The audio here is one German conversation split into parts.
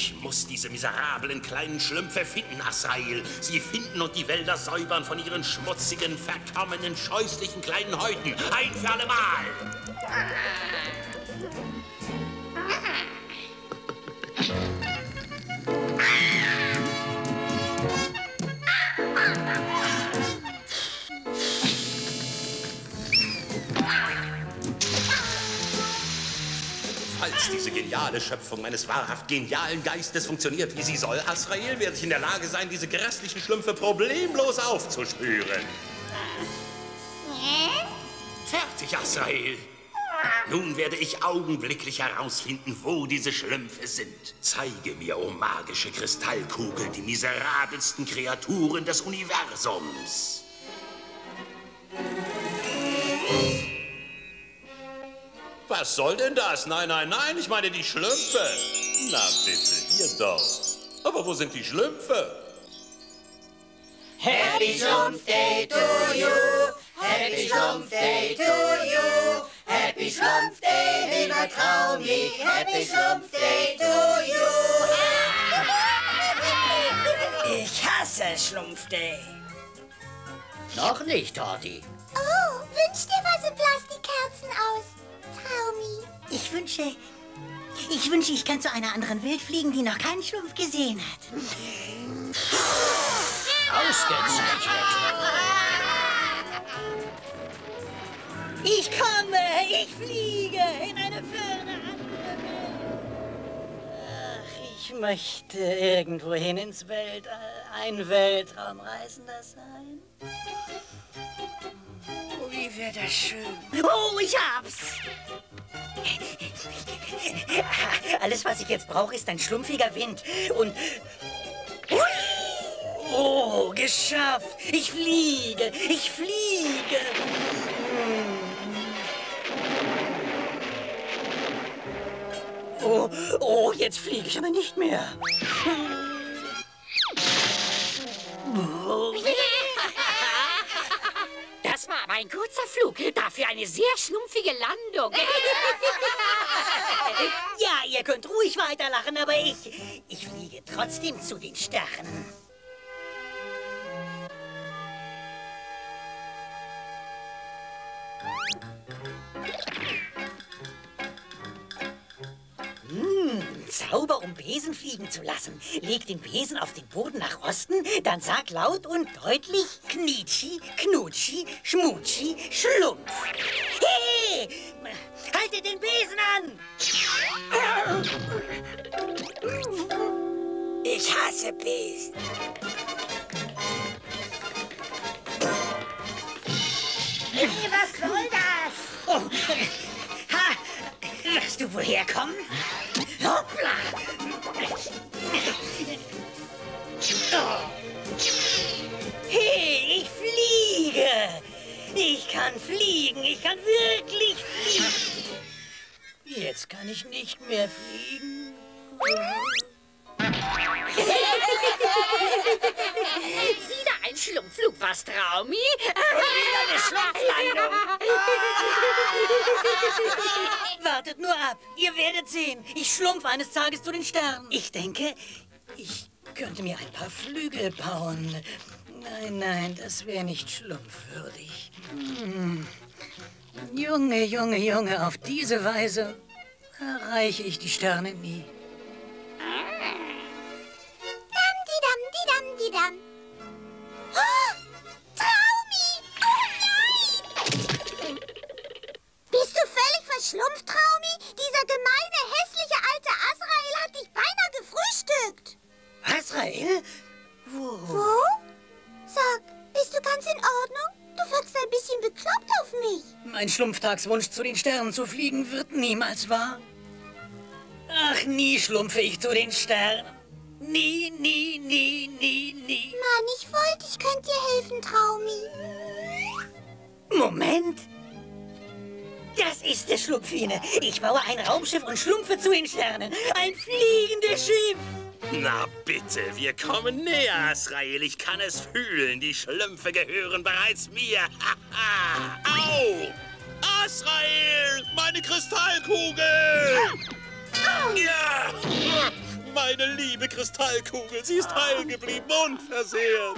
Ich muss diese miserablen kleinen Schlümpfe finden, Asrael. Sie finden und die Wälder säubern von ihren schmutzigen, verkommenen, scheußlichen kleinen Häuten. Ein für alle Mal. Diese geniale Schöpfung meines wahrhaft genialen Geistes funktioniert, wie sie soll, Asrael werde ich in der Lage sein, diese grässlichen Schlümpfe problemlos aufzuspüren. Fertig, Asrael. Nun werde ich augenblicklich herausfinden, wo diese Schlümpfe sind. Zeige mir, o oh magische Kristallkugel, die miserabelsten Kreaturen des Universums. Was soll denn das? Nein, nein, nein, ich meine die Schlümpfe. Na bitte, ihr doch. Aber wo sind die Schlümpfe? Happy Schlumpf Day to you. Happy Schlumpf Day to you. Happy Schlumpf Day, immer traumig. Happy Schlumpf Day to you. Ich hasse Schlumpf Day. Noch nicht, Torti. Oh, wünsch dir was und blas die Kerzen aus. Traumi. Ich wünsche... Ich wünsche, ich kann zu einer anderen Welt fliegen, die noch keinen Schlumpf gesehen hat. Ausgezeichnet. Ich komme, ich fliege in eine ferne andere Welt. Ach, ich möchte irgendwohin ins Weltall. Ein Weltraumreisender sein. Oh, wie wäre das schön. Oh, ich hab's! Alles, was ich jetzt brauche, ist ein schlumpfiger Wind. Und... Oh, geschafft! Ich fliege! Ich fliege! Oh, oh, jetzt fliege ich aber nicht mehr. Aber ein kurzer Flug, dafür eine sehr schlumpfige Landung. Ja, ihr könnt ruhig weiterlachen, aber ich, ich fliege trotzdem zu den Sternen. Hm, Zauber, um Besen fliegen zu lassen. Leg den Besen auf den Boden nach Osten, dann sag laut und deutlich Knietschi, Knutschi, Schmutschi, Schlumpf. Hey! Haltet den Besen an! Ich hasse Besen. Hey, was soll das? Oh, ha! Wirst du woher kommen? Hoppla! Hey, ich fliege! Ich kann fliegen, ich kann wirklich fliegen. Jetzt kann ich nicht mehr fliegen. Wieder ein Schlumpfflug, was, Traumi? Wieder eine Schlumpflandung. Wartet nur ab. Ihr werdet sehen. Ich schlumpfe eines Tages zu den Sternen. Ich denke, ich könnte mir ein paar Flügel bauen. Nein, nein, das wäre nicht schlumpfwürdig. Hm. Junge, Junge, Junge, auf diese Weise erreiche ich die Sterne nie. Dam, di dam, di dam. Oh, Traumi! Oh nein! Bist du völlig verschlumpft, Traumi? Dieser gemeine, hässliche alte Azrael hat dich beinahe gefrühstückt. Azrael? Wo? Wo? Sag, bist du ganz in Ordnung? Du wirkst ein bisschen bekloppt auf mich. Mein Schlumpftagswunsch, zu den Sternen zu fliegen, wird niemals wahr. Ach, nie schlumpfe ich zu den Sternen. Nie, nie, nie, nie, nie. Mann, ich wollte, ich könnte dir helfen, Traumi. Moment. Das ist der Schlumpfine. Ich baue ein Raumschiff und schlumpfe zu den Sternen. Ein fliegendes Schiff. Na bitte, wir kommen näher, Asrael. Ich kann es fühlen. Die Schlümpfe gehören bereits mir. Au! Asrael, meine Kristallkugel! Ja! Meine liebe Kristallkugel, sie ist heil geblieben, unversehrt.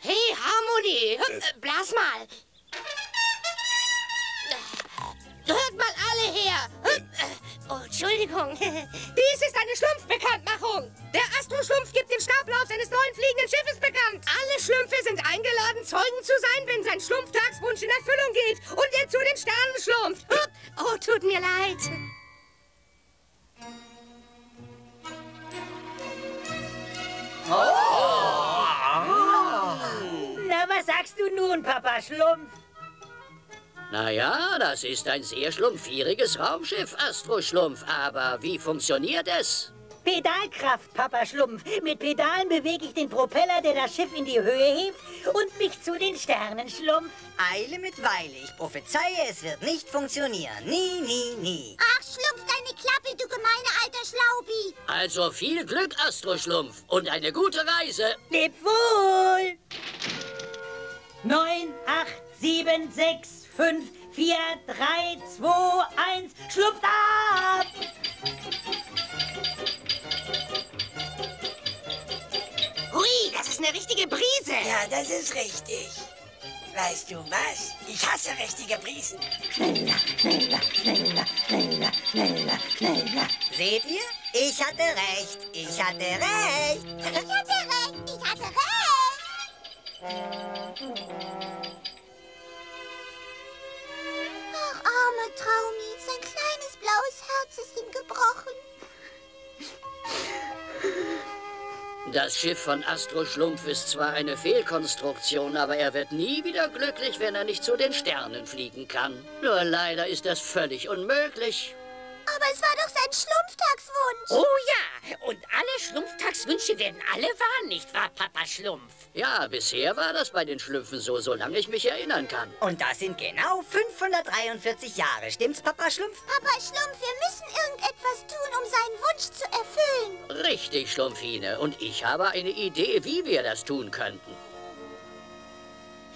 Hey, Harmony, blas mal. Hört mal alle her. Oh, Entschuldigung. Dies ist eine Schlumpfbekanntmachung. Der Astro-Schlumpf gibt den Startlauf seines neuen fliegenden Schiffes bekannt. Alle Schlümpfe sind eingeladen, Zeugen zu sein, wenn sein Schlumpftagswunsch in Erfüllung geht und er zu den Sternen schlumpft. Oh, tut mir leid. Na, was sagst du nun, Papa Schlumpf? Naja, das ist ein sehr schlumpfieriges Raumschiff, Astro-Schlumpf. Aber wie funktioniert es? Pedalkraft, Papa Schlumpf. Mit Pedalen bewege ich den Propeller, der das Schiff in die Höhe hebt und mich zu den Sternen schlumpft. Eile mit Weile. Ich prophezeie, es wird nicht funktionieren. Nie, nie, nie. Ach, schlumpf deine Klappe, du gemeine alter Schlaubi. Also viel Glück, Astro-Schlumpf, und eine gute Reise. Leb wohl! Neun, acht, sieben, sechs, fünf, vier, drei, zwei, eins, schlupft ab! Hui, das ist eine richtige Brise. Ja, das ist richtig. Weißt du was? Ich hasse richtige Brisen. Schneller, schneller, schneller, schneller, schneller, schneller. Seht ihr? Ich hatte recht. Ich hatte recht. Ich hatte recht, ich hatte recht. Ach, armer Traumi, sein kleines blaues Herz ist ihm gebrochen. Das Schiff von Astro-Schlumpf ist zwar eine Fehlkonstruktion, aber er wird nie wieder glücklich, wenn er nicht zu den Sternen fliegen kann. Nur leider ist das völlig unmöglich. Aber es war doch sein Schlumpftagswunsch. Oh ja, und alle Schlumpftagswünsche werden alle wahr, nicht wahr, Papa Schlumpf? Ja, bisher war das bei den Schlümpfen so, solange ich mich erinnern kann. Und das sind genau 543 Jahre. Stimmt's, Papa Schlumpf? Papa Schlumpf, wir müssen irgendetwas tun, um seinen Wunsch zu erfüllen. Richtig, Schlumpfine. Und ich habe eine Idee, wie wir das tun könnten.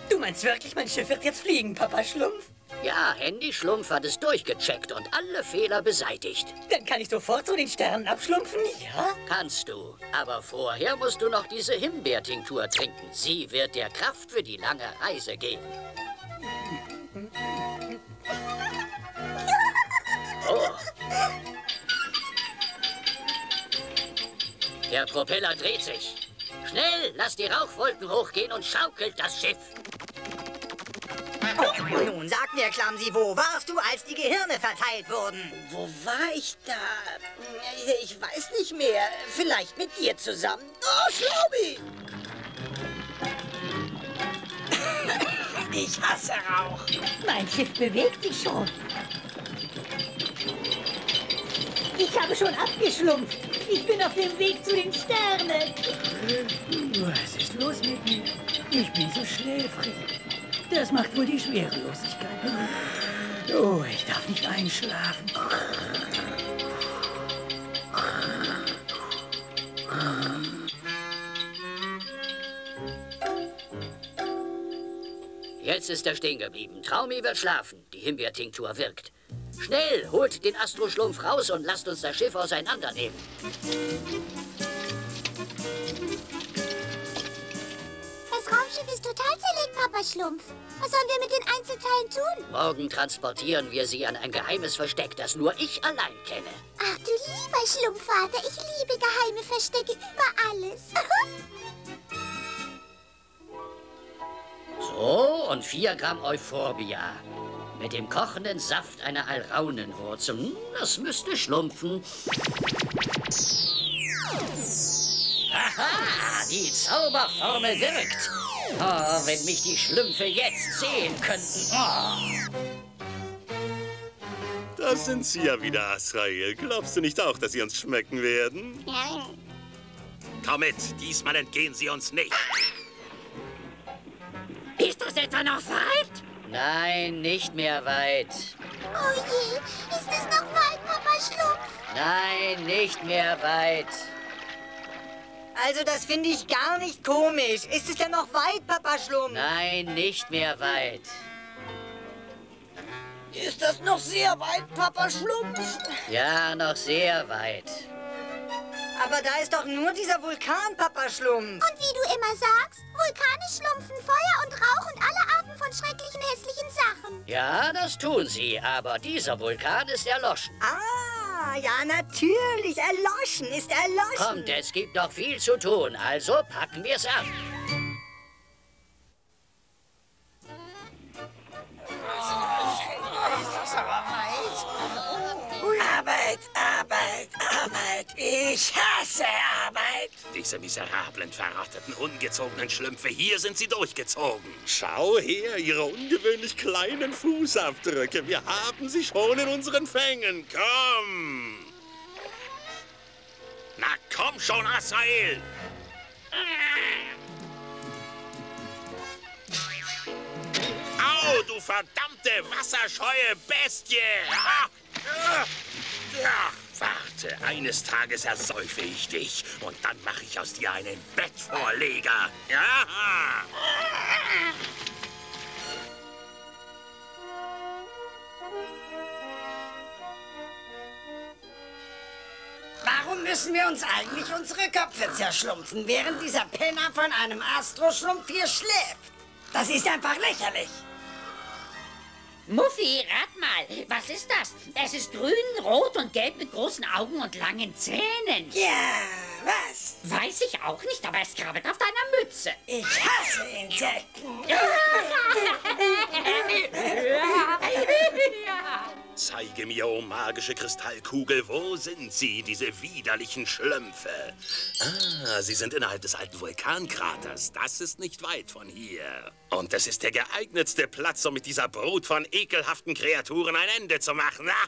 Du meinst wirklich, mein Schiff wird jetzt fliegen, Papa Schlumpf? Ja, Handy Schlumpf hat es durchgecheckt und alle Fehler beseitigt. Dann kann ich sofort zu den Sternen abschlumpfen, ja? Kannst du. Aber vorher musst du noch diese Himbeertinktur trinken. Sie wird dir Kraft für die lange Reise geben. Oh. Der Propeller dreht sich. Schnell, lass die Rauchwolken hochgehen und schaukelt das Schiff. Nun sag mir, Clumsy, wo warst du, als die Gehirne verteilt wurden? Wo war ich da? Ich weiß nicht mehr. Vielleicht mit dir zusammen. Oh, Schlaubi! Ich hasse Rauch. Mein Schiff bewegt sich schon. Ich habe schon abgeschlumpft. Ich bin auf dem Weg zu den Sternen. Was ist los mit mir? Ich bin so schläfrig. Das macht wohl die Schwerelosigkeit. Oh, ich darf nicht einschlafen. Jetzt ist er stehen geblieben. Traumi wird schlafen. Die Himbeertinktur wirkt. Schnell, holt den Astroschlumpf raus und lasst uns das Schiff auseinandernehmen. Raumschiff ist total zerlegt, Papa Schlumpf. Was sollen wir mit den Einzelteilen tun? Morgen transportieren wir sie an ein geheimes Versteck, das nur ich allein kenne. Ach du lieber Schlumpfvater, ich liebe geheime Verstecke über alles. So, und 4 Gramm Euphorbia. Mit dem kochenden Saft einer Alraunenwurzel. Hm, Das müsste schlumpfen. Haha, die Zauberformel wirkt. Oh, wenn mich die Schlümpfe jetzt sehen könnten. Oh. Das sind sie ja wieder, Asrael. Glaubst du nicht auch, dass sie uns schmecken werden? Komm mit, diesmal entgehen sie uns nicht. Ist das etwa noch weit? Nein, nicht mehr weit. oh je, ist es noch weit, Papa Schlumpf? Nein, nicht mehr weit. Also, das finde ich gar nicht komisch. Ist es denn noch weit, Papa Schlumpf? Nein, nicht mehr weit. Ist das noch sehr weit, Papa Schlumpf? Ja, noch sehr weit. Aber da ist doch nur dieser Vulkan, Papa Schlumpf. Und wie du immer sagst, Vulkane schlumpfen Feuer und Rauch und alle Arten von schrecklichen, hässlichen Sachen. Ja, das tun sie, aber dieser Vulkan ist erloschen. Ah, ja, natürlich. Erloschen ist erloschen. Kommt, es gibt noch viel zu tun, also packen wir es an. Arbeit, Arbeit, Arbeit. Ich hasse Arbeit. Diese miserablen, verrotteten, ungezogenen Schlümpfe, hier sind sie durchgezogen. Schau her, ihre ungewöhnlich kleinen Fußabdrücke. Wir haben sie schon in unseren Fängen. Komm! Na komm schon, Asael! Au, du verdammte, wasserscheue Bestie! Ah, ah, ja, warte, eines Tages ersäufe ich dich und dann mache ich aus dir einen Bettvorleger. Ja! Warum müssen wir uns eigentlich unsere Köpfe zerschlumpfen, während dieser Penner von einem Astroschlumpf hier schläft? Das ist einfach lächerlich. Muffy, rat mal, was ist das? Es ist grün, rot und gelb mit großen Augen und langen Zähnen. Ja, was? Weiß ich auch nicht, aber es krabbelt auf deiner Mütze. Ich hasse Insekten. Zeige mir, o magische Kristallkugel, wo sind sie, diese widerlichen Schlümpfe? Ah, sie sind innerhalb des alten Vulkankraters. Das ist nicht weit von hier. Und es ist der geeignetste Platz, um mit dieser Brut von ekelhaften Kreaturen ein Ende zu machen.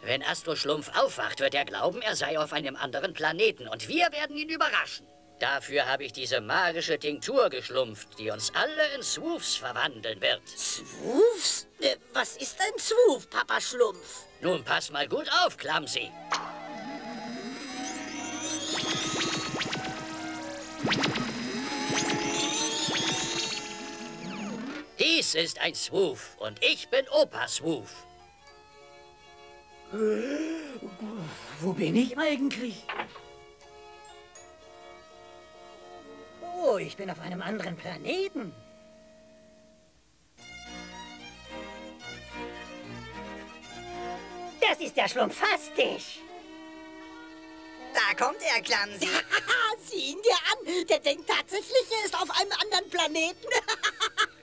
Wenn Astro Schlumpf aufwacht, wird er glauben, er sei auf einem anderen Planeten und wir werden ihn überraschen. Dafür habe ich diese magische Tinktur geschlumpft, die uns alle in Swoofs verwandeln wird. Swoofs? Äh, Was ist ein Swoof, Papa Schlumpf? Nun pass mal gut auf, Clumsy. Dies ist ein Swoof und ich bin Opa Swoof. Wo bin ich eigentlich? Oh, ich bin auf einem anderen Planeten. Das ist ja schlumpfastisch. Da kommt er, Clumsy. Sieh ihn dir an. Der denkt tatsächlich, er ist auf einem anderen Planeten.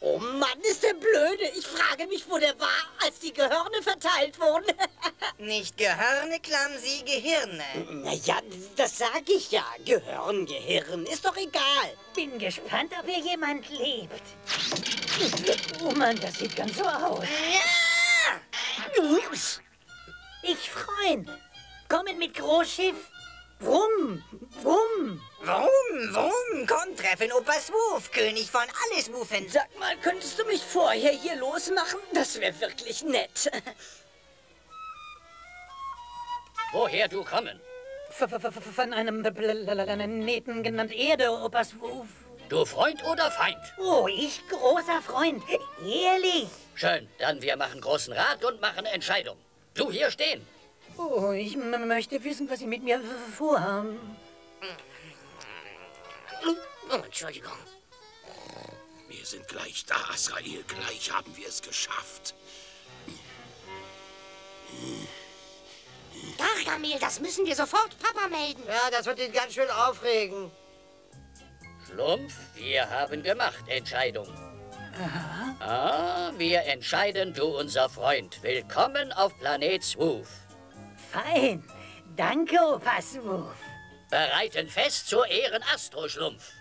oh Mann, ist der blöde. Ich frage mich, wo der war, als die Gehirne verteilt wurden. Nicht Gehirne, Clumsy, Gehirne. naja, das sag ich ja. Gehirn, Gehirn. Ist doch egal. Bin gespannt, ob hier jemand lebt. Oh Mann, das sieht ganz so aus. Ups. Ich Freund, kommen mit Großschiff. Wumm, wumm. Wrum, wrum, komm, treffen Opa Swoof, König von alles Wufen. Sag mal, könntest du mich vorher hier losmachen? Das wäre wirklich nett. Woher du kommen? Von einem Planeten genannt Erde, Opas Wuf. Du Freund oder Feind? Oh, ich großer Freund. Ehrlich. Schön, dann wir machen großen Rat und machen Entscheidung. Du hier stehen. Oh, ich möchte wissen, was Sie mit mir vorhaben. Oh, Entschuldigung. Wir sind gleich da, Asrael. Gleich haben wir es geschafft. Gargamel, das müssen wir sofort Papa melden. Ja, das wird ihn ganz schön aufregen. Schlumpf, wir haben gemacht Entscheidung. Ah, wir entscheiden, du unser Freund. Willkommen auf Planet Swoof. Fein. Danke, Opas Wuf. Bereiten fest zur Ehren Astroschlumpf.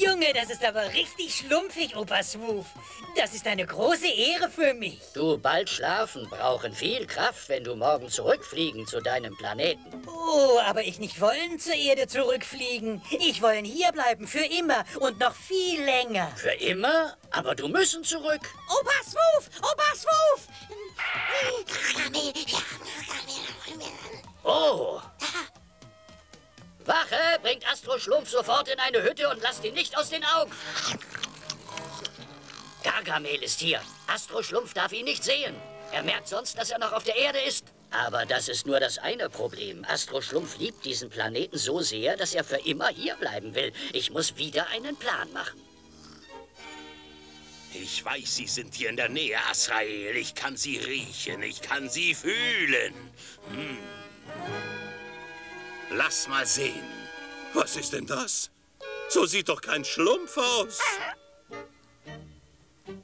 Junge, das ist aber richtig schlumpfig, Opas Wuf. Das ist eine große Ehre für mich. Du bald schlafen brauchen viel Kraft, wenn du morgen zurückfliegen zu deinem Planeten. Oh, aber ich nicht wollen zur Erde zurückfliegen. Ich wollen hier bleiben, für immer und noch viel länger. Für immer? Aber du müssen zurück. Opas Wuf! Opas Wuf! Oh, Astro-Schlumpf sofort in eine Hütte und lasst ihn nicht aus den Augen. Gargamel ist hier. Astro-Schlumpf darf ihn nicht sehen. Er merkt sonst, dass er noch auf der Erde ist. Aber das ist nur das eine Problem. Astro-Schlumpf liebt diesen Planeten so sehr, dass er für immer hier bleiben will. Ich muss wieder einen Plan machen. Ich weiß, Sie sind hier in der Nähe, Asrael. Ich kann Sie riechen, ich kann Sie fühlen. Hm. Lass mal sehen. Was ist denn das? So sieht doch kein Schlumpf aus.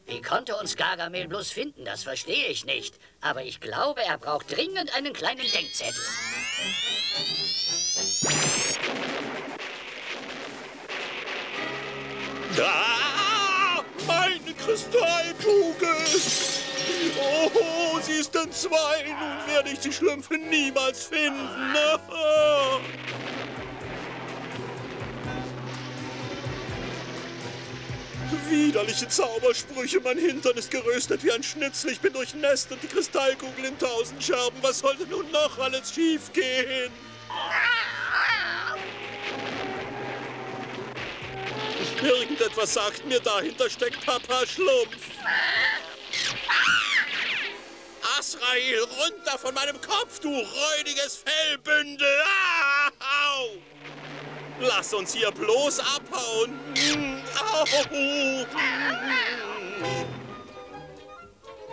Wie konnte uns Gargamel bloß finden, das verstehe ich nicht. Aber ich glaube, er braucht dringend einen kleinen Denkzettel. Da! Meine Kristallkugel! Oh, sie ist in zwei. Nun werde ich die Schlümpfe niemals finden. Widerliche Zaubersprüche, mein Hintern ist geröstet wie ein Schnitzel, ich bin durchnässt und die Kristallkugel in tausend Scherben. Was sollte nun noch alles schiefgehen? Irgendetwas sagt mir, dahinter steckt Papa Schlumpf. Asrael, runter von meinem Kopf, du räudiges Fellbündel! Ah, au! Lass uns hier bloß abhauen. Au!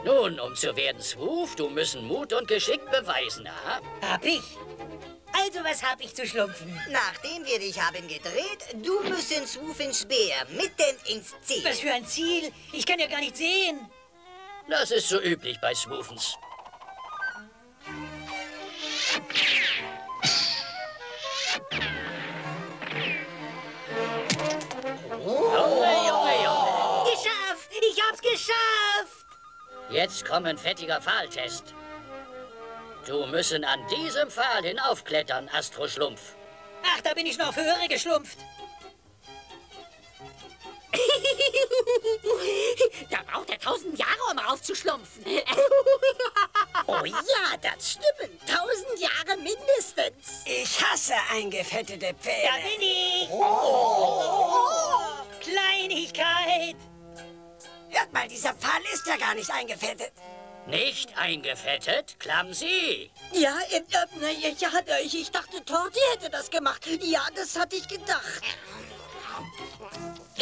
Nun, um zu werden Swoof, du müssen Mut und Geschick beweisen, ha? Hab ich. Also, was hab ich zu schlumpfen? Nachdem wir dich haben gedreht, du müssen Swoofin Speer mitten ins Ziel. Was für ein Ziel? Ich kann ja gar nicht sehen. Das ist so üblich bei Swoofens. Junge, Junge, Junge. Geschafft! Ich hab's geschafft! Jetzt kommt ein fettiger Pfahltest. Du müssen an diesem Pfahl hinaufklettern, Astro-Schlumpf. Ach, da bin ich noch auf Höhere geschlumpft. Da braucht er tausend Jahre, um raufzuschlumpfen. Oh ja, das stimmt. Tausend Jahre mindestens. Ich hasse eingefettete Pferde. Da bin ich! Oh. Kleinigkeit! Hört mal, dieser Pfahl ist ja gar nicht eingefettet. Nicht eingefettet, Clumsy. Ja, äh, äh, ja, ja, ich, ich dachte, Torti hätte das gemacht. Ja, das hatte ich gedacht.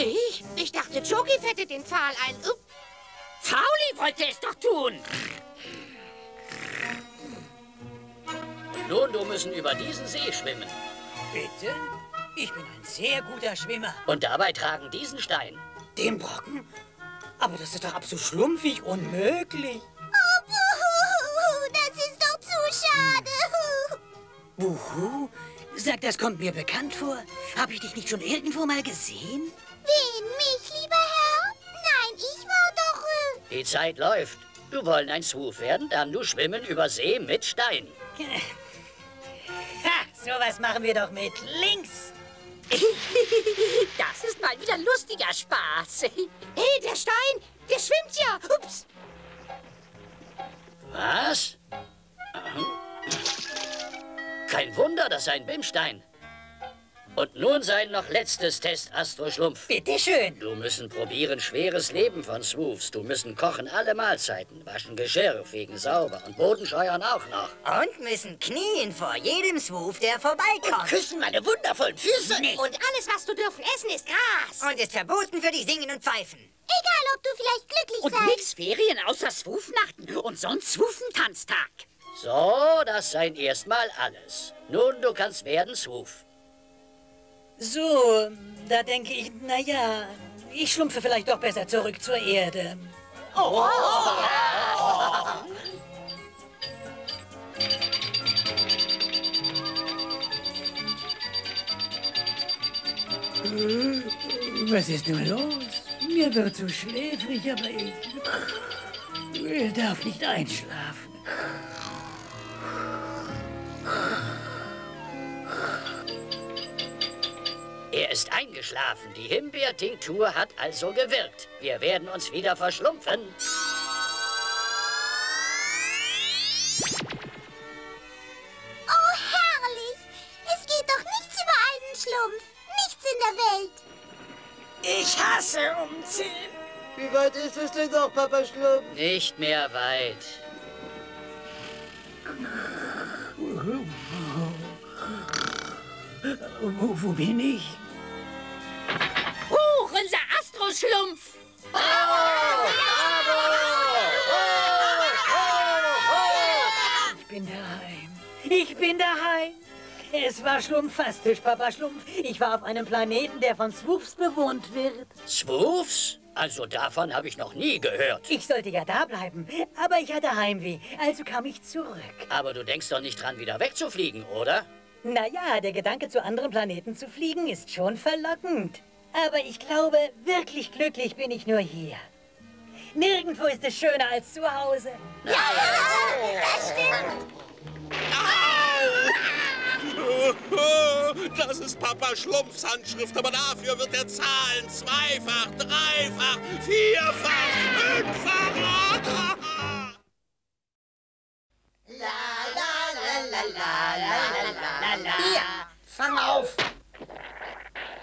Ich? Ich dachte, Jogi fettet den Pfahl ein. Upp. Fauli wollte es doch tun. Nun, du müssen über diesen See schwimmen. Bitte? Ich bin ein sehr guter Schwimmer. Und dabei tragen diesen Stein. Den Brocken? Aber das ist doch absolut schlumpfig, unmöglich. Oh, buhu, das ist doch zu schade. Buhu? Sag, das kommt mir bekannt vor. Habe ich dich nicht schon irgendwo mal gesehen? Wen, mich, lieber Herr? Nein, ich war doch... Äh, Die Zeit läuft. Du wollen ein Swoof werden, dann du schwimmen über See mit Stein. Ha, sowas machen wir doch mit links. Das ist mal wieder lustiger Spaß. Hey, der Stein, der schwimmt ja. Ups. Was? Kein Wunder, das ist ein Bimstein. Und nun sein noch letztes Test, Astro Schlumpf. Bitte schön. Du müssen probieren schweres Leben von Swoofs. Du müssen kochen alle Mahlzeiten, waschen Geschirr, fegen sauber und Boden scheuern auch noch. Und müssen knien vor jedem Swoof, der vorbeikommt. Küssen meine wundervollen Füße. Und alles, was du dürfen essen, ist Gras. Und ist verboten für dich singen und pfeifen. egal, ob du vielleicht glücklich Und seist. nix Ferien außer Swufnachten und sonst Swufentanztag. So, das seien erstmal alles. Nun, du kannst werden Swoof. So, da denke ich, na ja, ich schlumpfe vielleicht doch besser zurück zur Erde. Was ist nun los? Mir wird so schläfrig, aber ich, ich darf nicht einschlafen. Er ist eingeschlafen. Die Himbeertinktur hat also gewirkt. Wir werden uns wieder verschlumpfen. Oh, herrlich! Es geht doch nichts über einen Schlumpf. Nichts in der Welt. Ich hasse umziehen. Wie weit ist es denn noch, Papa Schlumpf? Nicht mehr weit. Wo bin ich? Unser Astroschlumpf! Ich bin daheim. Ich bin daheim. Es war schlumpfastisch, Papa Schlumpf. Ich war auf einem Planeten, der von Swoofs bewohnt wird. Swoofs? Also davon habe ich noch nie gehört. Ich sollte ja da bleiben, aber ich hatte Heimweh, also kam ich zurück. Aber du denkst doch nicht dran, wieder wegzufliegen, oder? Naja, der Gedanke, zu anderen Planeten zu fliegen, ist schon verlockend. Aber ich glaube, wirklich glücklich bin ich nur hier. Nirgendwo ist es schöner als zu Hause. Das ist Papa Schlumpfs Handschrift, aber dafür wird er zahlen. Zweifach, dreifach, vierfach, fünffach. Hier, fang auf.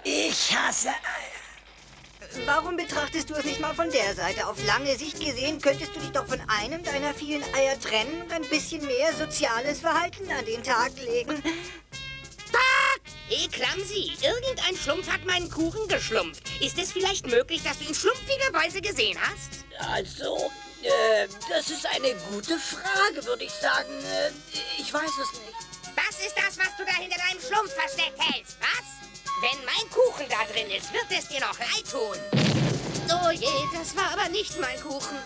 Ich hasse Eier. Warum betrachtest du es nicht mal von der Seite? Auf lange Sicht gesehen könntest du dich doch von einem deiner vielen Eier trennen und ein bisschen mehr soziales Verhalten an den Tag legen. Hey, Klamsi, irgendein Schlumpf hat meinen Kuchen geschlumpft. Ist es vielleicht möglich, dass du ihn schlumpfigerweise gesehen hast? Also, äh, das ist eine gute Frage, würde ich sagen. Äh, ich weiß es nicht. Das ist das, was du da hinter deinem Schlumpf versteckt hältst, was? Wenn mein Kuchen da drin ist, wird es dir noch leid tun. Oh je, das war aber nicht mein Kuchen.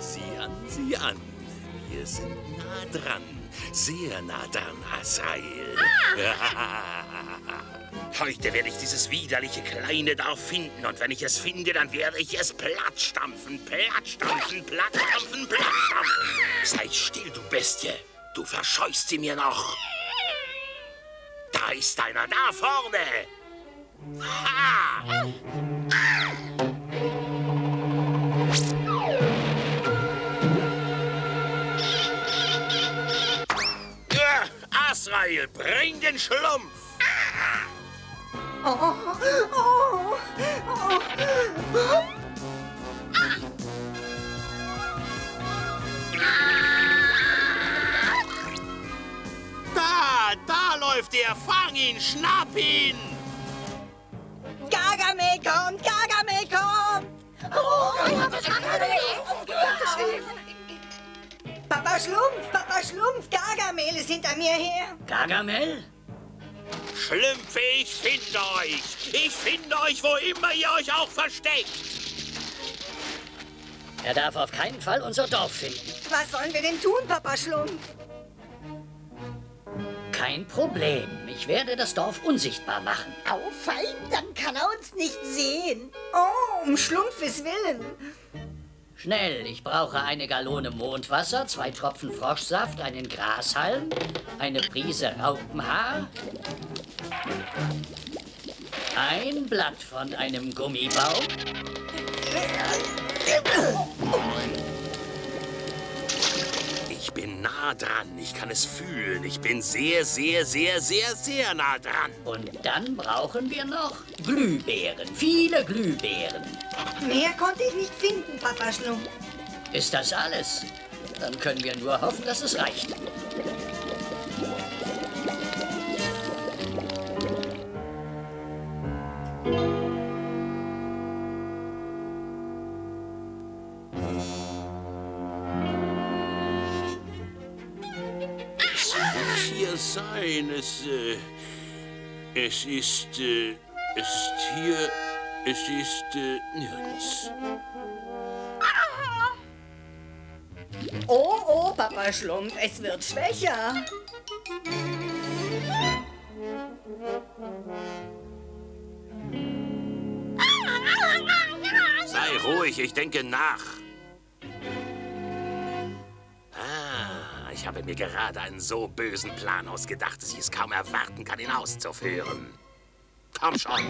Sieh an, sieh an. Wir sind nah dran. Sehr nah dran, Azrael. Heute werde ich dieses widerliche kleine Dorf finden. Und wenn ich es finde, dann werde ich es plattstampfen, plattstampfen, plattstampfen, plattstampfen. Sei still, du Bestie. Du verscheust sie mir noch. Da ist einer, da vorne. Ha! Ja, Azrael, bring den Schlumpf. Oh, oh, oh. Da, da läuft er. Fang ihn, schnapp ihn. Gargamel kommt, Gargamel kommt! Papa Schlumpf, Papa Schlumpf, Gargamel ist hinter mir her. Gargamel? Schlümpfe, ich finde euch. Ich finde euch, wo immer ihr euch auch versteckt. Er darf auf keinen Fall unser Dorf finden. Was sollen wir denn tun, Papa Schlumpf? Kein Problem. Ich werde das Dorf unsichtbar machen. Au, fein, dann kann er uns nicht sehen. Oh, um Schlumpfes Willen. Schnell, ich brauche eine Gallone Mondwasser, zwei Tropfen Froschsaft, einen Grashalm, eine Prise Raupenhaar, ein Blatt von einem Gummibaum, bin nah dran. Ich kann es fühlen. Ich bin sehr, sehr, sehr, sehr, sehr nah dran. und dann brauchen wir noch Glühbeeren, viele Glühbeeren. Mehr konnte ich nicht finden, Papa Schlumpf. Ist das alles? Dann können wir nur hoffen, dass es reicht. Es hier sein. Es, äh, es ist, äh, es ist hier, es ist, äh, nirgends. Oh, oh, Papa Schlumpf, es wird schwächer. Sei ruhig, ich denke nach. Ah, ich habe mir gerade einen so bösen Plan ausgedacht, dass ich es kaum erwarten kann, ihn auszuführen. Komm schon.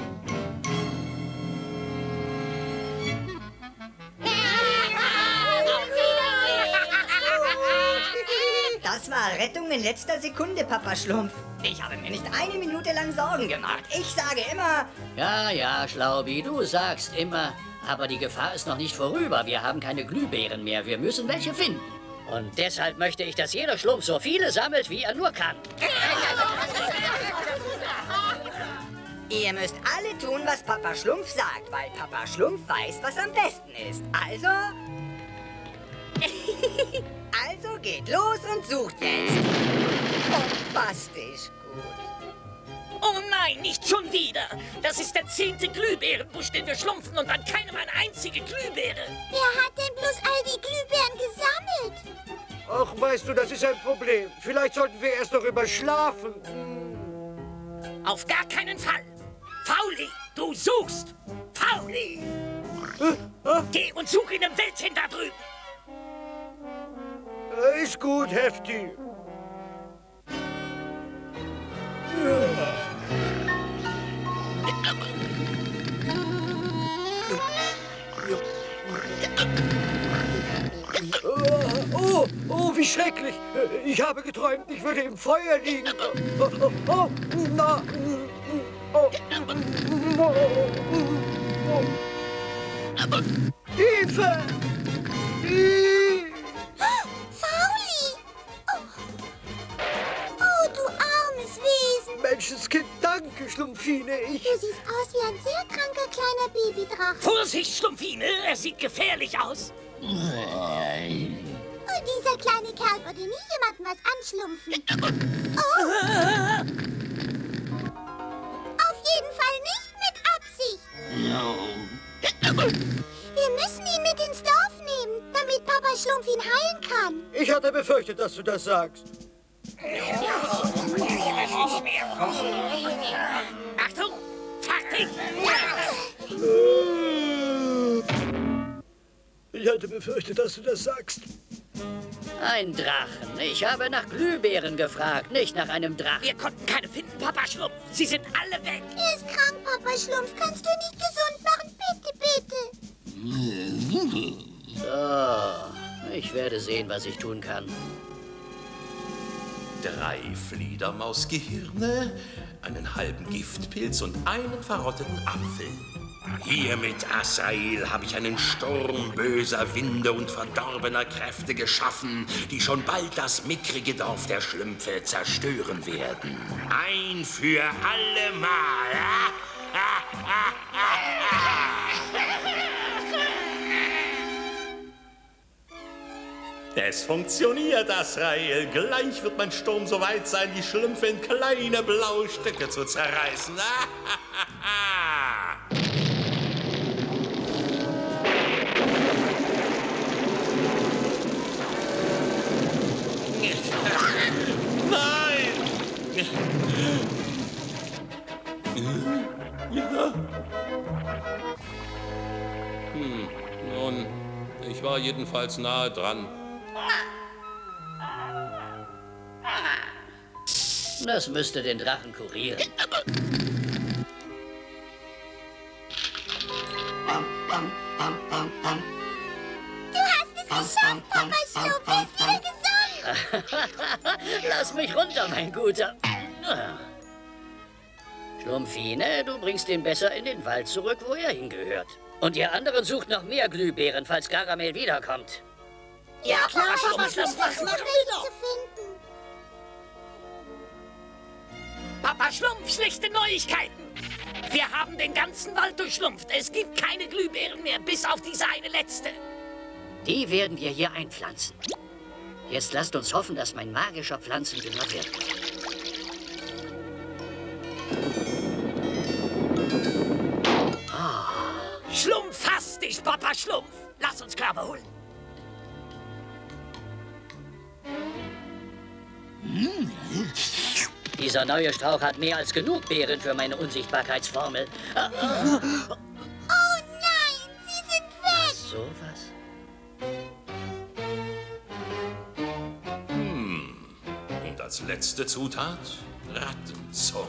Da Das war Rettung in letzter Sekunde, Papa Schlumpf. Ich habe mir nicht eine Minute lang Sorgen gemacht. Ich sage immer... Ja, ja, Schlaubi, du sagst immer. Aber die Gefahr ist noch nicht vorüber. Wir haben keine Glühbeeren mehr. Wir müssen welche finden. Und deshalb möchte ich, dass jeder Schlumpf so viele sammelt, wie er nur kann. Ihr müsst alle tun, was Papa Schlumpf sagt, weil Papa Schlumpf weiß, was am besten ist. Also... also geht los und sucht jetzt. Bombastisch. Oh nein, nicht schon wieder. Das ist der zehnte Glühbeerenbusch, den wir schlumpfen und an keinem eine einzige Glühbeere. Wer hat denn bloß all die Glühbeeren gesammelt? Ach, weißt du, das ist ein Problem. Vielleicht sollten wir erst darüber schlafen. Auf gar keinen Fall. Fauli, du suchst. Fauli. Geh und such in dem Wäldchen da drüben. Ist gut, Hefti. Oh, oh, wie schrecklich. Ich habe geträumt, ich würde im Feuer liegen. Oh, oh, oh, na, oh, oh, Hilfe! Fauli! Schlumpfine. Ich... Du siehst aus wie ein sehr kranker kleiner Babydrache. Vorsicht, Schlumpfine, er sieht gefährlich aus. Und dieser kleine Kerl würde nie jemandem was anschlumpfen. Oh. Auf jeden Fall nicht mit Absicht. Wir müssen ihn mit ins Dorf nehmen, damit Papa Schlumpf ihn heilen kann. Ich hatte befürchtet, dass du das sagst. Achtung, fertig. Ich hatte befürchtet, dass du das sagst. Ein Drachen. Ich habe nach Glühbeeren gefragt, nicht nach einem Drachen. Wir konnten keine finden, Papa Schlumpf. Sie sind alle weg. Er ist krank, Papa Schlumpf. Kannst du ihn nicht gesund machen? Bitte, bitte. So, ich werde sehen, was ich tun kann. Drei Fledermausgehirne, einen halben Giftpilz und einen verrotteten Apfel. Hiermit, Asael, habe ich einen Sturm böser Winde und verdorbener Kräfte geschaffen, die schon bald das mickrige Dorf der Schlümpfe zerstören werden. Ein für alle Mal. Es funktioniert, Asrael. Gleich wird mein Sturm so weit sein, die Schlümpfe in kleine blaue Stücke zu zerreißen. Hm, nun, ich war jedenfalls nahe dran. Das müsste den Drachen kurieren. Du hast es geschafft, Papa Schlumpf. Er ist wieder gesund. Lass mich runter, mein Guter. Schlumpfine, du bringst ihn besser in den Wald zurück, wo er hingehört. Und ihr anderen sucht noch mehr Glühbeeren, falls Garamel wiederkommt. Ja, klar, Papa Papa machen Nicht wir zu doch. finden. Papa Schlumpf, schlechte Neuigkeiten. Wir haben den ganzen Wald durchschlumpft. Es gibt keine Glühbeeren mehr, bis auf diese eine letzte. Die werden wir hier einpflanzen. Jetzt lasst uns hoffen, dass mein magischer Pflanzendünger wirkt. Schlumpf, fass dich, Papa Schlumpf. Lass uns Körbe holen. Dieser neue Strauch hat mehr als genug Beeren für meine Unsichtbarkeitsformel. Ah, ah, Oh nein, sie sind weg. sowas? Und als letzte Zutat Rattenzungen.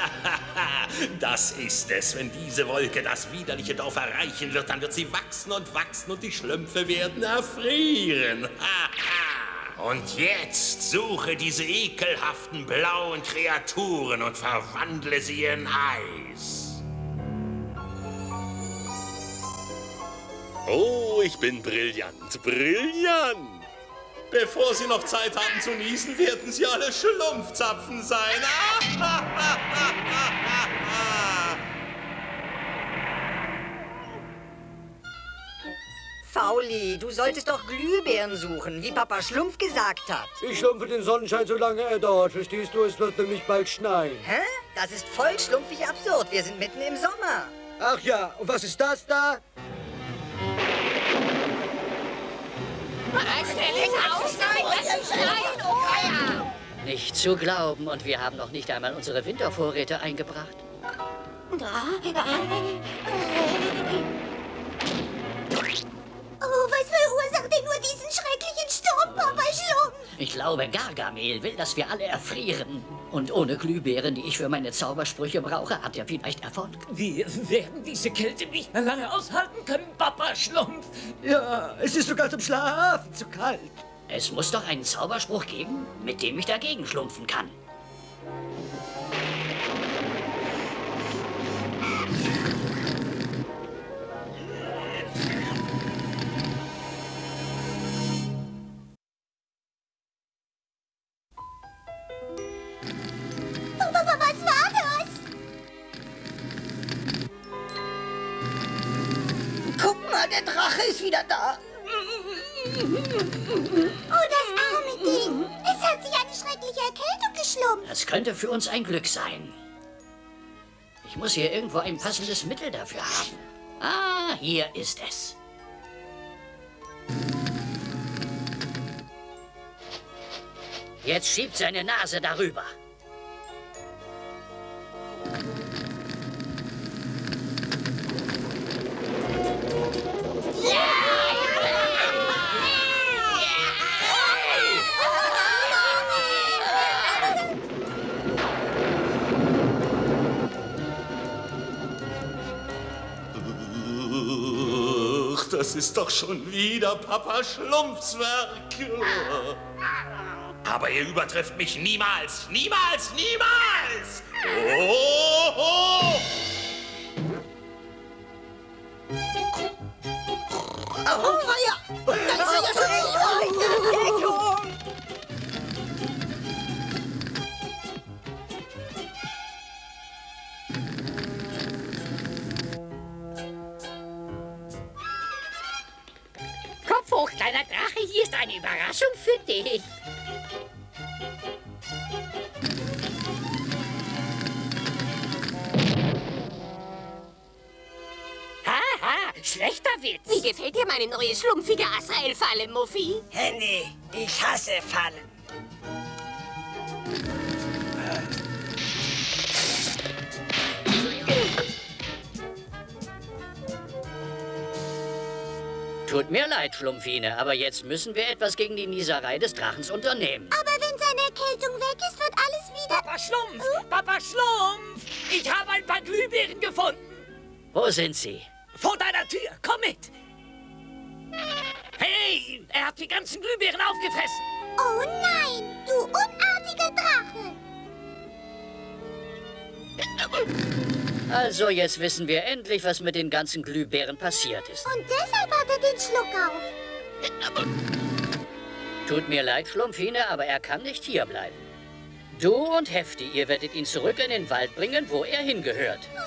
Das ist es. Wenn diese Wolke das widerliche Dorf erreichen wird, dann wird sie wachsen und wachsen und die Schlümpfe werden erfrieren. und jetzt suche diese ekelhaften blauen Kreaturen und verwandle sie in Eis. Oh, ich bin brillant, brillant. Bevor Sie noch Zeit haben zu niesen, werden Sie alle Schlumpfzapfen sein. Fauli, du solltest doch Glühbirnen suchen, wie Papa Schlumpf gesagt hat. Ich schlumpfe den Sonnenschein, solange er dauert. Verstehst du? Es wird nämlich bald schneien. Hä? Das ist voll schlumpfig absurd. Wir sind mitten im Sommer. Ach ja, und was ist das da? Nicht zu glauben, und wir haben noch nicht einmal unsere Wintervorräte eingebracht. Oh, was verursacht denn nur diesen schrecklichen Sturm, Papa Schlumpf? Ich glaube, Gargamel will, dass wir alle erfrieren. Und ohne Glühbeeren, die ich für meine Zaubersprüche brauche, hat er vielleicht Erfolg. Wir werden diese Kälte nicht mehr lange aushalten können, Papa Schlumpf. Ja, es ist sogar zum Schlafen zu kalt. Es muss doch einen Zauberspruch geben, mit dem ich dagegen schlumpfen kann. Für uns ein Glück sein. Ich muss hier irgendwo ein passendes Mittel dafür haben. Ah, hier ist es. Jetzt schiebt seine Nase darüber. Ist doch schon wieder Papa Schlumpfs Werk. Aber ihr übertrefft mich niemals, niemals, niemals! Oh, oh. Oh, Feuer! Da ist er ja schon Drache, hier ist eine Überraschung für dich. Haha, schlechter Witz. Wie gefällt dir meine neue schlumpfige Azrael-Falle, Muffi? Henny, ich hasse Fallen. Tut mir leid, Schlumpfine, aber jetzt müssen wir etwas gegen die Nieserei des Drachens unternehmen. Aber wenn seine Erkältung weg ist, wird alles wieder... Papa Schlumpf, Papa Schlumpf, ich habe ein paar Glühbirnen gefunden. Wo sind sie? Vor deiner Tür, komm mit. Hey, er hat die ganzen Glühbirnen aufgefressen. Oh nein, du unartiger Drache. Also, jetzt wissen wir endlich, was mit den ganzen Glühbären passiert ist. Und deshalb hat er den Schluck auf. Tut mir leid, Schlumpfine, aber er kann nicht hierbleiben. Du und Hefti, ihr werdet ihn zurück in den Wald bringen, wo er hingehört. Oh,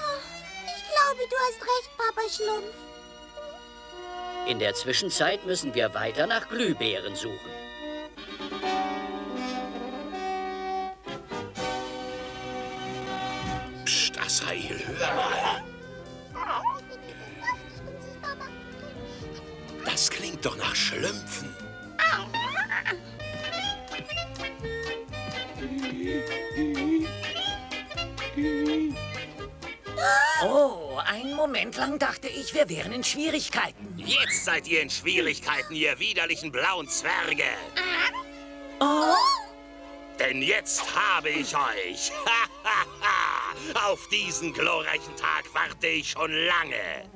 ich glaube, du hast recht, Papa Schlumpf. In der Zwischenzeit müssen wir weiter nach Glühbären suchen. Asael, hör mal. Das klingt doch nach Schlümpfen. Oh, einen Moment lang dachte ich, wir wären in Schwierigkeiten. Jetzt seid ihr in Schwierigkeiten, ihr widerlichen blauen Zwerge. Oh, Denn jetzt habe ich euch. Auf diesen glorreichen Tag warte ich schon lange.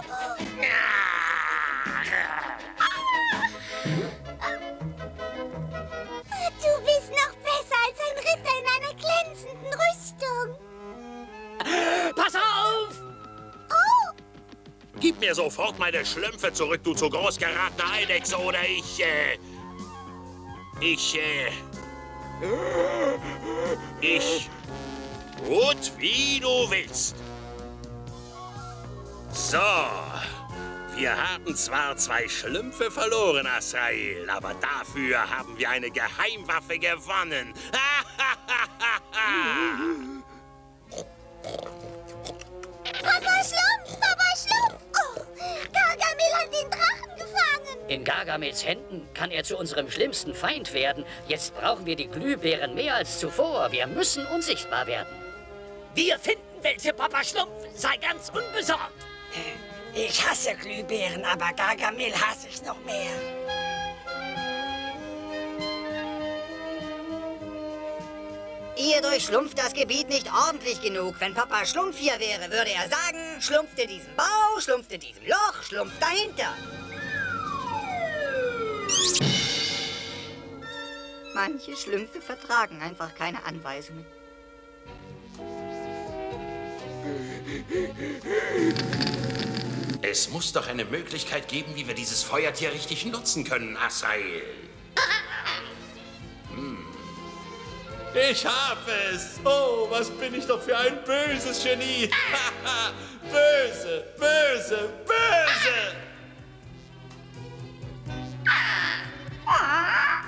Du Gib mir sofort meine Schlümpfe zurück, du zu groß geratener Eidechse, oder ich, äh... Ich, äh... Ich... Gut, wie du willst. So. Wir haben zwar zwei Schlümpfe verloren, Asrael, aber dafür haben wir eine Geheimwaffe gewonnen. In Gargamels Händen kann er zu unserem schlimmsten Feind werden. Jetzt brauchen wir die Glühbeeren mehr als zuvor. Wir müssen unsichtbar werden. Wir finden welche, Papa Schlumpf. Sei ganz unbesorgt. Ich hasse Glühbeeren, aber Gargamel hasse ich noch mehr. Ihr durchschlumpft das Gebiet nicht ordentlich genug. Wenn Papa Schlumpf hier wäre, würde er sagen, schlumpft in diesem Bau, schlumpft in diesem Loch, schlumpft dahinter. Manche Schlümpfe vertragen einfach keine Anweisungen. Es muss doch eine Möglichkeit geben, wie wir dieses Feuertier richtig nutzen können, Asrael. Ich hab es! Oh, was bin ich doch für ein böses Genie! böse, böse, böse! Ah.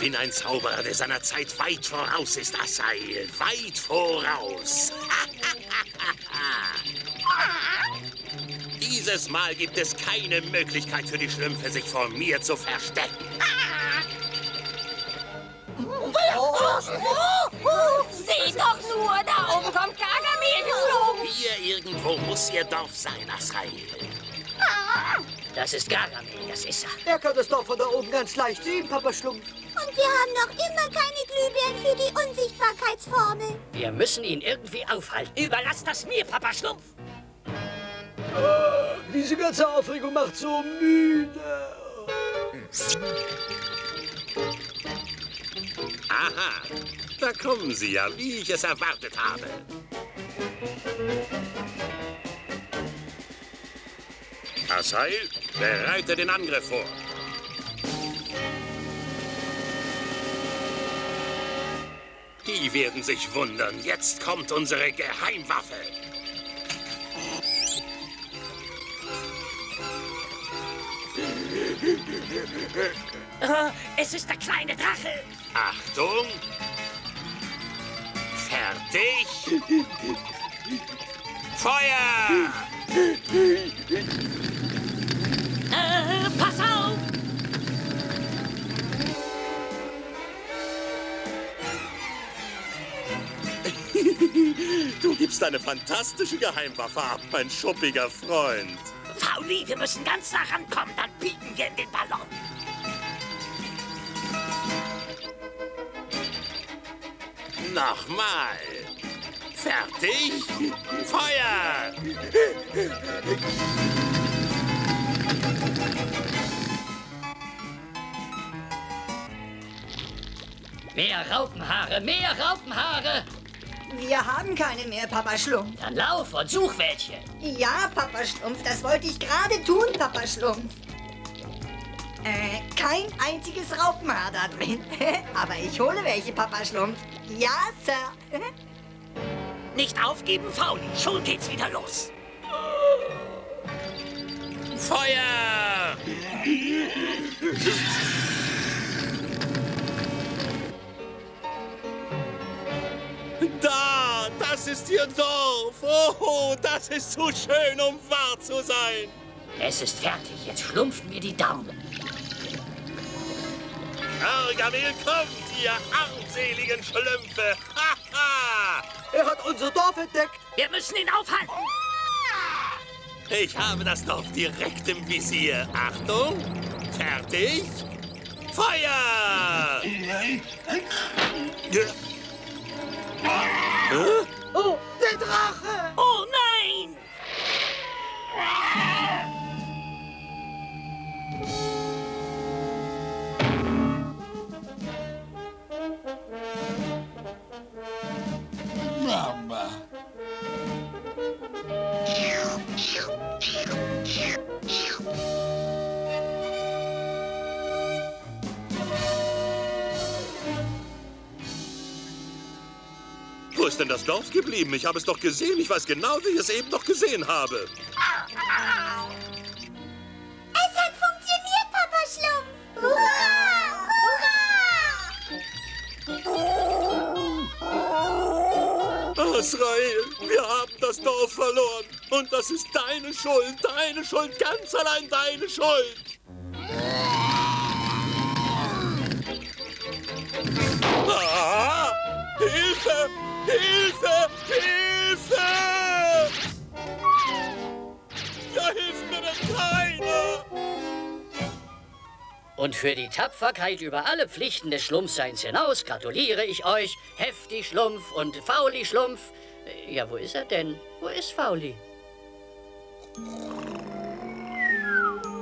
Bin ein Zauberer, der seiner Zeit weit voraus ist, Asael. Weit voraus. Dieses Mal gibt es keine Möglichkeit für die Schlümpfe, sich vor mir zu verstecken. Seht doch nur, da oben kommt Gargamel geflogen. Hier irgendwo muss ihr Dorf sein, Asael. Das ist Gargamel, das ist er. Er kann das Dorf von da oben ganz leicht sehen, Papa Schlumpf. Und wir haben noch immer keine Glühbirnen für die Unsichtbarkeitsformel. Wir müssen ihn irgendwie aufhalten. Überlass das mir, Papa Schlumpf. Diese ganze Aufregung macht so müde. Aha, da kommen sie ja, wie ich es erwartet habe. Asael, bereite den Angriff vor. Die werden sich wundern. Jetzt kommt unsere Geheimwaffe. Oh, es ist der kleine Drache. Achtung! Fertig! Feuer! Äh, pass auf! Du gibst eine fantastische Geheimwaffe ab, mein schuppiger Freund. Fauli, wir müssen ganz nah rankommen, dann biegen wir in den Ballon. Nochmal. Fertig? Feuer! Mehr Raupenhaare, mehr Raupenhaare! Wir haben keine mehr, Papa Schlumpf. Dann lauf und such welche. Ja, Papa Schlumpf, das wollte ich gerade tun, Papa Schlumpf. Äh, kein einziges Raupenhaar da drin. Aber ich hole welche, Papa Schlumpf. Ja, Sir. Nicht aufgeben, Fauli. Schon geht's wieder los. Feuer! Da, das ist Ihr Dorf. Oh, das ist zu schön, um wahr zu sein. Es ist fertig. Jetzt schlumpfen mir die Daumen. Gargamel kommt, ihr armseligen Schlümpfe. Haha! er hat unser Dorf entdeckt. Wir müssen ihn aufhalten. Ich habe das Dorf direkt im Visier. Achtung, fertig, Feuer! Oh, der Drache! Oh nein! Mama. Wo ist denn das Dorf geblieben? Ich habe es doch gesehen. Ich weiß genau, wie ich es eben noch gesehen habe. Israel, wir haben das Dorf verloren. Und das ist deine Schuld, deine Schuld, ganz allein deine Schuld. Ah, Hilfe! Hilfe! Hilfe! Da hilft mir denn keiner! Und für die Tapferkeit über alle Pflichten des Schlumpfseins hinaus gratuliere ich euch, Hefti Schlumpf und Fauli Schlumpf. Äh, Ja, wo ist er denn? Wo ist Fauli?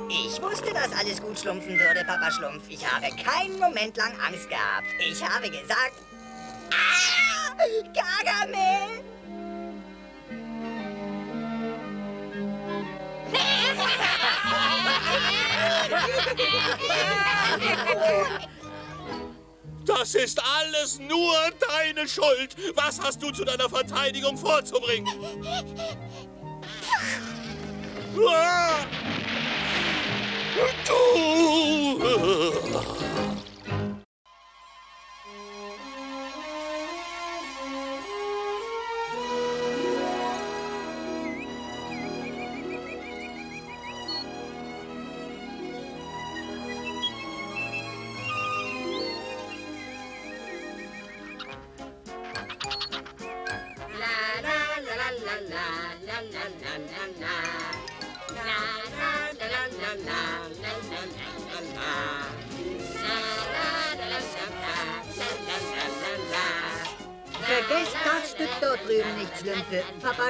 Ich wusste, dass alles gut schlumpfen würde, Papa Schlumpf. Ich habe keinen Moment lang Angst gehabt. Ich habe gesagt... Ah! Gargamel! Das ist alles nur deine Schuld. Was hast du zu deiner Verteidigung vorzubringen? Ah! Du!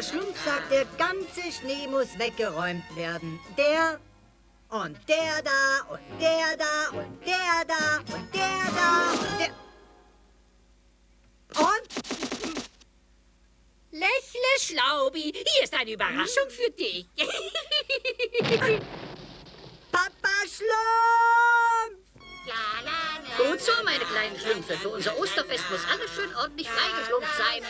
Schlumpf sagt, der ganze Schnee muss weggeräumt werden. Der und der da und der da und der da und der da und der... Und Lächle, Schlaubi. Hier ist eine Überraschung für dich. Papa Schlumpf! Gut so, meine kleinen Schlümpfe. Für unser Osterfest muss alles schön ordentlich freigeschlumpft sein.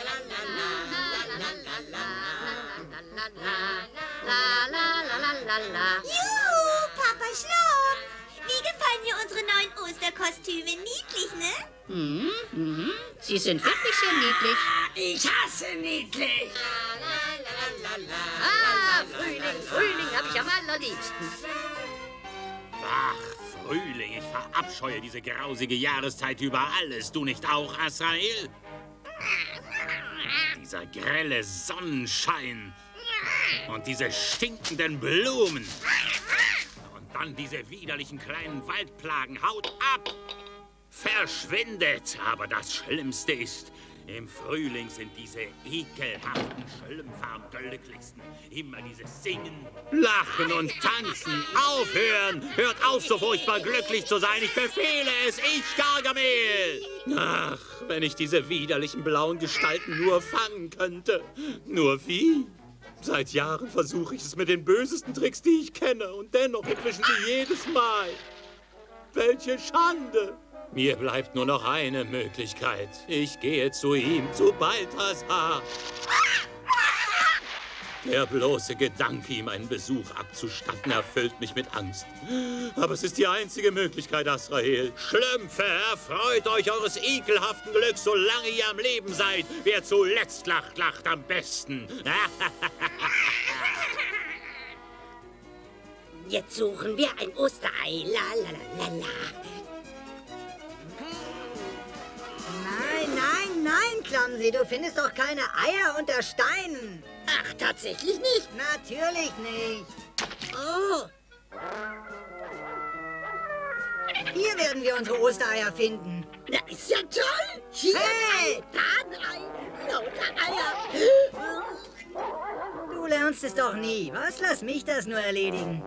Juhu, Papa Schlumpf. Wie gefallen dir unsere neuen Osterkostüme? Niedlich, ne? Mhm, mhm. Sie sind wirklich sehr niedlich. Ich hasse niedlich. Ah, Frühling, Frühling habe ich am allerliebsten. Ach, Frühling, ich verabscheue diese grausige Jahreszeit über alles. Du nicht auch, Azrael? Dieser grelle Sonnenschein und diese stinkenden Blumen. Und dann diese widerlichen kleinen Waldplagen. Haut ab! Verschwindet! Aber das Schlimmste ist, im Frühling sind diese ekelhaften Schlümpfe am glücklichsten. Immer dieses Singen, Lachen und Tanzen. Aufhören! Hört auf, so furchtbar glücklich zu sein. Ich befehle es, ich Gargamel! Ach, wenn ich diese widerlichen blauen Gestalten nur fangen könnte. Nur wie? Seit Jahren versuche ich es mit den bösesten Tricks, die ich kenne. Und dennoch entwischen sie jedes Mal. Welche Schande! Mir bleibt nur noch eine Möglichkeit. Ich gehe zu ihm, zu Balthasar. Der bloße Gedanke, ihm einen Besuch abzustatten, erfüllt mich mit Angst. Aber es ist die einzige Möglichkeit, Asrael. Schlümpfe, erfreut euch eures ekelhaften Glücks, solange ihr am Leben seid. Wer zuletzt lacht, lacht am besten. Jetzt suchen wir ein Osterei. La la la la la. Nein, nein, nein, Clumsy, du findest doch keine Eier unter Steinen. Ach, tatsächlich nicht? Natürlich nicht. Oh. Hier werden wir unsere Ostereier finden. Na, ist ja toll. Hier Hey! ein, da ein Ei, lauter Eier. Du lernst es doch nie. Was? Lass mich das nur erledigen.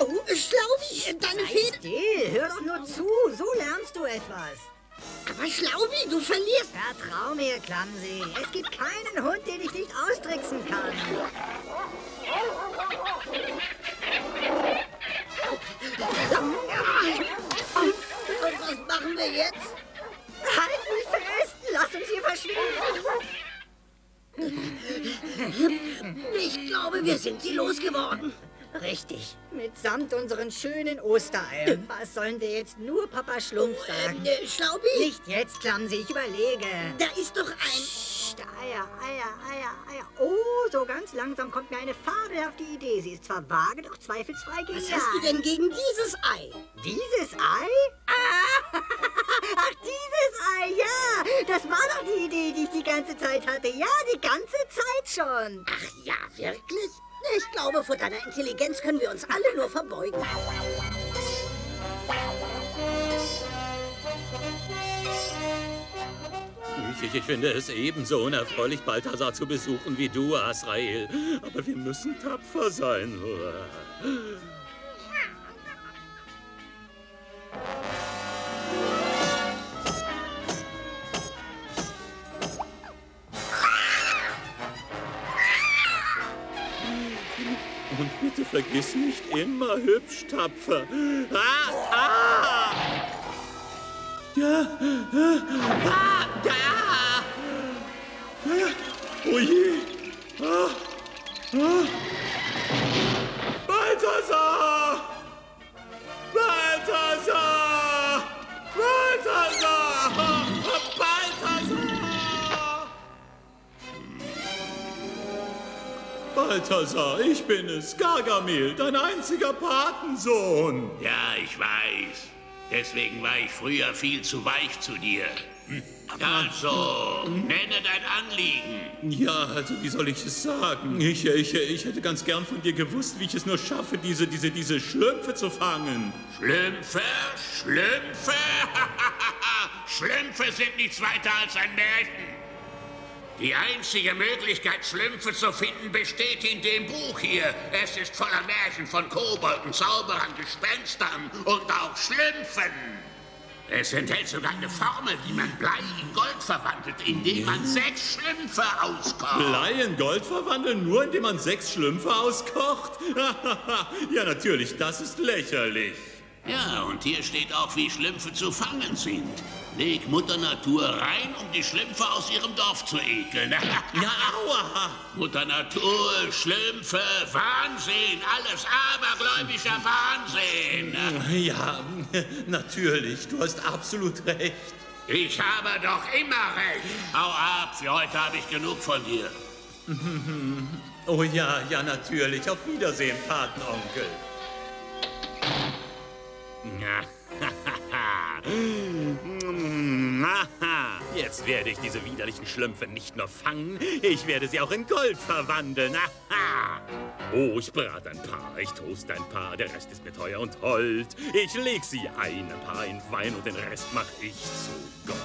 Oh, Schlaubi, deine Feder... Still, hör doch nur zu. So lernst du etwas. Aber Schlaubi, du verlierst... Vertrau mir, Clumsy. Es gibt keinen Hund, den ich nicht austricksen kann. Und was machen wir jetzt? Halt mich fest! Lass uns hier verschwinden! Ich glaube, wir sind sie losgeworden. Richtig. Mitsamt unseren schönen Ostereiern. Was sollen wir jetzt nur Papa Schlumpf sagen? Äh, Schlaubi? Nicht jetzt, Clumsy, ich überlege. Da ist doch ein... Psst, Eier, Eier, Eier, Eier. Oh, so ganz langsam kommt mir eine fabelhafte Idee. Sie ist zwar vage, doch zweifelsfrei genial. Was hast du denn gegen dieses Ei? Dieses Ei? Ah, ach, dieses Ei, ja. Das war doch die Idee, die ich die ganze Zeit hatte. Ja, die ganze Zeit schon. Ach ja, wirklich? Ich glaube, vor deiner Intelligenz können wir uns alle nur verbeugen. Ich, ich, finde es ebenso unerfreulich, Balthasar zu besuchen wie du, Asrael. Aber wir müssen tapfer sein. Und bitte vergiss nicht immer hübsch tapfer. Ah, ah! Ja, ah, ja! Oh je! Ah, ah. Balthasar! Balthasar! Balthasar, ich bin es, Gargamel, dein einziger Patensohn. Ja, ich weiß. Deswegen war ich früher viel zu weich zu dir. Hm. Also, nenne dein Anliegen. Ja, also wie soll ich es sagen? Ich, ich, ich hätte ganz gern von dir gewusst, wie ich es nur schaffe, diese, diese, diese Schlümpfe zu fangen. Schlümpfe? Schlümpfe? Schlümpfe sind nichts weiter als ein Märchen. Die einzige Möglichkeit, Schlümpfe zu finden, besteht in dem Buch hier. Es ist voller Märchen von Kobolden, Zauberern, Gespenstern und auch Schlümpfen. Es enthält sogar eine Formel, wie man Blei in Gold verwandelt, indem man sechs Schlümpfe auskocht. Blei in Gold verwandeln, nur indem man sechs Schlümpfe auskocht? ja, natürlich, das ist lächerlich. Ja, und hier steht auch, wie Schlümpfe zu fangen sind. Leg Mutter Natur rein, um die Schlümpfe aus ihrem Dorf zu ekeln. ja, aua! Mutter Natur, Schlümpfe, Wahnsinn, alles abergläubischer Wahnsinn. Ja, natürlich, du hast absolut recht. Ich habe doch immer recht. Hau ab, für heute habe ich genug von dir. Oh ja, ja, natürlich. Auf Wiedersehen, Patenonkel. Jetzt werde ich diese widerlichen Schlümpfe nicht nur fangen, ich werde sie auch in Gold verwandeln. Oh, ich brate ein paar, ich toast ein paar, der Rest ist mir teuer und hold. Ich leg sie ein, ein paar in Wein und den Rest mach ich zu Gold.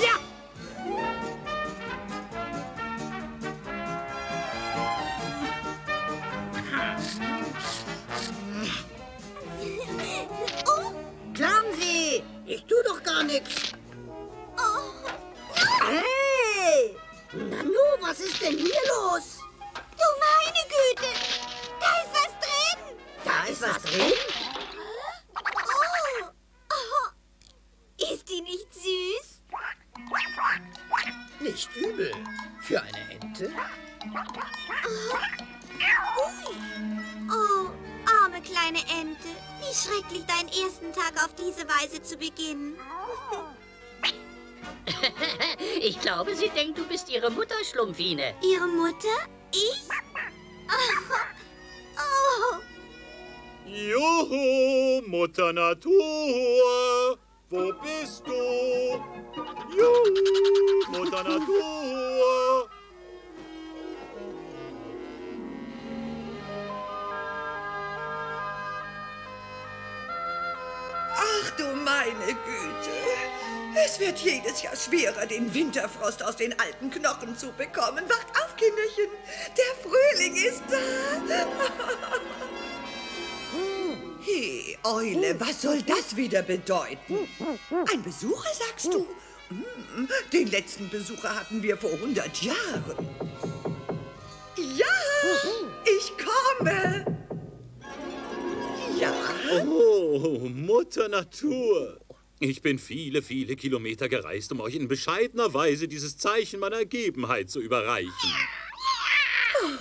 Ja! Oh, Clumsy! Ich tu doch gar nichts. Hey! Nanu, was ist denn hier los? Du meine Güte! Da ist was drin! ist was drin? Oh. oh. Ist die nicht süß? Nicht übel. Für eine Ente? Ui. Oh, arme kleine Ente. Wie schrecklich, deinen ersten Tag auf diese Weise zu beginnen. ich glaube, sie denkt, du bist ihre Mutter, Schlumpfine. Ihre Mutter? Ich? Oh. Juhu, Mutter Natur, wo bist du? Juhu, Mutter Natur. Ach du meine Güte. Es wird jedes Jahr schwerer, den Winterfrost aus den alten Knochen zu bekommen. Wacht auf, Kinderchen. Der Frühling ist da. Hey, Eule, was soll das wieder bedeuten? Ein Besucher, sagst du? Hm, Den letzten Besucher hatten wir vor 100 Jahren. Ja, ich komme. Ja. Oh, Mutter Natur. Ich bin viele, viele Kilometer gereist, um euch in bescheidener Weise dieses Zeichen meiner Ergebenheit zu überreichen.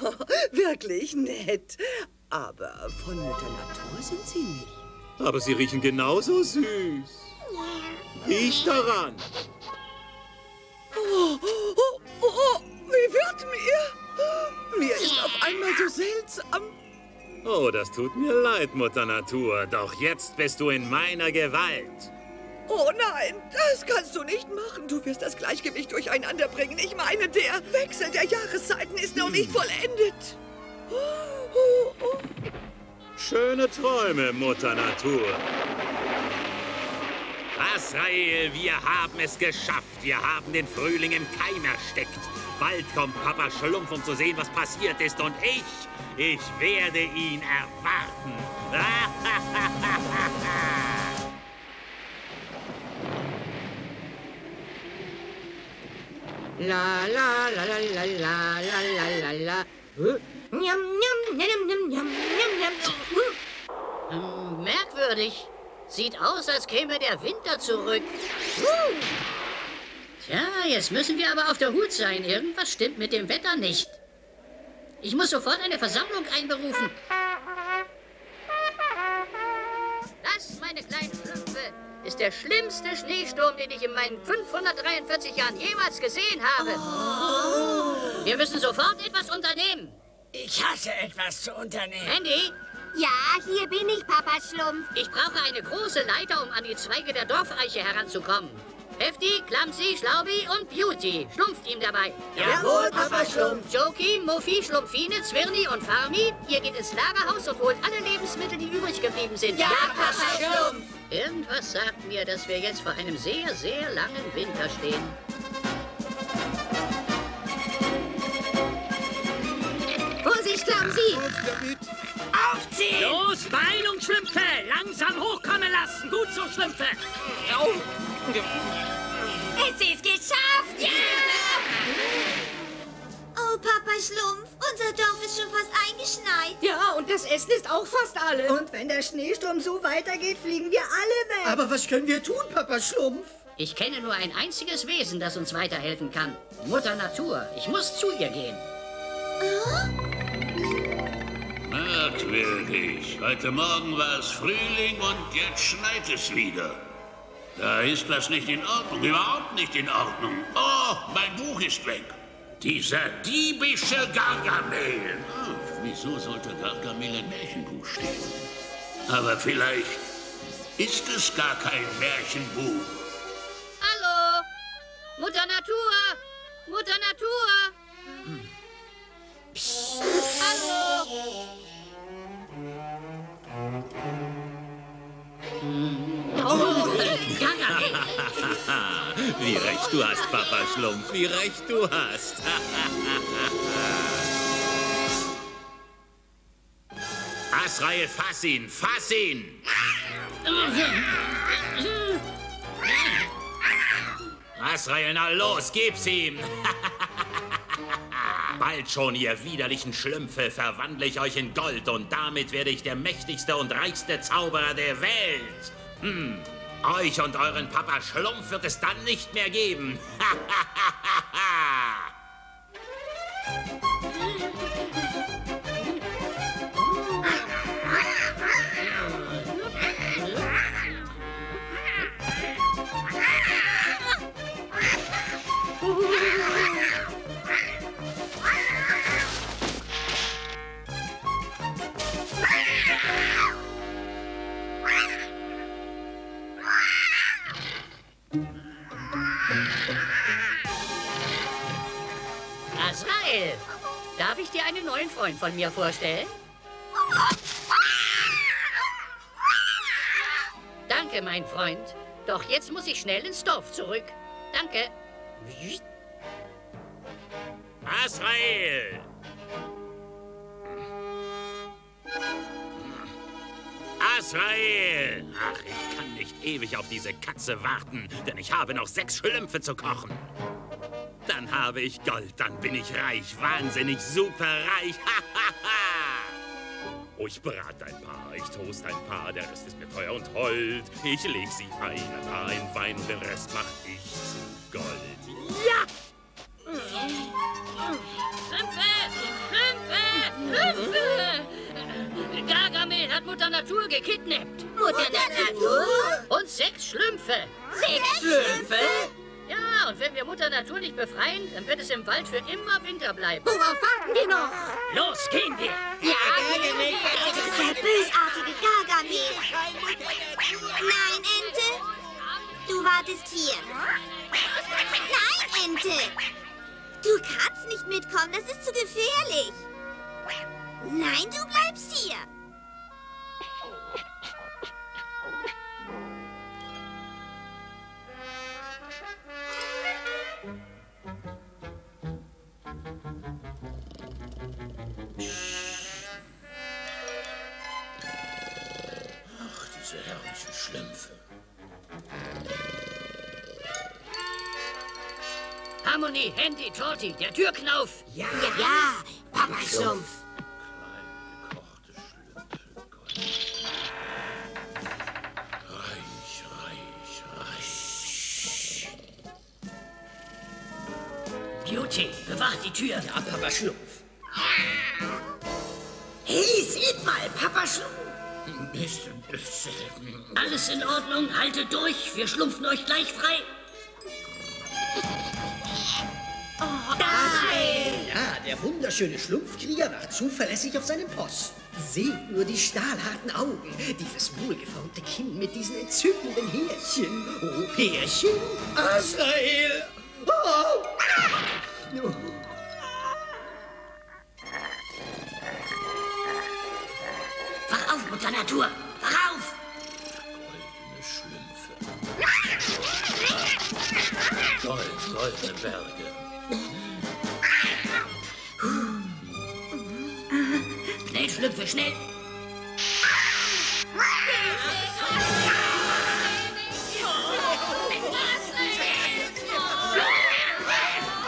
Oh, wirklich nett. Aber von Mutter Natur sind sie nicht. Aber sie riechen genauso süß. Riecht daran. Oh, oh, oh, wie wird mir? Mir ist auf einmal so seltsam. Oh, das tut mir leid, Mutter Natur. Doch jetzt bist du in meiner Gewalt. Oh nein, das kannst du nicht machen. Du wirst das Gleichgewicht durcheinander bringen. Ich meine, der Wechsel der Jahreszeiten ist noch nicht vollendet. Oh, oh, oh. Schöne Träume, Mutter Natur. Azrael, wir haben es geschafft. Wir haben den Frühling im Keim ersteckt. Bald kommt Papa Schlumpf, um zu sehen, was passiert ist. Und ich, ich werde ihn erwarten. La la la la la la la la la. Njam, njam, njam, njam, njam, njam, njam. Hm, merkwürdig. Sieht aus, als käme der Winter zurück. Tja, jetzt müssen wir aber auf der Hut sein. Irgendwas stimmt mit dem Wetter nicht. Ich muss sofort eine Versammlung einberufen. Das, meine kleinen Schlümpfe, ist der schlimmste Schneesturm, den ich in meinen 543 Jahren jemals gesehen habe. Wir müssen sofort etwas unternehmen. Ich hasse etwas zu unternehmen. Handy? Ja, hier bin ich, Papa Schlumpf. Ich brauche eine große Leiter, um an die Zweige der Dorfeiche heranzukommen. Hefti, Clumsy, Schlaubi und Beauty. Schlumpft ihm dabei. Jawohl, Papa Schlumpf. Joki, Muffi, Schlumpfine, Zwirni und Farmi, ihr geht ins Lagerhaus und holt alle Lebensmittel, die übrig geblieben sind. Ja, Papa Schlumpf. Irgendwas sagt mir, dass wir jetzt vor einem sehr, sehr langen Winter stehen. Vorsicht, Clumsy! Los, Beilung, Schlümpfe! Langsam hochkommen lassen! Gut so, Schlümpfe! Es ist geschafft! Ja! Oh, Papa Schlumpf, unser Dorf ist schon fast eingeschneit. Ja, und das Essen ist auch fast alle. Und wenn der Schneesturm so weitergeht, fliegen wir alle weg. Aber was können wir tun, Papa Schlumpf? Ich kenne nur ein einziges Wesen, das uns weiterhelfen kann. Mutter Natur. Ich muss zu ihr gehen. Merkwürdig. Heute Morgen war es Frühling und jetzt schneit es wieder. Da ist was nicht in Ordnung. Überhaupt nicht in Ordnung. Oh, mein Buch ist weg. Dieser diebische Gargamel. Ach, wieso sollte Gargamel ein Märchenbuch stehen? Aber vielleicht ist es gar kein Märchenbuch. Hallo? Mutter Natur! Mutter Natur! Psst. Hallo? Oh! Wie recht du hast, Papa Schlumpf, wie recht du hast. Azrael, fass ihn, fass ihn! Azrael, na los, gib's ihm! Bald schon, ihr widerlichen Schlümpfe, verwandle ich euch in Gold und damit werde ich der mächtigste und reichste Zauberer der Welt. Hm, euch und euren Papa Schlumpf wird es dann nicht mehr geben. Azrael, darf ich dir einen neuen Freund von mir vorstellen? Danke, mein Freund. Doch jetzt muss ich schnell ins Dorf zurück. Danke. Azrael! Azrael! Ach, ich kann nicht ewig auf diese Katze warten, denn ich habe noch sechs Schlümpfe zu kochen. Dann habe ich Gold, dann bin ich reich, wahnsinnig superreich. oh, ich brate ein paar, ich toast ein paar, der Rest ist mir teuer und hold. Ich leg sie ein, ein paar in Wein und den Rest mach ich zu Gold. Ja! Schlümpfe! Schlümpfe! Schlümpfe! Gargamel hat Mutter Natur gekidnappt. Mutter Natur? Und sechs Schlümpfe. Sechs Schlümpfe? Ja, und wenn wir Mutter Natur nicht befreien, dann wird es im Wald für immer Winter bleiben. Worauf warten wir noch? Los, gehen wir! Ja, Gargamel! Der bösartige Gargamel! Nein, Ente! Du wartest hier. Nein, Ente! Du kannst nicht mitkommen, das ist zu gefährlich. Nein, du bleibst hier. Ach, diese herrlichen Schlümpfe. Harmony, Handy, Torti, der Türknauf. Ja, Ja, Papa Schlumpf. Beauty, bewacht die Tür. Ja, Papa Schlumpf. Hey, seht mal, Papa Schlumpf. Du das? Alles in Ordnung, haltet durch. Wir schlumpfen euch gleich frei. Ja, der wunderschöne Schlumpfkrieger war zuverlässig auf seinem Posten. Seht nur die stahlharten Augen, dieses wohlgeformte Kinn mit diesen entzückenden Härchen. Oh, Härchen? Azrael! Mutter Natur. Wach auf. Goldene Schlümpfe. Gold, goldene Berge. Schnell, Schlümpfe, schnell.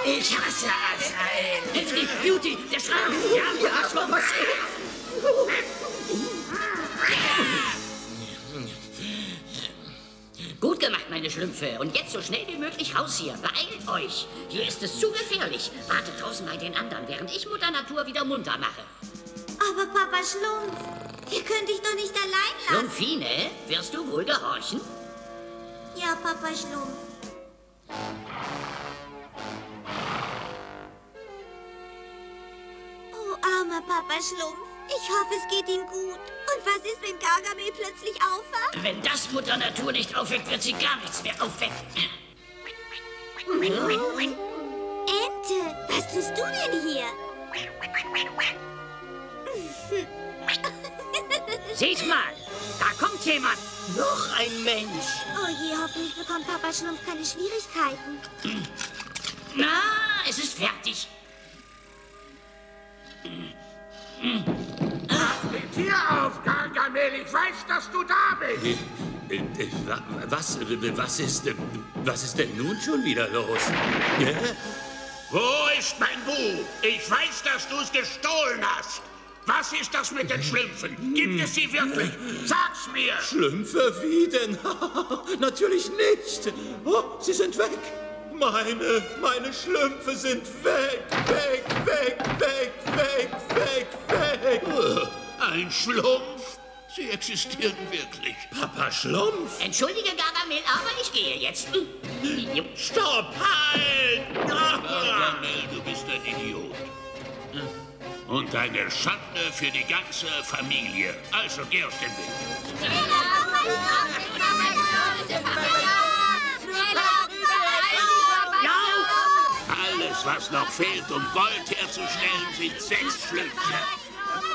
Ich hasse Azrael. Heftig, Beauty, der Schrank. Ja, ja, was Gut gemacht, meine Schlümpfe. Und jetzt so schnell wie möglich raus hier. Beeilt euch. Hier ist es zu gefährlich. Wartet draußen bei den anderen, während ich Mutter Natur wieder munter mache. Aber Papa Schlumpf, ihr könnt dich doch nicht allein lassen. Schlumpfine, wirst du wohl gehorchen? Ja, Papa Schlumpf. Oh, armer Papa Schlumpf. Ich hoffe, es geht ihm gut. Und was ist, wenn Gargamel plötzlich aufwacht? Wenn das Mutter Natur nicht aufweckt, wird sie gar nichts mehr aufwecken. Ente, was tust du denn hier? Seht mal, da kommt jemand. Noch ein Mensch. Oh je, hoffentlich bekommt Papa Schlumpf keine Schwierigkeiten. Na, es ist fertig. Tür auf, Gargamel. Ich weiß, dass du da bist. Äh, äh, wa- Was, äh, was ist, äh, was ist denn nun schon wieder los? Ja? Wo ist mein Buch? Ich weiß, dass du es gestohlen hast. Was ist das mit den Schlümpfen? Gibt es sie wirklich? Sag's mir! Schlümpfe, wie denn? Natürlich nicht. Oh, sie sind weg. Meine, meine Schlümpfe sind weg, weg, weg, weg, weg, weg, weg. Äh, Ein Schlumpf? Sie existieren wirklich. Papa Schlumpf? Entschuldige, Gargamel, aber ich gehe jetzt. Hm. Stopp, halt! Gargamel, du bist ein Idiot. Und eine Schande für die ganze Familie. Also geh aus dem Weg. Alles, was noch fehlt, um Gold herzustellen, sind sechs Schlümpfe.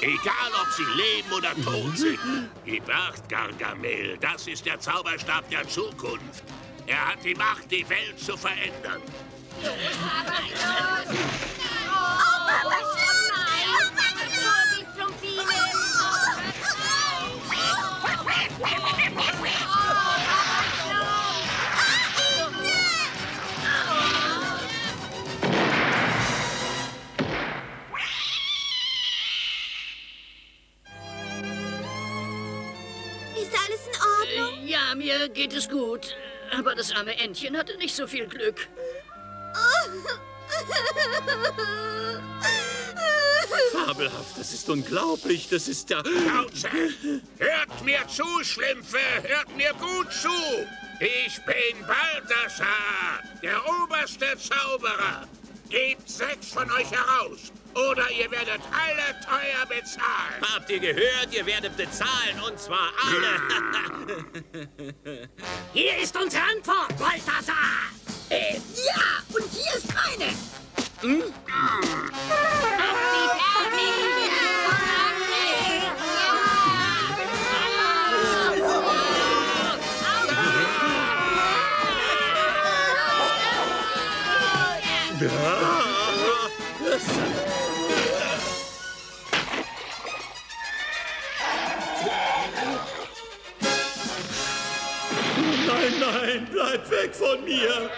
Egal, ob sie leben oder tot sind. Gib acht, Gargamel. Das ist der Zauberstab der Zukunft. Er hat die Macht, die Welt zu verändern. Ist Ja, mir geht es gut. Aber das arme Entchen hatte nicht so viel Glück. Fabelhaft, das ist unglaublich. Das ist ja... Schnauze! Hört mir zu, Schlümpfe! Hört mir gut zu! Ich bin Balthasar, der oberste Zauberer. Gebt sechs von euch heraus, oder ihr werdet alle teuer bezahlen. Habt ihr gehört? Ihr werdet bezahlen, und zwar alle. Hier ist unsere Antwort, Balthasar. Äh, Ja, und hier ist meine. Nein, nein, bleib weg von mir.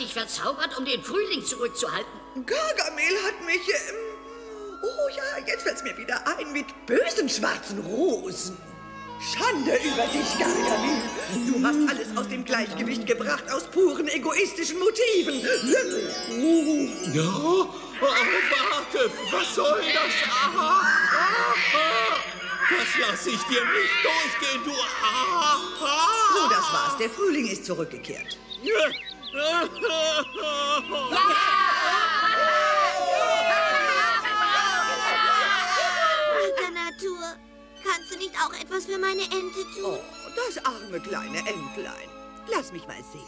Dich verzaubert, um den Frühling zurückzuhalten. Gargamel hat mich. Ähm, oh ja, jetzt fällt's mir wieder ein mit bösen schwarzen Rosen. Schande über dich, Gargamel. Du hast alles aus dem Gleichgewicht gebracht, aus puren egoistischen Motiven. Ja? Oh, warte, was soll das? Aha, aha. Das lasse ich dir nicht durchgehen, du Aha. So, das war's. Der Frühling ist zurückgekehrt. Mutter Natur, kannst du nicht auch etwas für meine Ente tun? Oh, das arme kleine Entlein. Lass mich mal sehen.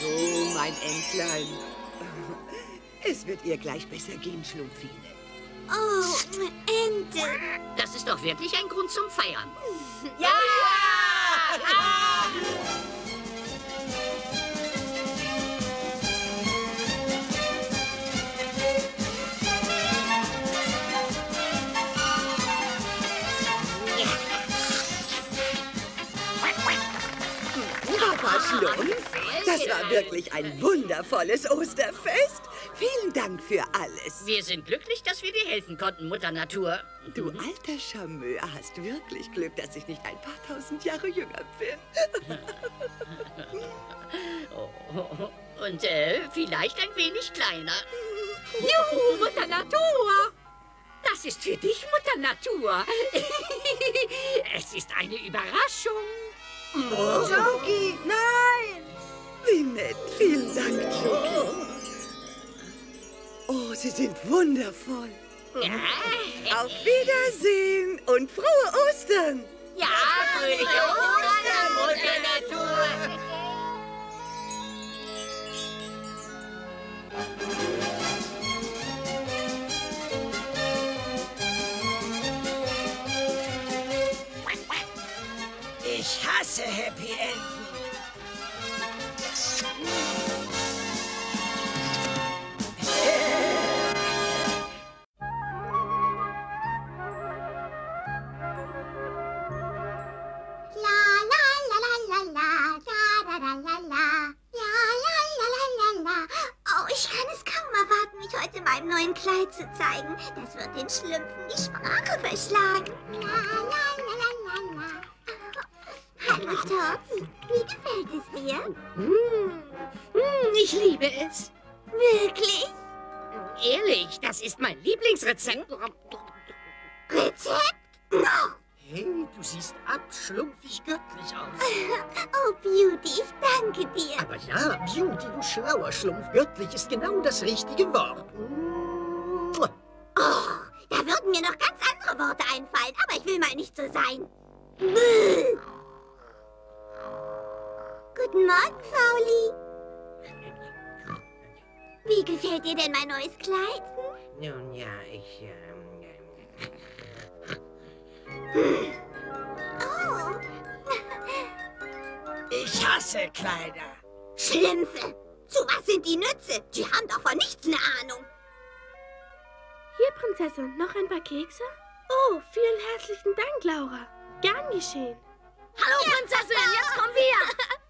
So, mein Entlein. Es wird ihr gleich besser gehen, Schlumpfine. Oh, Ente. Das ist doch wirklich ein Grund zum Feiern. Ja! Papa Schlumpf, das war wirklich ein wundervolles Osterfest. Vielen Dank für alles. Wir sind glücklich, dass wir dir helfen konnten, Mutter Natur. Du alter Charmeur hast wirklich Glück, dass ich nicht ein paar tausend Jahre jünger bin. Oh, und äh, vielleicht ein wenig kleiner. Juhu, Mutter Natur. Das ist für dich, Mutter Natur. es ist eine Überraschung. Joki, nein! Wie nett. Vielen Dank, Joki. Oh, Sie sind wundervoll. Auf Wiedersehen und frohe Ostern. Ja, fröhliche Ostern, Mutter Natur. hasse Happy Enden. La da da da. Oh, ich kann es kaum erwarten, mich heute in meinem neuen Kleid zu zeigen. Das wird den Schlümpfen die Sprache verschlagen. La la la la la la. Hallo, Torti. Wie gefällt es dir? Hm, hm, ich liebe es. Wirklich? Ehrlich, das ist mein Lieblingsrezept. Rezept? Hey, du siehst abschlumpfig göttlich aus. Oh, Beauty, ich danke dir. Aber ja, Beauty, du schlauer Schlumpf, göttlich ist genau das richtige Wort. Oh, da würden mir noch ganz andere Worte einfallen, aber ich will mal nicht so sein. Bäh. Guten Morgen, Fauli. Wie gefällt dir denn mein neues Kleid? Nun ja, ich, ähm... Oh, Ich hasse Kleider. Schlümpfe. Zu was sind die Nütze? Die haben doch von nichts eine Ahnung. Hier, Prinzessin, noch ein paar Kekse? Oh, vielen herzlichen Dank, Laura. Gern geschehen. Hallo, Prinzessin, jetzt komm wir.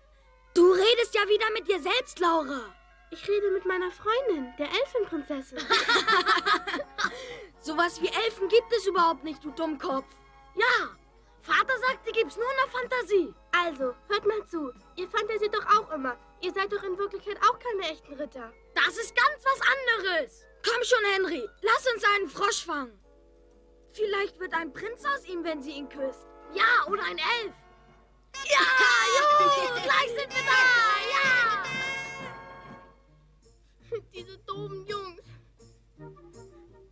Du redest ja wieder mit dir selbst, Laura. Ich rede mit meiner Freundin, der Elfenprinzessin. Sowas wie Elfen gibt es überhaupt nicht, du Dummkopf. Ja, Vater sagt, die gibt's nur in der Fantasie. Also, hört mal zu. Ihr fantasiert doch auch immer. Ihr seid doch in Wirklichkeit auch keine echten Ritter. Das ist ganz was anderes. Komm schon, Henry, lass uns einen Frosch fangen. Vielleicht wird ein Prinz aus ihm, wenn sie ihn küsst. Ja, oder ein Elf. Ja, juhu, gleich sind wir da, ja. Diese doofen Jungs.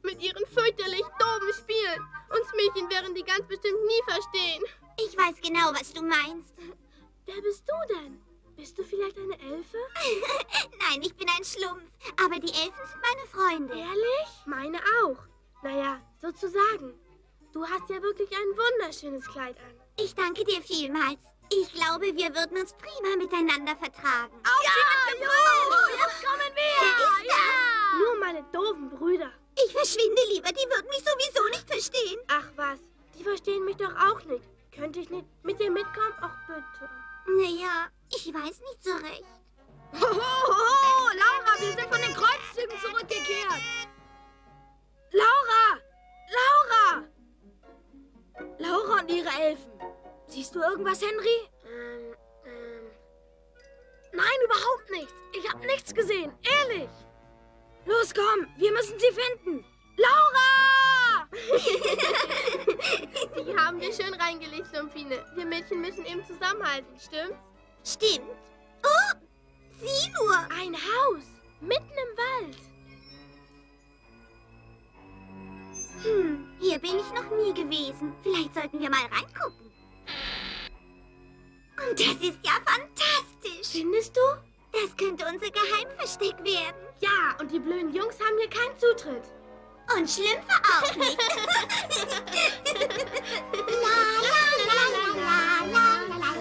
Mit ihren fürchterlich doofen Spielen. Uns Mädchen werden die ganz bestimmt nie verstehen. Ich weiß genau, was du meinst. Wer bist du denn? Bist du vielleicht eine Elfe? Nein, ich bin ein Schlumpf. Aber die Elfen sind meine Freunde. Ehrlich? Meine auch. Naja, sozusagen. Du hast ja wirklich ein wunderschönes Kleid an. Ich danke dir vielmals. Ich glaube, wir würden uns prima miteinander vertragen. Auf ja, juhu, jetzt kommen wir. Wer ist ja. Nur meine doofen Brüder. Ich verschwinde lieber, die würden mich sowieso nicht verstehen. Ach was, die verstehen mich doch auch nicht. Könnte ich nicht mit dir mitkommen? Ach bitte. Naja, ich weiß nicht so recht. Hohoho, Laura, wir sind von den Kreuzzügen zurückgekehrt. Laura! Laura! Laura und ihre Elfen. Siehst du irgendwas, Henry? Ähm, ähm. Nein, überhaupt nichts. Ich habe nichts gesehen, ehrlich. Los, komm, wir müssen sie finden. Laura! Die haben wir schön reingelegt, Schlumpfine. Wir Mädchen müssen eben zusammenhalten, stimmt's? Stimmt. Oh, sieh nur. Ein Haus, mitten im Wald. Hm, hier bin ich noch nie gewesen. Vielleicht sollten wir mal reingucken. Und das ist ja fantastisch. Findest du? Das könnte unser Geheimversteck werden. Ja, und die blöden Jungs haben hier keinen Zutritt. Und Schlümpfe auch nicht. la, la, la, la, la, la, la, la.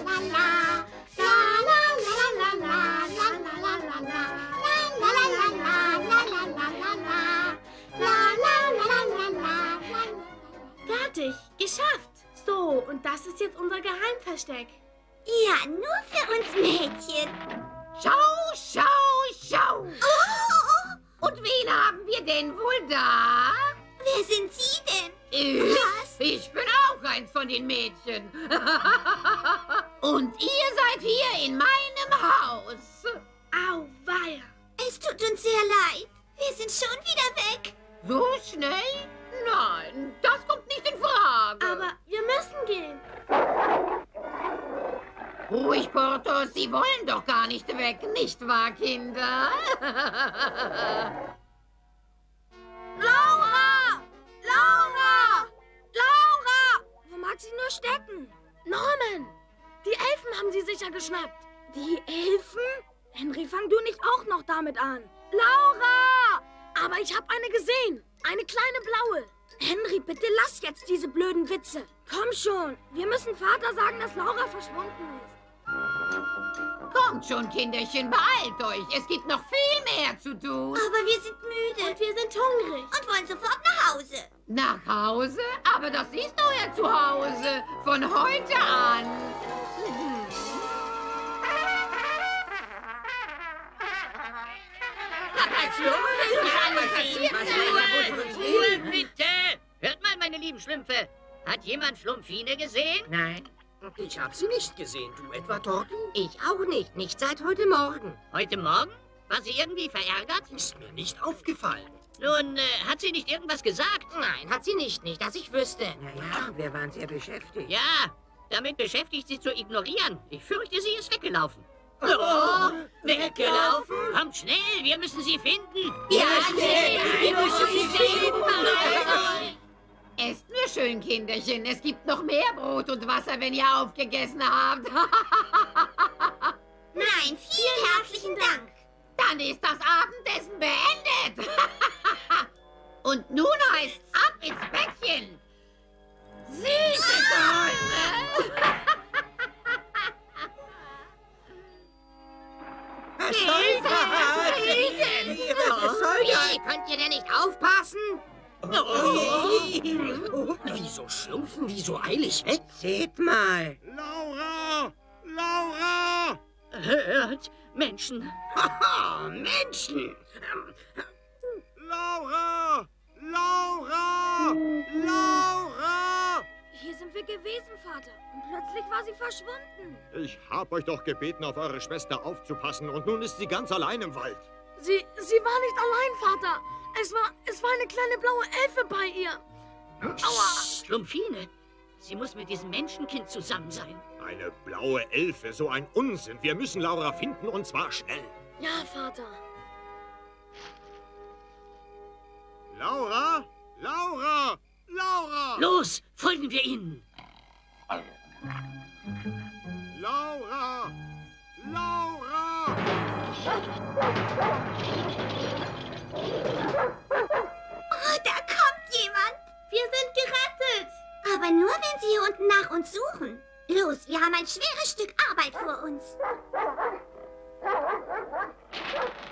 Fertig, geschafft. So, und das ist jetzt unser Geheimversteck. Ja, nur für uns Mädchen. Schau, schau, schau. Oh, Und wen haben wir denn wohl da? wer sind Sie denn? Ich, Was? ich bin auch eins von den Mädchen. Und ihr seid hier in meinem Haus. Au, weia. Es tut uns sehr leid. Wir sind schon wieder weg. So schnell? Nein, das kommt nicht in Frage. Aber wir müssen gehen. Ruhig, Porthos, Sie wollen doch gar nicht weg, nicht wahr, Kinder? Laura! Laura! Laura! Wo mag sie nur stecken? Norman! Die Elfen haben sie sicher geschnappt. Die Elfen? Henry, fang du nicht auch noch damit an. Laura! Aber ich habe eine gesehen. Eine kleine blaue. Henry, bitte lass jetzt diese blöden Witze. Komm schon. Wir müssen Vater sagen, dass Laura verschwunden ist. Kommt schon, Kinderchen, beeilt euch. Es gibt noch viel mehr zu tun. Aber wir sind müde. Und wir sind hungrig. Und wollen sofort nach Hause. Nach Hause? Aber das ist euer Zuhause. Von heute an. Ruhe, bitte! Hört mal, meine lieben Schlümpfe. Hat jemand Schlumpfine gesehen? Nein. Ich habe sie nicht gesehen. Du etwa, Torten? Ich auch nicht. Nicht seit heute Morgen. Heute Morgen? War sie irgendwie verärgert? Ist mir nicht aufgefallen. Nun, äh, hat sie nicht irgendwas gesagt? Nein, hat sie nicht. Nicht, dass ich wüsste. Naja, wir waren sehr beschäftigt. Ja, damit beschäftigt, sie zu ignorieren. Ich fürchte, sie ist weggelaufen. Oh, weggelaufen? Kommt schnell, wir müssen sie finden. Ja, schnell, wir müssen sie finden. Esst nur schön, Kinderchen. Es gibt noch mehr Brot und Wasser, wenn ihr aufgegessen habt. Nein, vielen herzlichen Dank. Dann ist das Abendessen beendet. und nun heißt ab ins Bettchen. Süße Wie, könnt ihr denn nicht aufpassen? Wieso schlumpfen die so eilig weg? Seht mal. Laura! Laura! Hört, Menschen. Haha, Menschen! Laura! Laura! Laura! Hier sind wir gewesen, Vater. Und plötzlich war sie verschwunden. Ich hab euch doch gebeten, auf eure Schwester aufzupassen und nun ist sie ganz allein im Wald. Sie, sie war nicht allein, Vater. Es war, es war eine kleine blaue Elfe bei ihr. Aua. Schlumpfine. Sie muss mit diesem Menschenkind zusammen sein. Eine blaue Elfe, so ein Unsinn. Wir müssen Laura finden und zwar schnell. Ja, Vater. Laura! Laura! Laura! Los, folgen wir ihnen. Laura! Laura! Oh, da kommt jemand. Wir sind gerettet. Aber nur, wenn Sie hier unten nach uns suchen. Los, wir haben ein schweres Stück Arbeit vor uns.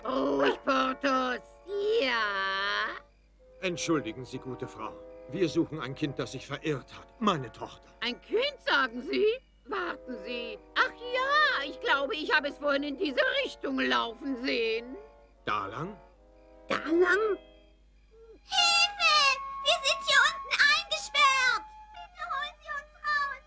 Ruhig, Porthos. Ja. Entschuldigen Sie, gute Frau. Wir suchen ein Kind, das sich verirrt hat. Meine Tochter. Ein Kind, sagen Sie? Warten Sie. Ach ja, ich glaube, ich habe es vorhin in diese Richtung laufen sehen. Da lang? Da lang? Hilfe! Wir sind hier unten eingesperrt. Bitte holen Sie uns raus.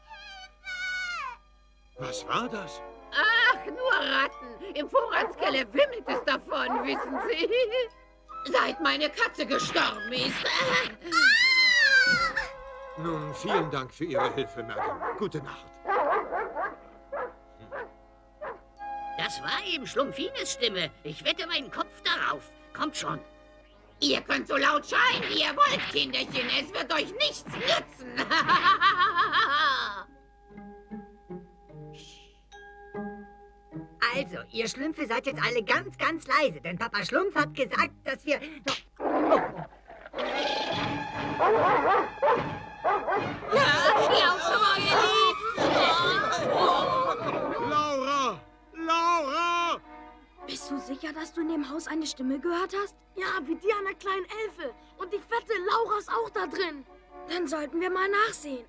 Hilfe! Was war das? Ach, nur Ratten. Im Vorratskeller wimmelt es davon, wissen Sie. Seit meine Katze gestorben ist. Nun, vielen Dank für Ihre Hilfe, Madame. Gute Nacht. Das war eben Schlumpfines Stimme. Ich wette meinen Kopf darauf. Kommt schon. Ihr könnt so laut schreien, wie ihr wollt, Kinderchen. Es wird euch nichts nützen. Also, ihr Schlümpfe seid jetzt alle ganz, ganz leise, denn Papa Schlumpf hat gesagt, dass wir... Laura! Bist du sicher, dass du in dem Haus eine Stimme gehört hast? Ja, wie die einer kleinen Elfe. Und ich wette, Laura ist auch da drin. Dann sollten wir mal nachsehen.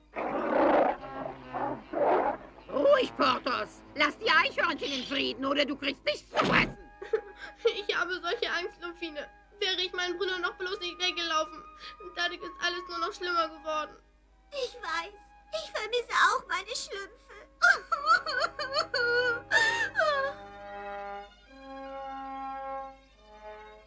Ruhig, Porthos. Lass die Eichhörnchen in Frieden oder du kriegst nichts zu fressen. Ich habe solche Angst, Lumpfine. Wäre ich meinen Bruder noch bloß nicht weggelaufen. Dadurch ist alles nur noch schlimmer geworden. Ich weiß. Ich vermisse auch meine Schlümpfe.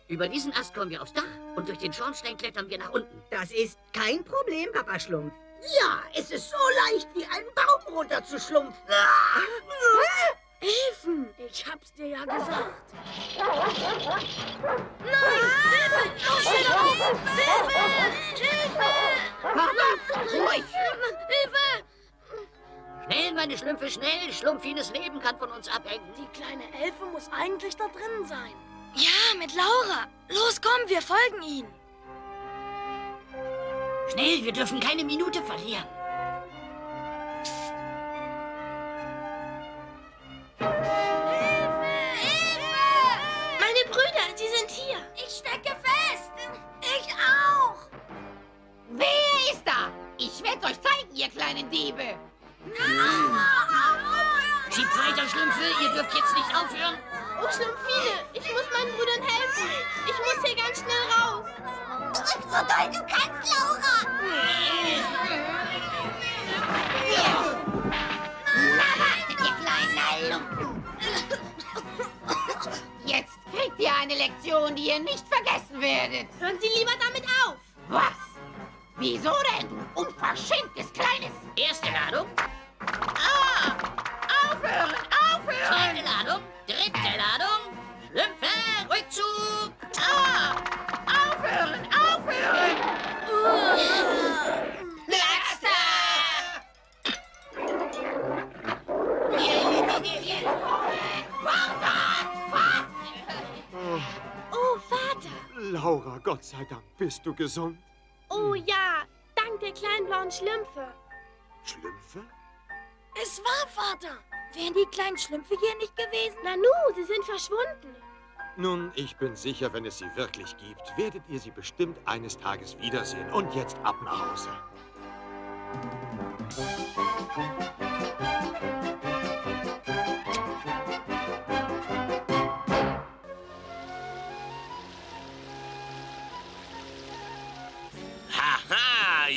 Über diesen Ast kommen wir aufs Dach und durch den Schornstein klettern wir nach unten. Das ist kein Problem, Papa Schlumpf. Ja, es ist so leicht, wie einen Baum runterzuschlumpfen. Elfen! Ich hab's dir ja gesagt. Nein! Hilfe! Los, schneller raus! Hilfe! Hilfe! Papa, ruhig! Hilfe! Schnell, meine Schlümpfe, schnell! Schlumpfines Leben kann von uns abhängen. Die kleine Elfe muss eigentlich da drin sein. Ja, mit Laura. Los, komm, wir folgen ihnen. Schnell, wir dürfen keine Minute verlieren. Meine Brüder, sie sind hier. Ich stecke fest. Ich auch. Wer ist da? Ich werd's euch zeigen, ihr kleinen Diebe. Schiebt weiter, Schlümpfe, ihr dürft jetzt nicht aufhören. Oh, Schlumpfine, ich muss meinen Brüdern helfen. Ich muss hier ganz schnell raus. Drück so doll du kannst, Laura! Na, wartet, ihr kleinen Lumpen. Jetzt kriegt ihr eine Lektion, die ihr nicht vergessen werdet. Hören Sie lieber damit auf. Was? Wieso denn, du unverschämtes Kleines? Erste Ladung, Gott sei Dank, bist du gesund? Oh ja, dank der kleinen blauen Schlümpfe. Schlümpfe? Es war Vater. Wären die kleinen Schlümpfe hier nicht gewesen? Nanu, sie sind verschwunden. Nun, ich bin sicher, wenn es sie wirklich gibt, werdet ihr sie bestimmt eines Tages wiedersehen. Und jetzt ab nach Hause.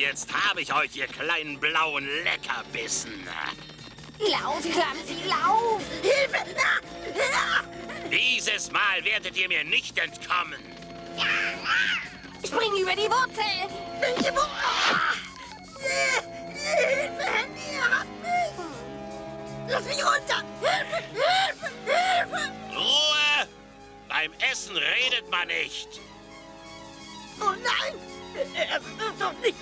Jetzt habe ich euch, ihr kleinen blauen Leckerbissen. Lauf, Klamsi, lauf! Hilfe! Dieses Mal werdet ihr mir nicht entkommen. Spring über die Wurzel! Welche Wurzel? Hilfe, Handy, hab mich! Lass mich runter! Hilfe, Hilfe, Hilfe! Ruhe! Beim Essen redet man nicht. Oh nein! Er wird doch nicht!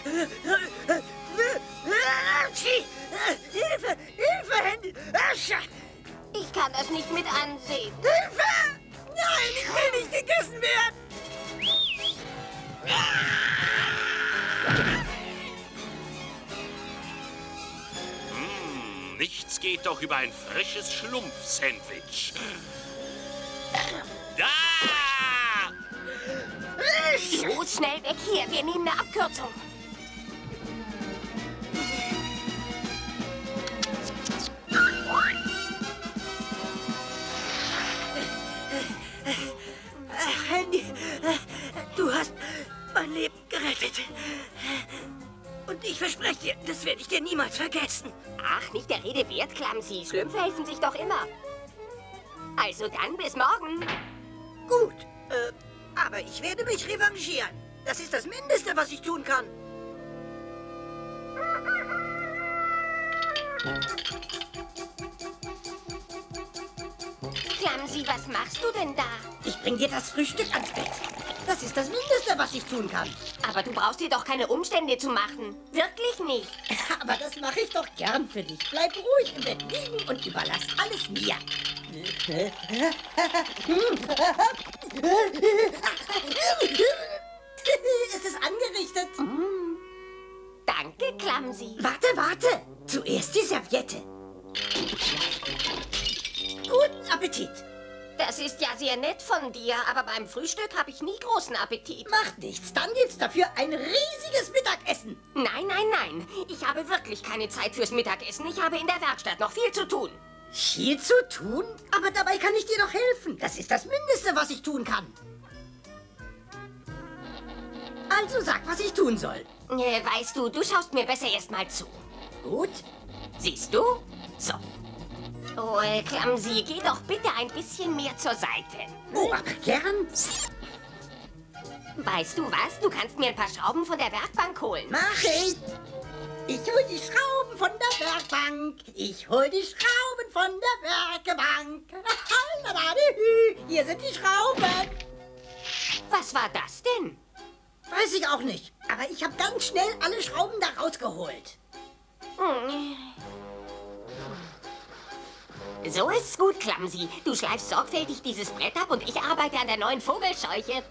Hilfe! Hilfe, Handy! Ich kann das nicht mit ansehen. Hilfe! Nein, ich will nicht gegessen werden! Hm, nichts geht doch über ein frisches Schlumpf-Sandwich. Da! Los, schnell weg hier. Wir nehmen eine Abkürzung. Handy, du hast mein Leben gerettet. Und ich verspreche dir, das werde ich dir niemals vergessen. Ach, nicht der Rede wert, Klamsi. Schlümpfe helfen sich doch immer. Also dann, bis morgen. Gut, äh, aber ich werde mich revanchieren. Das ist das Mindeste, was ich tun kann. Klamsi, was machst du denn da? Ich bring dir das Frühstück ans Bett. Das ist das Mindeste, was ich tun kann. Aber du brauchst dir doch keine Umstände zu machen. Wirklich nicht. Aber das mache ich doch gern für dich. Bleib ruhig im Bett liegen und überlass alles mir. Es ist angerichtet. Danke, Klamsi. Warte, warte. Zuerst die Serviette. Guten Appetit. Das ist ja sehr nett von dir, aber beim Frühstück habe ich nie großen Appetit. Macht nichts, dann gibt's dafür ein riesiges Mittagessen. Nein, nein, nein. Ich habe wirklich keine Zeit fürs Mittagessen. Ich habe in der Werkstatt noch viel zu tun. Viel zu tun? Aber dabei kann ich dir doch helfen. Das ist das Mindeste, was ich tun kann. Also sag, was ich tun soll. Äh, weißt du, du schaust mir besser erst mal zu. Gut. Siehst du? So. Oh, Klamsi, geh doch bitte ein bisschen mehr zur Seite. Oh, aber gern. Weißt du was? Du kannst mir ein paar Schrauben von der Werkbank holen. Mach ich. Ich hol die Schrauben von der Werkbank. Ich hol die Schrauben von der Werkbank. Hier sind die Schrauben. Was war das denn? Weiß ich auch nicht. Aber ich habe ganz schnell alle Schrauben da rausgeholt. Hm. So ist's gut, Klamsi. Du schleifst sorgfältig dieses Brett ab und ich arbeite an der neuen Vogelscheuche.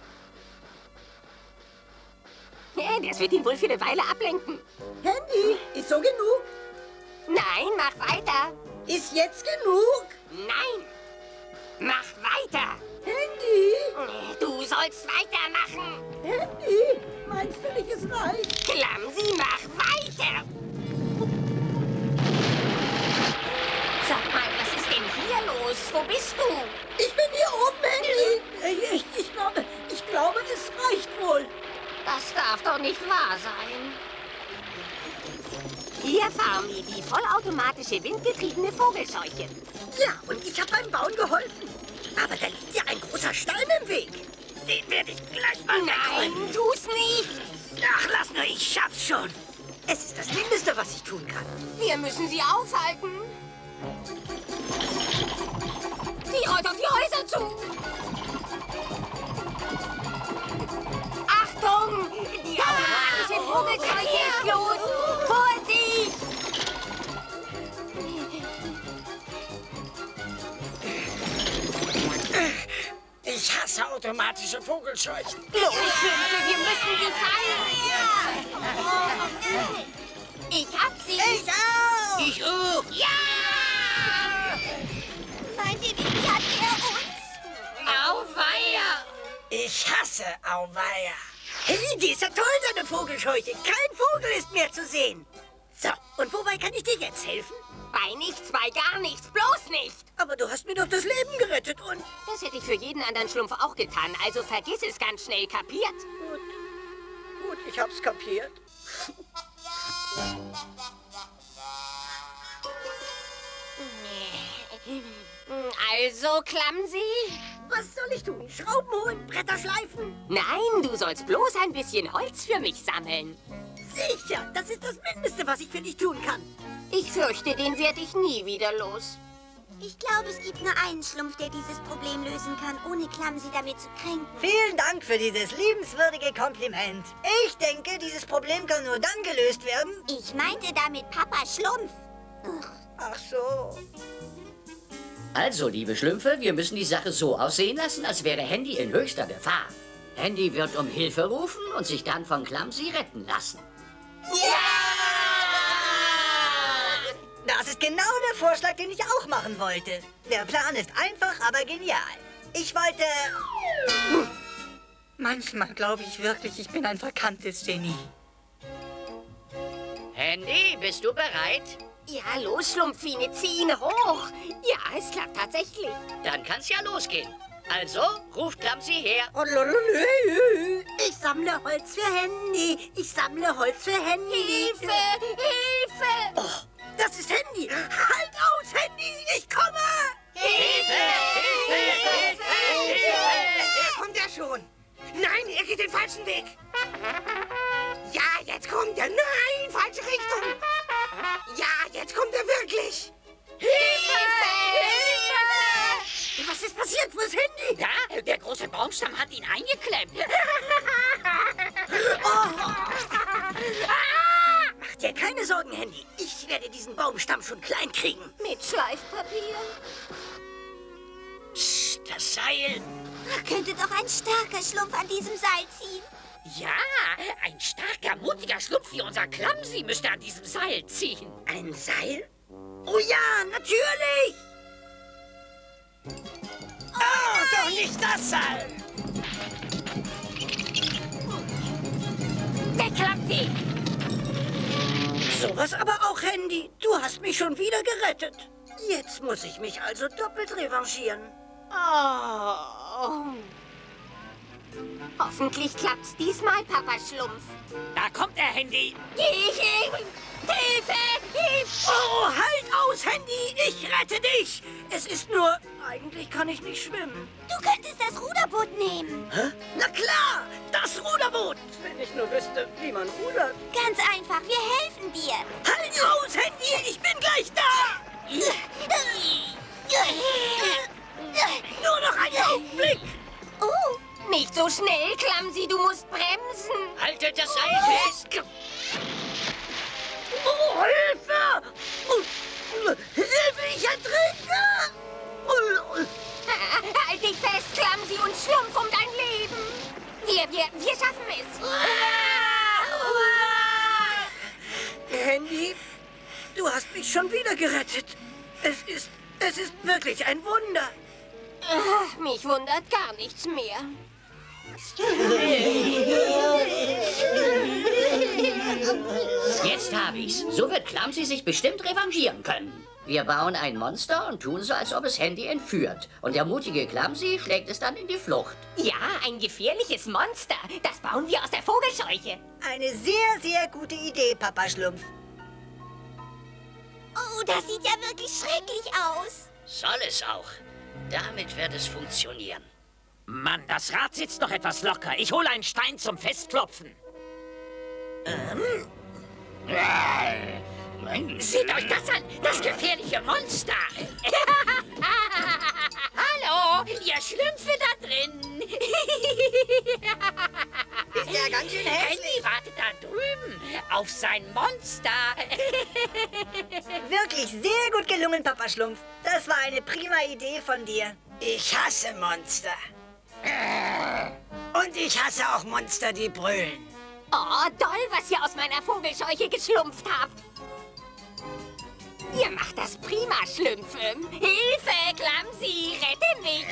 Ja, das wird ihn wohl für eine Weile ablenken. Handy, ist so genug? Nein, mach weiter. Ist jetzt genug? Nein, mach weiter. Handy? Du sollst weitermachen. Handy, meinst du nicht, es reicht? Klamsi, mach weiter. Los? Wo bist du? Ich bin hier oben, Handy. Ich, ich, glaube, ich glaube, es reicht wohl. Das darf doch nicht wahr sein. Hier, Farmi, die vollautomatische windgetriebene Vogelscheuche. Ja, und ich habe beim Bauen geholfen. Aber da liegt ja ein großer Stein im Weg. Den werde ich gleich mal Nein, wegräumen. tu's nicht. Ach, lass nur, ich schaff's schon. Es ist das Mindeste, was ich tun kann. Wir müssen sie aufhalten. Die rollt auf die Häuser zu. Achtung! Die automatische Vogelscheuche ist los. Vorsicht! Ich hasse automatische Vogelscheuchen. Los, wir müssen sie fangen. Ich hab sie. Ich auch. Ich auch. Ja! Meint ihr, Auweia! Ich hasse Auweia. Hey, die ist ja toll, deine Vogelscheuche. Kein Vogel ist mehr zu sehen. So, und wobei kann ich dir jetzt helfen? Bei nichts, bei gar nichts, bloß nicht. Aber du hast mir doch das Leben gerettet und... Das hätte ich für jeden anderen Schlumpf auch getan, also vergiss es ganz schnell, kapiert? Gut, ich hab's kapiert. Also, Clumsy? Was soll ich tun? Schrauben holen, Bretter schleifen? Nein, du sollst bloß ein bisschen Holz für mich sammeln. Sicher, das ist das Mindeste, was ich für dich tun kann. Ich fürchte, den werde ich nie wieder los. Ich glaube, es gibt nur einen Schlumpf, der dieses Problem lösen kann, ohne Clumsy damit zu kränken. Vielen Dank für dieses liebenswürdige Kompliment. Ich denke, dieses Problem kann nur dann gelöst werden. Ich meinte damit Papa Schlumpf. Ach so. Also, liebe Schlümpfe, wir müssen die Sache so aussehen lassen, als wäre Handy in höchster Gefahr. Handy wird um Hilfe rufen und sich dann von Clumsy retten lassen. Das ist genau der Vorschlag, den ich auch machen wollte. Der Plan ist einfach, aber genial. Ich wollte... Manchmal glaube ich wirklich, ich bin ein verkanntes Genie. Handy, bist du bereit? Ja, los, Schlumpfine, zieh ihn hoch. Ja, es klappt tatsächlich. Dann kann's ja losgehen. Also, ruft Clumsy her. Oh. Ich sammle Holz für Handy. Ich sammle Holz für Handy. Hilfe! Hilfe! Oh, das ist Handy. Halt aus, Handy. Ich komme. Hilfe! Hilfe! Hilfe! Kommt er schon? Nein, er geht den falschen Weg. Ja, jetzt kommt er. Nein, falsche Richtung. Ja, jetzt kommt er wirklich. Hilfe! Was ist passiert? Wo ist Handy? Ja, der große Baumstamm hat ihn eingeklemmt. Mach dir keine Sorgen, Handy. Ich werde diesen Baumstamm schon klein kriegen. Mit Schleifpapier. Psst, das Seil. Könnte doch ein starker Schlumpf an diesem Seil ziehen. Ja, ein starker, mutiger Schlumpf wie unser Clumsy müsste an diesem Seil ziehen. Ein Seil? Oh ja, natürlich. Oh, doch nicht das Seil. Der Clumsy! Sowas aber auch, Handy. Du hast mich schon wieder gerettet. Jetzt muss ich mich also doppelt revanchieren. Oh. Hoffentlich klappt's diesmal, Papa Schlumpf. Da kommt er, Handy. Ich, Hilfe! Hilfe! Oh, halt aus, Handy! Ich rette dich! Es ist nur... Eigentlich kann ich nicht schwimmen. Du könntest das Ruderboot nehmen. Hä? Na klar! Das Ruderboot! Wenn ich nur wüsste, wie man rudert. Ganz einfach, wir helfen dir. Halt aus, Handy! Ich bin gleich da! Nur noch einen Augenblick! Oh, nicht so schnell, Clumsy, du musst bremsen. Haltet das Seil fest. Oh, Hilfe! Hilfe, ich ertrinke! Halt dich fest, Clumsy, und schlumpf um dein Leben. Wir, wir, wir schaffen es. Handy, du hast mich schon wieder gerettet. Es ist, es ist wirklich ein Wunder. Ach, Mich wundert gar nichts mehr. Jetzt hab ich's. So wird Clumsy sich bestimmt revanchieren können. Wir bauen ein Monster und tun so, als ob es Handy entführt. Und der mutige Clumsy schlägt es dann in die Flucht. Ja, ein gefährliches Monster. Das bauen wir aus der Vogelscheuche. Eine sehr, sehr gute Idee, Papa Schlumpf. Oh, das sieht ja wirklich schrecklich aus. Soll es auch. Damit wird es funktionieren. Mann, das Rad sitzt noch etwas locker. Ich hole einen Stein zum Festklopfen. Ähm. Seht euch das an, das gefährliche Monster. Hallo, ihr Schlümpfe da drin. Ist ja ganz schön hässlich. Henny wartet da drüben auf sein Monster. Wirklich sehr gut gelungen, Papa Schlumpf. Das war eine prima Idee von dir. Ich hasse Monster. Und ich hasse auch Monster, die brüllen. Oh, toll, was ihr aus meiner Vogelscheuche geschlumpft habt. Ihr macht das prima, Schlümpfe. Hilfe, Clumsy, rette mich.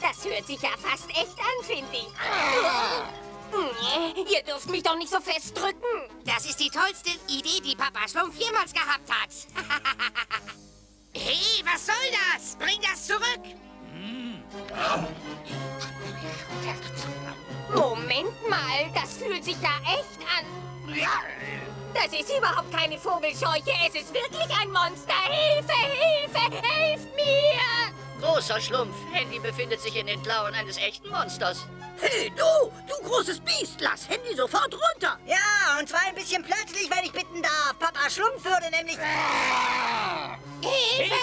Das hört sich ja fast echt an, finde ich. Nee, Ihr dürft mich doch nicht so festdrücken. Das ist die tollste Idee, die Papa Schlumpf jemals gehabt hat. hey, was soll das? Bring das zurück. Moment mal, das fühlt sich ja echt an. Das ist überhaupt keine Vogelscheuche, es ist wirklich ein Monster. Hilfe, Hilfe, helft mir! Großer Schlumpf, Handy befindet sich in den Klauen eines echten Monsters. Hey, du, du großes Biest, lass Handy sofort runter. Ja, und zwar ein bisschen plötzlich, wenn ich bitten darf. Papa Schlumpf würde nämlich... Hilfe!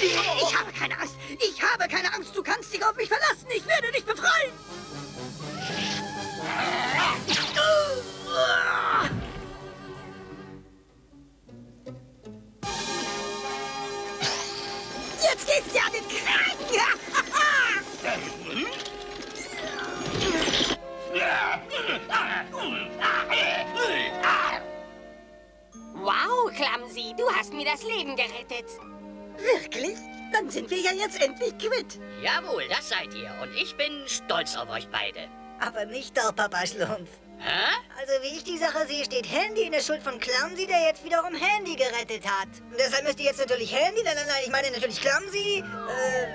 Ich habe keine Angst. Ich habe keine Angst. Du kannst dich auf mich verlassen. Ich werde dich befreien. Jetzt geht's dir an den Kragen. Wow, Clumsy, du hast mir das Leben gerettet. Wirklich? Dann sind wir ja jetzt endlich quitt. Jawohl, das seid ihr. Und ich bin stolz auf euch beide. Aber nicht doch, Papa Schlumpf. Hä? Also wie ich die Sache sehe, steht Handy in der Schuld von Clumsy, der jetzt wiederum Handy gerettet hat. Und deshalb müsste jetzt natürlich Handy, nein, nein, nein, ich meine natürlich Clumsy. Äh,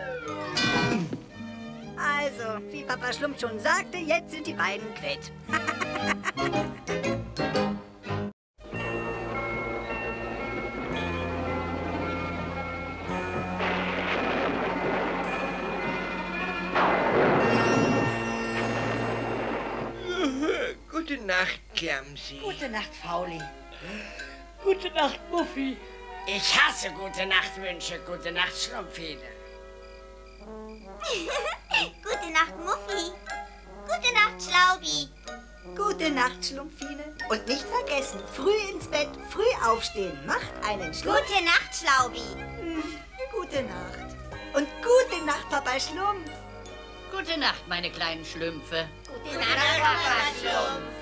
also, wie Papa Schlumpf schon sagte, jetzt sind die beiden quitt. Gute Nacht, Clumsy. Gute Nacht, Fauli. Gute Nacht, Muffy. Ich hasse gute Nachtwünsche. Gute Nacht, Schlumpfine. Gute Nacht, Muffy. Gute Nacht, Schlaubi. Gute Nacht, Schlumpfine. Und nicht vergessen, früh ins Bett, früh aufstehen. Macht einen Schlumpf. Gute Nacht, Schlaubi. Gute Nacht. Und gute Nacht, Papa Schlumpf. Gute Nacht, meine kleinen Schlümpfe. Gute Nacht, Papa Schlumpf.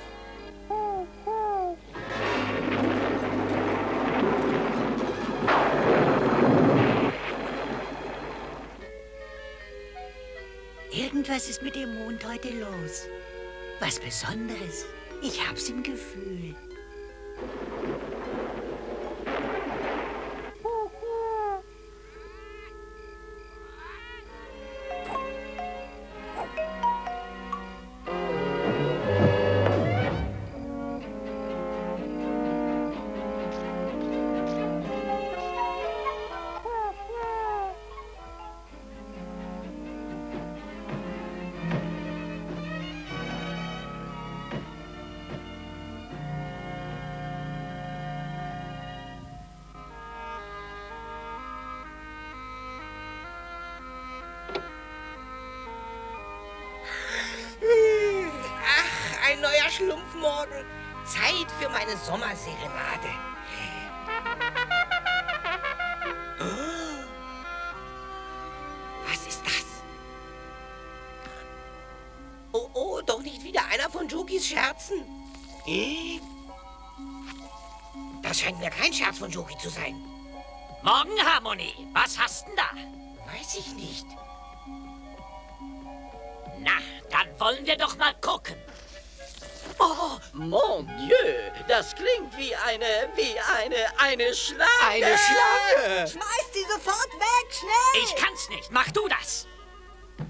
Irgendwas ist mit dem Mond heute los. Was Besonderes. Ich hab's im Gefühl. Klingt wie eine, wie eine, eine Schlange. Eine Schlange? Schmeiß sie sofort weg, schnell! Ich kann's nicht. Mach du das.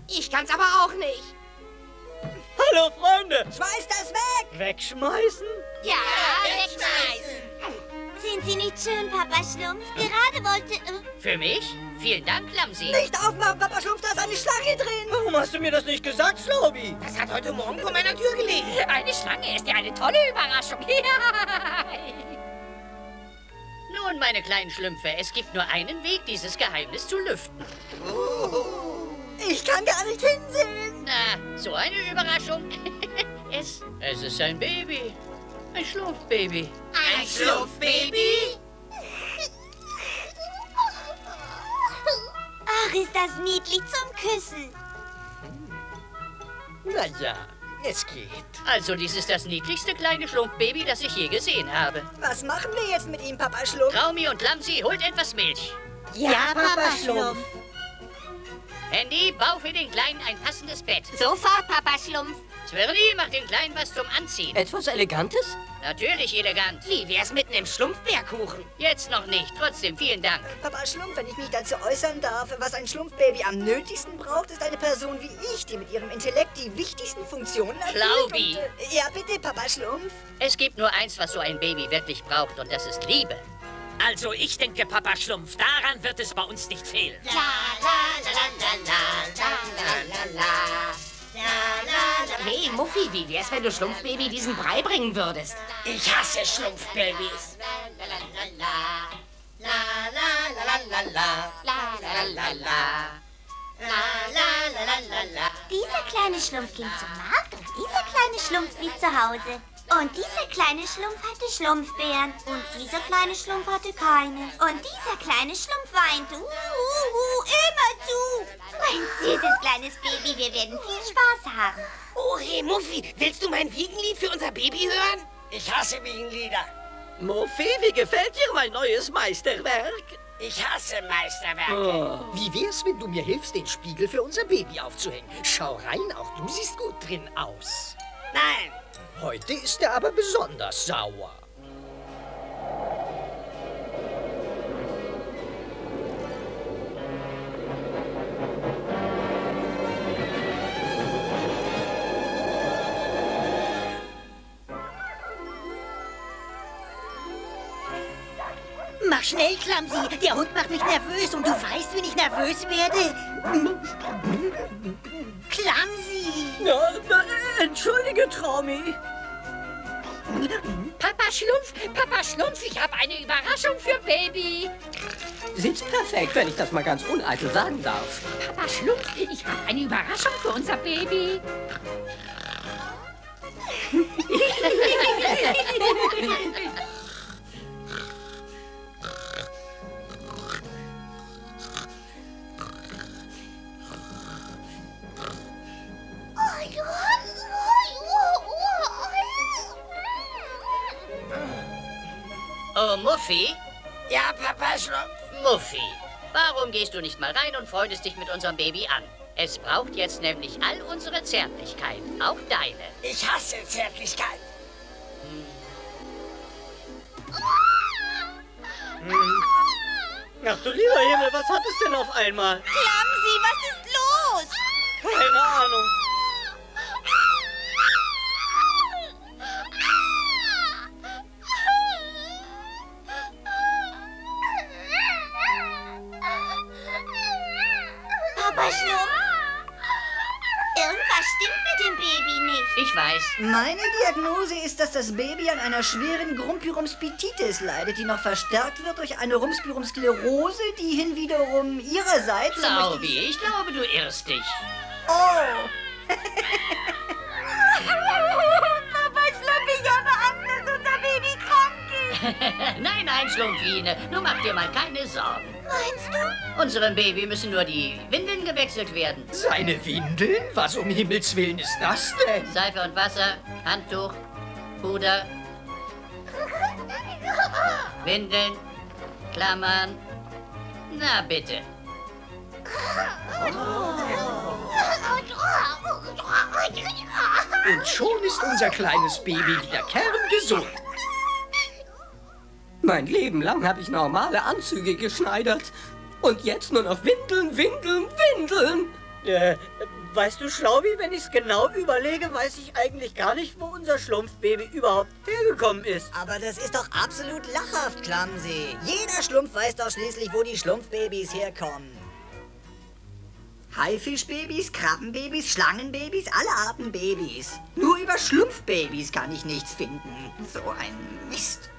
Ich kann's aber auch nicht. Hallo, Freunde. Schmeiß das weg! Wegschmeißen? Ja, wegschmeißen. Sind Sie nicht schön, Papa Schlumpf? Gerade wollte... Äh, Für mich? Vielen Dank, Lamsi. Nicht aufmachen, Papa Schlumpf, da ist eine Schlange drin! Warum hast du mir das nicht gesagt, Schlaubi? Das hat heute Morgen vor meiner Tür gelegen. Eine Schlange ist ja eine tolle Überraschung. Nun, meine kleinen Schlümpfe, es gibt nur einen Weg, dieses Geheimnis zu lüften. Ich kann gar nicht hinsehen! Na, so eine Überraschung. es, es ist ein Baby. Ein Schlumpfbaby. Ein Schlumpfbaby? Ach, ist das niedlich zum Küssen. Na ja, es geht. Also, dies ist das niedlichste kleine Schlumpfbaby, das ich je gesehen habe. Was machen wir jetzt mit ihm, Papa Schlumpf? Traumi und Lamsi, holt etwas Milch. Ja, Papa Schlumpf. Handy, bau für den Kleinen ein passendes Bett. Sofort, Papa Schlumpf. Zwirli, mach den Kleinen was zum Anziehen. Etwas Elegantes? Natürlich elegant. Wie wär's mit einem Schlumpfbärkuchen? Jetzt noch nicht. Trotzdem, vielen Dank. Papa Schlumpf, wenn ich mich dazu äußern darf, was ein Schlumpfbaby am nötigsten braucht, ist eine Person wie ich, die mit ihrem Intellekt die wichtigsten Funktionen erfüllt. Schlaubi. und, äh, Ja, bitte, Papa Schlumpf. Es gibt nur eins, was so ein Baby wirklich braucht, und das ist Liebe. Also, ich denke, Papa Schlumpf, daran wird es bei uns nicht fehlen. La la la la la la la la la. Hey, Muffi, wie wär's, wenn du Schlumpfbaby diesen Brei bringen würdest? Ich hasse Schlumpfbabys. Dieser kleine Schlumpf ging zum Markt und dieser kleine Schlumpf blieb zu Hause. Und dieser kleine Schlumpf hatte Schlumpfbären und dieser kleine Schlumpf hatte keine. Und dieser kleine Schlumpf weinte, uh, uh, uh, immer zu. Mein süßes kleines Baby, wir werden viel Spaß haben. Oh, hey, Muffi, willst du mein Wiegenlied für unser Baby hören? Ich hasse Wiegenlieder. Murphy, wie gefällt dir mein neues Meisterwerk? Ich hasse Meisterwerke. Oh. Wie wär's, wenn du mir hilfst, den Spiegel für unser Baby aufzuhängen? Schau rein, auch du siehst gut drin aus. Nein. Heute ist er aber besonders sauer. Mach schnell, Klamsi. Der Hund macht mich nervös und du weißt, wie ich nervös werde. Klamsi. Ja, entschuldige, Traumi. Papa Schlumpf, Papa Schlumpf, ich habe eine Überraschung für Baby. Sitzt perfekt, wenn ich das mal ganz uneitel sagen darf. Papa Schlumpf, ich habe eine Überraschung für unser Baby. Muffi? Ja, Papa Schlumpf. Muffi, warum gehst du nicht mal rein und freundest dich mit unserem Baby an? Es braucht jetzt nämlich all unsere Zärtlichkeit, auch deine. Ich hasse Zärtlichkeit. Hm. Ach du lieber Himmel, was hat es denn auf einmal? Klamsi, was ist los? Keine Ahnung. Papa Schlumpf? Irgendwas stimmt mit dem Baby nicht. Ich weiß. Meine Diagnose ist, dass das Baby an einer schweren Grumpyrumspititis leidet, die noch verstärkt wird durch eine Rumpspyrumsklerose, die hin wiederum ihrerseits... möchte Laubi, ich glaube, du irrst dich. Oh! Papa Schlumpf, ich habe Angst, dass unser Baby krank ist. nein, nein, Schlumpfine, nur mach dir mal keine Sorgen. Meinst du? Unserem Baby müssen nur die Windeln gewechselt werden. Seine Windeln? Was um Himmels Willen ist das denn? Seife und Wasser, Handtuch, Puder, Windeln, Klammern. Na bitte. Und schon ist unser kleines Baby wieder kerngesund. Mein Leben lang habe ich normale Anzüge geschneidert. Und jetzt nur noch Windeln, Windeln, Windeln. Äh, weißt du, Schlaubi, wenn ich es genau überlege, weiß ich eigentlich gar nicht, wo unser Schlumpfbaby überhaupt hergekommen ist. Aber das ist doch absolut lachhaft, Clumsy. Jeder Schlumpf weiß doch schließlich, wo die Schlumpfbabys herkommen. Haifischbabys, Krabbenbabys, Schlangenbabys, alle Arten Babys. Nur über Schlumpfbabys kann ich nichts finden. So ein Mist.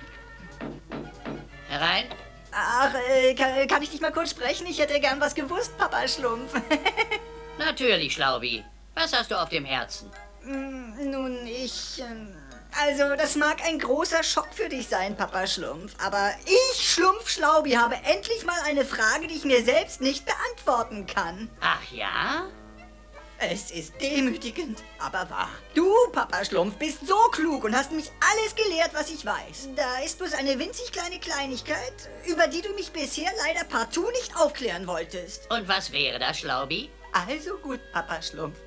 Herein. Ach, äh, kann, kann ich dich mal kurz sprechen? Ich hätte gern was gewusst, Papa Schlumpf. Natürlich, Schlaubi. Was hast du auf dem Herzen? Mm, Nun, ich... ähm, Also, das mag ein großer Schock für dich sein, Papa Schlumpf. Aber ich, Schlumpf Schlaubi, habe endlich mal eine Frage, die ich mir selbst nicht beantworten kann. Ach ja? Es ist demütigend, aber wahr. Du, Papa Schlumpf, bist so klug und hast mich alles gelehrt, was ich weiß. Da ist bloß eine winzig kleine Kleinigkeit, über die du mich bisher leider partout nicht aufklären wolltest. Und was wäre das, Schlaubi? Also gut, Papa Schlumpf.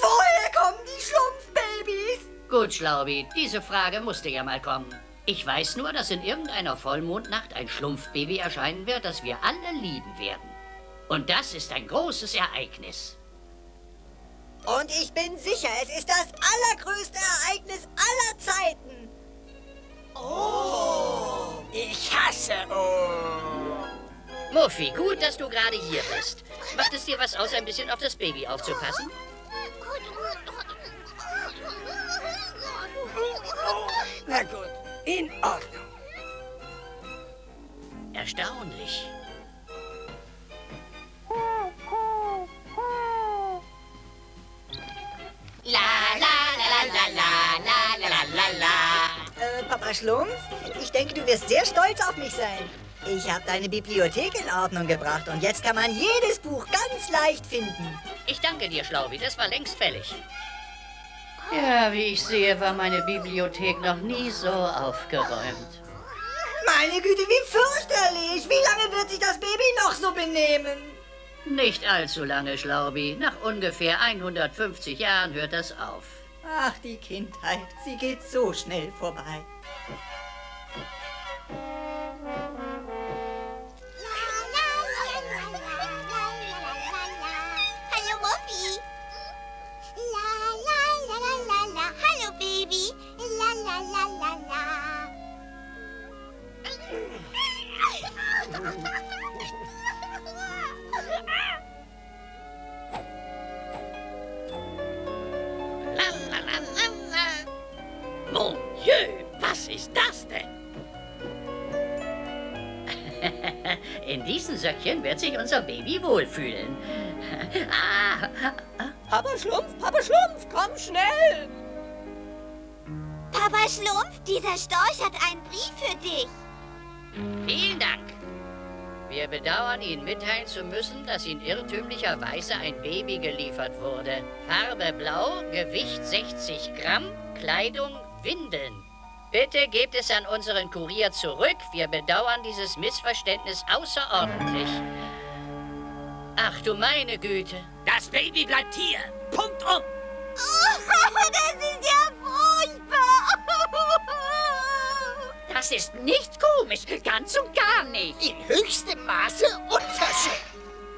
Woher kommen die Schlumpfbabys? Gut, Schlaubi, diese Frage musste ja mal kommen. Ich weiß nur, dass in irgendeiner Vollmondnacht ein Schlumpfbaby erscheinen wird, das wir alle lieben werden. Und das ist ein großes Ereignis. Und ich bin sicher, es ist das allergrößte Ereignis aller Zeiten. Oh, ich hasse Oh. Muffi, gut, dass du gerade hier bist. Macht es dir was aus, ein bisschen auf das Baby aufzupassen? Na gut, in Ordnung. Erstaunlich. La la la la la la la la la la. Äh, Papa Schlumpf, ich denke, du wirst sehr stolz auf mich sein. Ich habe deine Bibliothek in Ordnung gebracht und jetzt kann man jedes Buch ganz leicht finden. Ich danke dir, Schlaubi, das war längst fällig. Ja, wie ich sehe, war meine Bibliothek noch nie so aufgeräumt. Meine Güte, wie fürchterlich! Wie lange wird sich das Baby noch so benehmen? Nicht allzu lange, Schlaubi. Nach ungefähr 150 Jahren hört das auf. Ach, die Kindheit, sie geht so schnell vorbei. Dieser Storch hat einen Brief für dich. vielen Dank. Wir bedauern, Ihnen mitteilen zu müssen, dass Ihnen irrtümlicherweise ein Baby geliefert wurde. Farbe blau, Gewicht 60 Gramm, Kleidung Windeln. Bitte gebt es an unseren Kurier zurück. Wir bedauern dieses Missverständnis außerordentlich. Ach du meine Güte. Das Baby bleibt hier. Punkt um. das Das ist nicht komisch, ganz und gar nicht. In höchstem Maße unverschämt.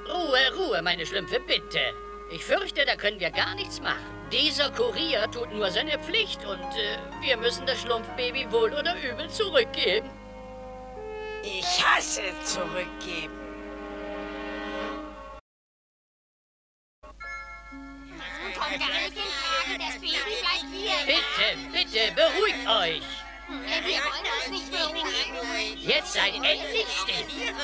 Ruhe, Ruhe, meine Schlümpfe, bitte. Ich fürchte, da können wir gar nichts machen. Dieser Kurier tut nur seine Pflicht und äh, wir müssen das Schlumpfbaby wohl oder übel zurückgeben. Ich hasse zurückgeben. Kommt gar nicht in Frage, das Baby bleibt hier. Bitte, bitte, beruhigt euch. Wir wollen uns nicht beruhigen. Jetzt seid endlich still.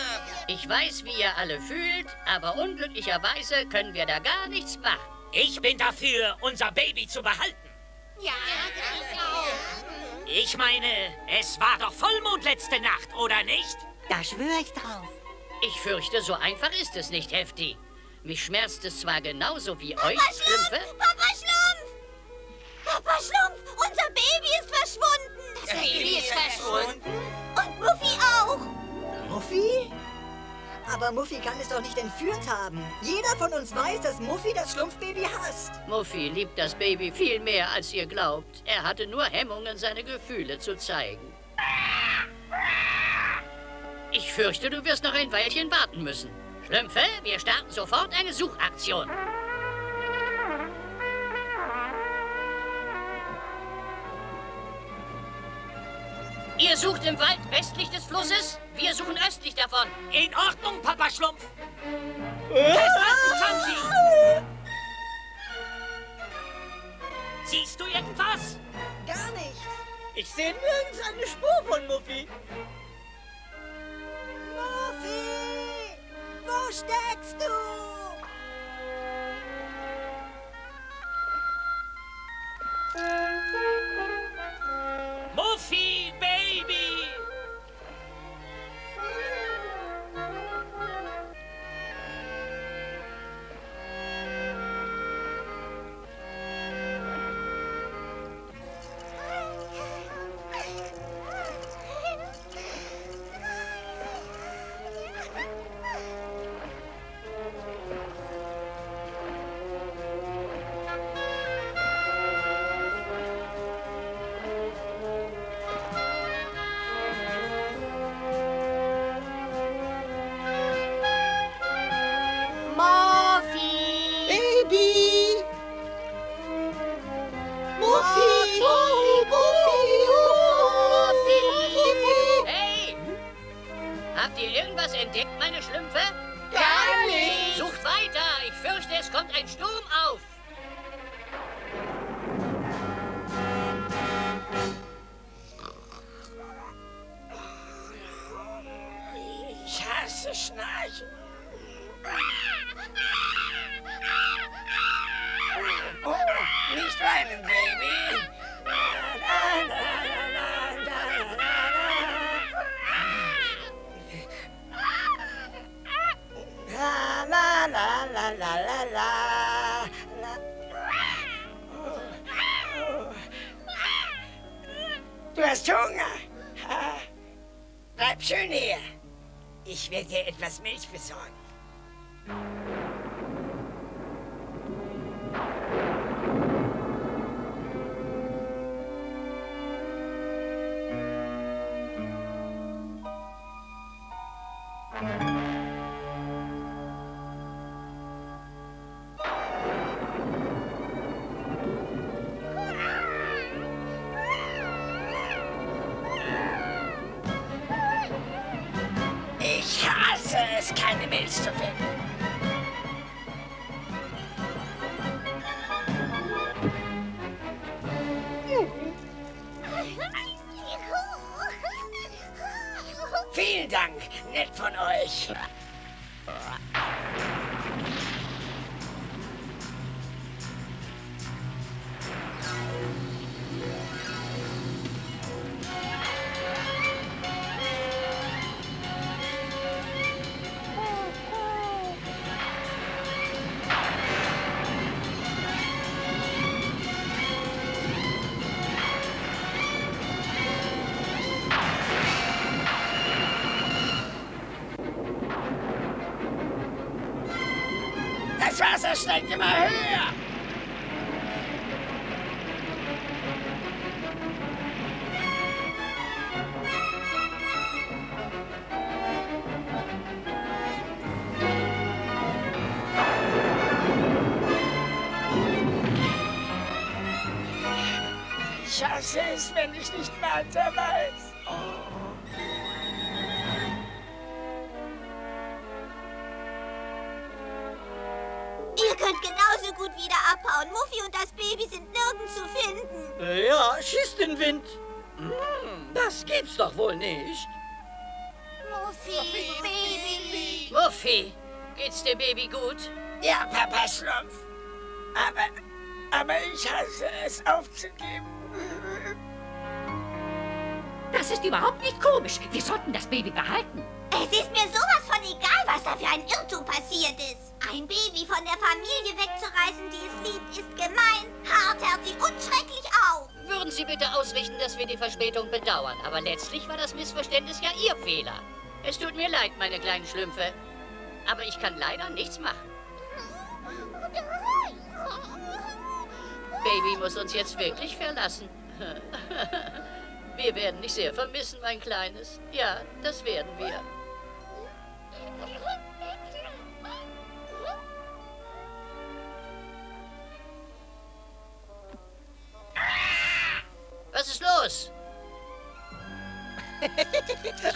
Ich weiß, wie ihr alle fühlt, aber unglücklicherweise können wir da gar nichts machen. Ich bin dafür, unser Baby zu behalten. Ja, ich auch. Ich meine, es war doch Vollmond letzte Nacht, oder nicht? Da schwöre ich drauf. Ich fürchte, so einfach ist es nicht, Hefti. Mich schmerzt es zwar genauso wie Papa euch, Schlumpf, Schlümpfe. Papa Schlumpf. Papa Schlumpf, unser Baby ist verschwunden. Das, Baby ist verschwunden? Und Muffy auch. Muffi? Aber Muffy kann es doch nicht entführt haben. Jeder von uns weiß, dass Muffy das Schlumpfbaby hasst. Muffy liebt das Baby viel mehr, als ihr glaubt. Er hatte nur Hemmungen, seine Gefühle zu zeigen. Ich fürchte, du wirst noch ein Weilchen warten müssen. Schlümpfe, wir starten sofort eine Suchaktion. Ihr sucht im Wald westlich des Flusses, wir suchen östlich davon. In Ordnung, Papa Schlumpf. Festhalten, Tamsi! Siehst du irgendwas? Gar nichts. Ich sehe nirgends eine Spur von Muffy. Muffy! Wo steckst du? Muffy, Baby! Werde dir etwas Milch besorgen. Aber letztlich war das Missverständnis ja Ihr Fehler. Es tut mir leid, meine kleinen Schlümpfe. aber ich kann leider nichts machen. Baby muss uns jetzt wirklich verlassen. Wir werden dich sehr vermissen, mein Kleines. Ja, das werden wir. Was ist los?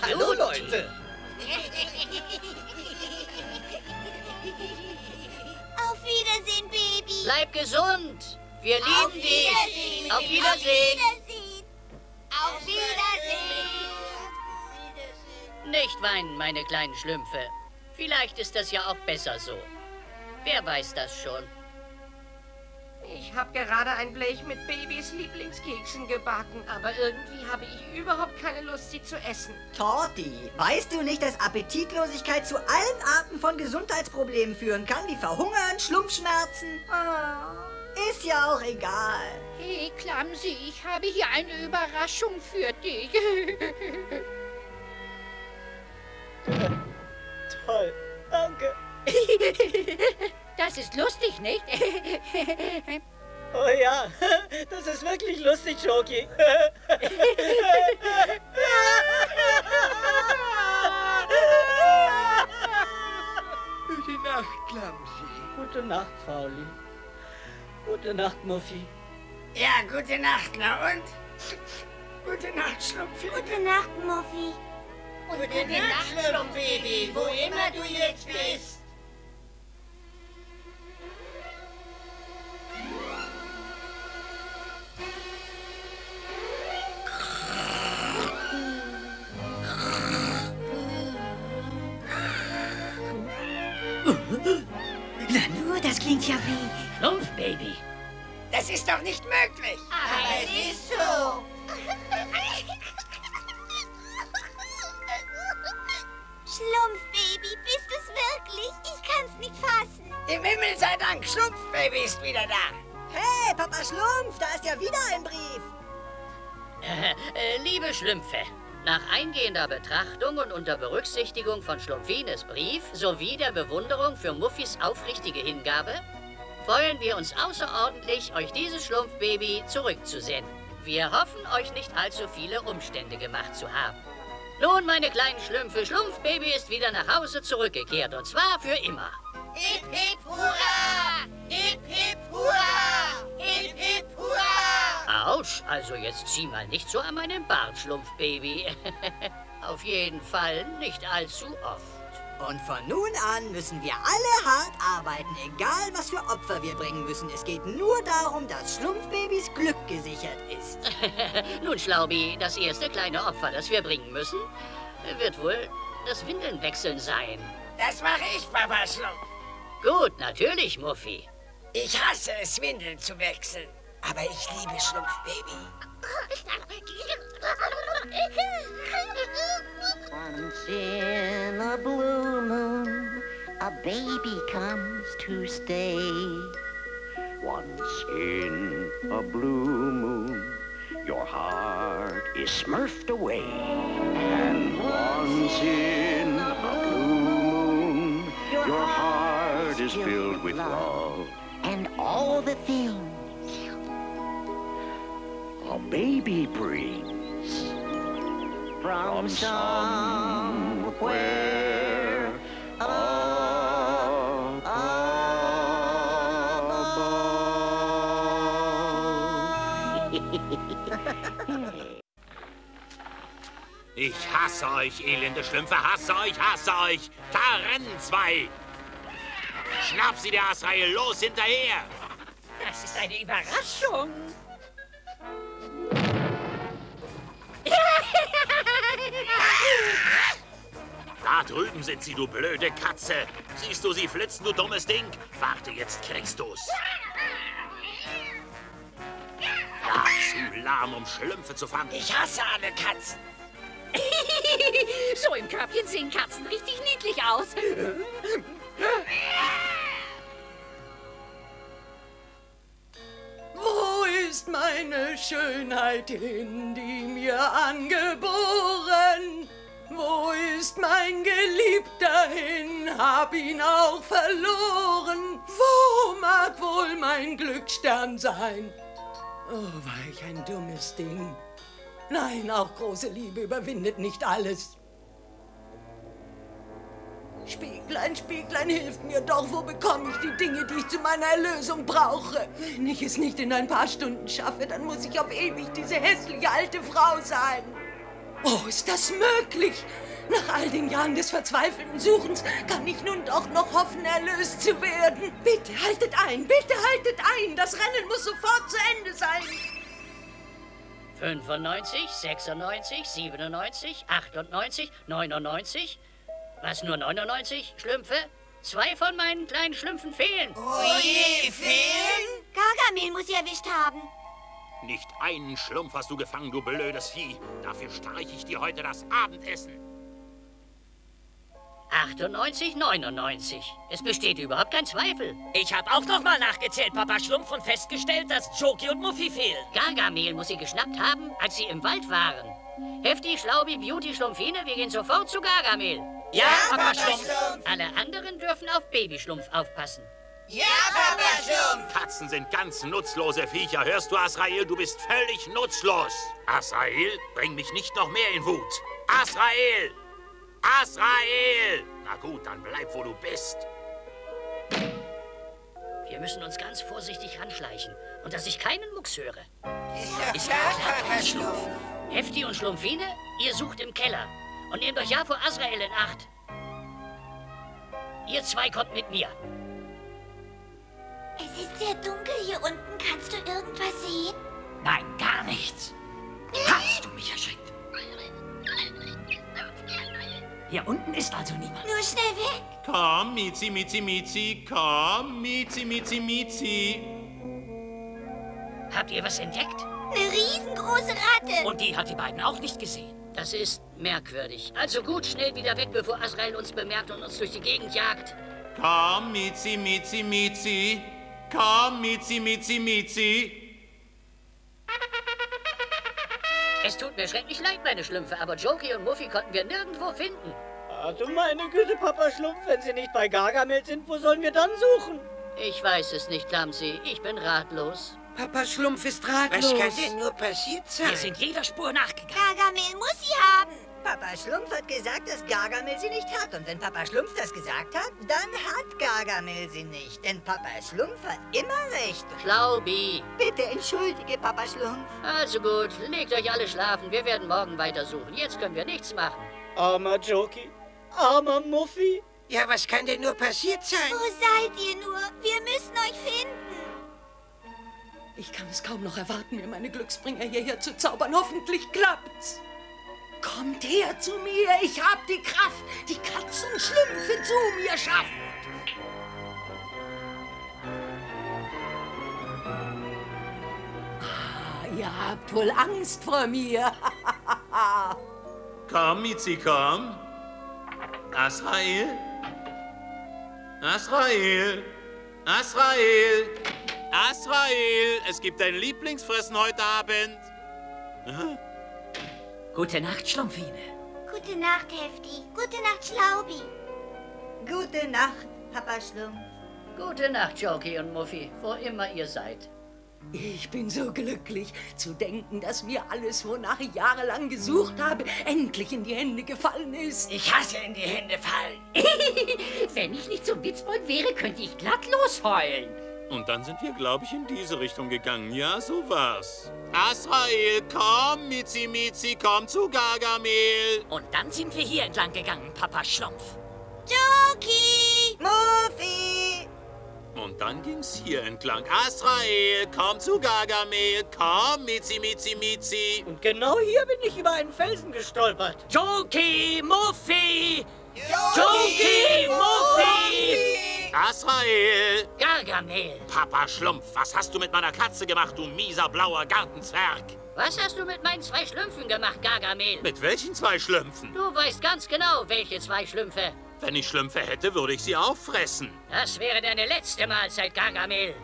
Hallo, Leute. Auf Wiedersehen, Baby. Bleib gesund. Wir lieben Auf dich. Wiedersehen. Auf Wiedersehen. Auf Wiedersehen. Nicht weinen, meine kleinen Schlümpfe. Vielleicht ist das ja auch besser so. Wer weiß das schon? Ich habe gerade ein Blech mit Babys Lieblingskeksen gebacken, aber irgendwie habe ich überhaupt keine Lust, sie zu essen. Torti, weißt du nicht, dass Appetitlosigkeit zu allen Arten von Gesundheitsproblemen führen kann, wie Verhungern, Schlumpfschmerzen? Ah, ist ja auch egal. Hey, Clumsy, ich habe hier eine Überraschung für dich. Toll, danke. Das ist lustig, nicht? Oh ja, das ist wirklich lustig, Schoki. Gute Nacht, Clumsy. Gute Nacht, Fauli. Gute Nacht, Muffy. Ja, gute Nacht, na und? Gute Nacht, Schlumpfi. Gute Nacht, Muffy. Gute Nacht, Schlumpfbaby, wo immer du jetzt bist. Klingt ja wie... Schlumpfbaby. Das ist doch nicht möglich. Aber es ist so. Schlumpfbaby, bist du's wirklich? Ich kann's nicht fassen. Im Himmel sei Dank, Schlumpfbaby ist wieder da. Hey, Papa Schlumpf, da ist ja wieder ein Brief. Äh, äh, liebe Schlümpfe, nach eingehender Betrachtung und unter Berücksichtigung von Schlumpfines Brief sowie der Bewunderung für Muffis aufrichtige Hingabe freuen wir uns außerordentlich, euch dieses Schlumpfbaby zurückzusenden. Wir hoffen, euch nicht allzu viele Umstände gemacht zu haben. Nun, meine kleinen Schlümpfe, Schlumpfbaby ist wieder nach Hause zurückgekehrt und zwar für immer. Hip, hip, hurra! Hip, hip, hurra! Hip, hip, hurra! Autsch, also jetzt zieh mal nicht so an meinem Bart, Schlumpfbaby. Auf jeden Fall nicht allzu oft. Und von nun an müssen wir alle hart arbeiten, egal was für Opfer wir bringen müssen. Es geht nur darum, dass Schlumpfbabys Glück gesichert ist. Nun, Schlaubi, das erste kleine Opfer, das wir bringen müssen, wird wohl das Windelnwechseln sein. Das mache ich, Papa Schlumpf. Gut, natürlich, Muffy. Ich hasse es, Windeln zu wechseln. Aber ich liebe Schlumpfbaby. Once in a blue moon, a baby comes to stay. Once in a blue moon, your heart is smurfed away. And once in a blue moon, your heart is filled with love. And all the things A baby brings from somewhere up Ich hasse euch, elende Schlümpfe, hasse euch, hasse euch. Da rennen zwei. Schnapp sie der Asrael, los hinterher. Das ist eine Überraschung. Da drüben sind sie, du blöde Katze. Siehst du sie flitzen, du dummes Ding? Warte, jetzt kriegst du's. Ja, zu lahm, um Schlümpfe zu fangen. Ich hasse alle Katzen. so im Körbchen sehen Katzen richtig niedlich aus. Wo ist meine Schönheit hin, die mir angeboren? Wo ist mein Geliebter hin? hab ihn auch verloren. Wo mag wohl mein Glücksstern sein? Oh, war ich ein dummes Ding. Nein, auch große Liebe überwindet nicht alles. Spieglein, Spieglein, hilf mir doch. Wo bekomme ich die Dinge, die ich zu meiner Erlösung brauche? Wenn ich es nicht in ein paar Stunden schaffe, dann muss ich auf ewig diese hässliche alte Frau sein. Oh, ist das möglich? Nach all den Jahren des verzweifelten Suchens kann ich nun doch noch hoffen, erlöst zu werden. Bitte haltet ein, bitte haltet ein. Das Rennen muss sofort zu Ende sein. 95, 96, 97, 98, 99. Was, nur 99 Schlümpfe? Zwei von meinen kleinen Schlümpfen fehlen. Oh je, fehlen? Gargamel muss sie erwischt haben. Nicht einen Schlumpf hast du gefangen, du blödes Vieh. Dafür streich ich dir heute das Abendessen. 98, 99. Es besteht überhaupt kein Zweifel. Ich habe auch noch mal nachgezählt, Papa Schlumpf, und festgestellt, dass Joki und Muffy fehlen. Gargamel muss sie geschnappt haben, als sie im Wald waren. Hefti, Schlaubi, Beauty, Schlumpfine, wir gehen sofort zu Gargamel. Ja, Papa Schlumpf. Alle anderen dürfen auf Babyschlumpf aufpassen. Ja, Papa Schlumpf. Katzen sind ganz nutzlose Viecher. Hörst du, Asrael? Du bist völlig nutzlos. Asrael, bring mich nicht noch mehr in Wut. Asrael! Asrael! Na gut, dann bleib, wo du bist. Wir müssen uns ganz vorsichtig ranschleichen und dass ich keinen Mucks höre. Ist klar, Papa Schlumpf. Hefti und Schlumpfine, ihr sucht im Keller und nehmt euch ja vor Asrael in Acht. Ihr zwei kommt mit mir. Es ist sehr dunkel hier unten. Kannst du irgendwas sehen? Nein, gar nichts. Hast du mich erschreckt? Hier unten ist also niemand. Nur schnell weg. Komm, Mizi, Mizi, Mizi, komm, Mizi, Mizi, Mizi. Habt ihr was entdeckt? Eine riesengroße Ratte. Und die hat die beiden auch nicht gesehen. Das ist merkwürdig. Also gut, schnell wieder weg, bevor Asrael uns bemerkt und uns durch die Gegend jagt. Komm, Mizi, Mizi, Mizi. Komm, Mizi, Mizi, Mizi. Es tut mir schrecklich leid, meine Schlümpfe, aber Jokey und Muffy konnten wir nirgendwo finden. Ah, du meine Güte, Papa Schlumpf, wenn sie nicht bei Gargamel sind, wo sollen wir dann suchen? Ich weiß es nicht, Clumsy. Ich bin ratlos. Papa Schlumpf ist ratlos. Was kann denn nur passiert sein? Wir sind jeder Spur nachgegangen. Gargamel muss sie haben. Papa Schlumpf hat gesagt, dass Gargamel sie nicht hat. Und wenn Papa Schlumpf das gesagt hat, dann hat Gargamel sie nicht. Denn Papa Schlumpf hat immer recht. Schlaubi. Bitte entschuldige, Papa Schlumpf. Also gut, legt euch alle schlafen. Wir werden morgen weitersuchen. Jetzt können wir nichts machen. Armer Jokey, armer Muffy. Ja, was kann denn nur passiert sein? Wo seid ihr nur? Wir müssen euch finden. Ich kann es kaum noch erwarten, mir meine Glücksbringer hierher zu zaubern. Hoffentlich klappt's. Kommt her zu mir, ich hab die Kraft, die Katzenschlümpfe zu mir schafft. Ah, ihr habt wohl Angst vor mir. Komm, Mizi, komm. Asrael? Asrael? Asrael? Asrael, es gibt dein Lieblingsfressen heute Abend. Aha. Gute Nacht, Schlumpfine. Gute Nacht, Hefti. Gute Nacht, Schlaubi. Gute Nacht, Papa Schlumpf. Gute Nacht, Jokey und Muffy, wo immer ihr seid. Ich bin so glücklich zu denken, dass mir alles, wonach ich jahrelang gesucht habe, endlich in die Hände gefallen ist. Ich hasse in die Hände fallen. Wenn ich nicht so witzbold wäre, könnte ich glatt losheulen. Und dann sind wir, glaube ich, in diese Richtung gegangen. Ja, so war's. Asrael, komm, Mizi, Mizi, komm zu Gargamel. Und dann sind wir hier entlang gegangen, Papa Schlumpf. Jokey! Muffy! Und dann ging's hier entlang. Asrael, komm zu Gargamel. Komm, Mizi, Mizi, Mizi. Und genau hier bin ich über einen Felsen gestolpert. Jokey, Muffy! Jokey, Muffy! Asrael! Gargamel! Papa Schlumpf, was hast du mit meiner Katze gemacht, du mieser blauer Gartenzwerg? Was hast du mit meinen zwei Schlümpfen gemacht, Gargamel? Mit welchen zwei Schlümpfen? Du weißt ganz genau, welche zwei Schlümpfe. Wenn ich Schlümpfe hätte, würde ich sie auffressen. Das wäre deine letzte Mahlzeit, Gargamel.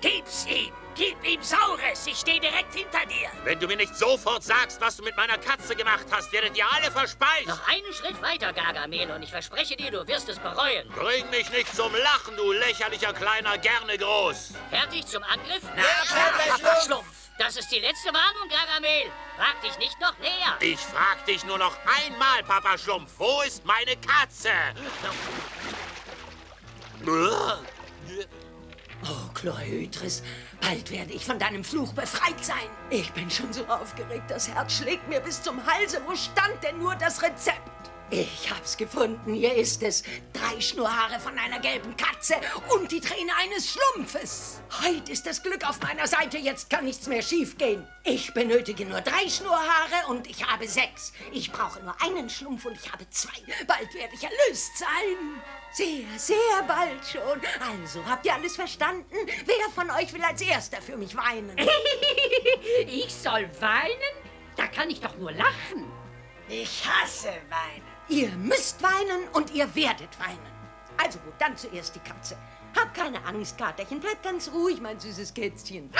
Gib's ihm! Gib ihm Saures, ich stehe direkt hinter dir. Wenn du mir nicht sofort sagst, was du mit meiner Katze gemacht hast, werdet ihr alle verspeist. Noch einen Schritt weiter, Gargamel, und ich verspreche dir, du wirst es bereuen. Bring mich nicht zum Lachen, du lächerlicher kleiner Gerne groß. Fertig zum Angriff? Na, Papa Schlumpf. Schlumpf. Das ist die letzte Warnung, Gargamel. Frag dich nicht noch näher. Ich frag dich nur noch einmal, Papa Schlumpf, wo ist meine Katze? Chloeutris, bald werde ich von deinem Fluch befreit sein. Ich bin schon so aufgeregt, das Herz schlägt mir bis zum Halse. Wo stand denn nur das Rezept? Ich hab's gefunden, hier ist es. Drei Schnurrhaare von einer gelben Katze und die Träne eines Schlumpfes. Heute ist das Glück auf meiner Seite, jetzt kann nichts mehr schiefgehen. Ich benötige nur drei Schnurrhaare und ich habe sechs. Ich brauche nur einen Schlumpf und ich habe zwei. Bald werde ich erlöst sein. Sehr, sehr bald schon. Also, habt ihr alles verstanden? Wer von euch will als Erster für mich weinen? ich soll weinen? Da kann ich doch nur lachen. Ich hasse Weinen. Ihr müsst weinen und ihr werdet weinen. Also gut, dann zuerst die Katze. Hab keine Angst, Katerchen. Bleib ganz ruhig, mein süßes Kätzchen.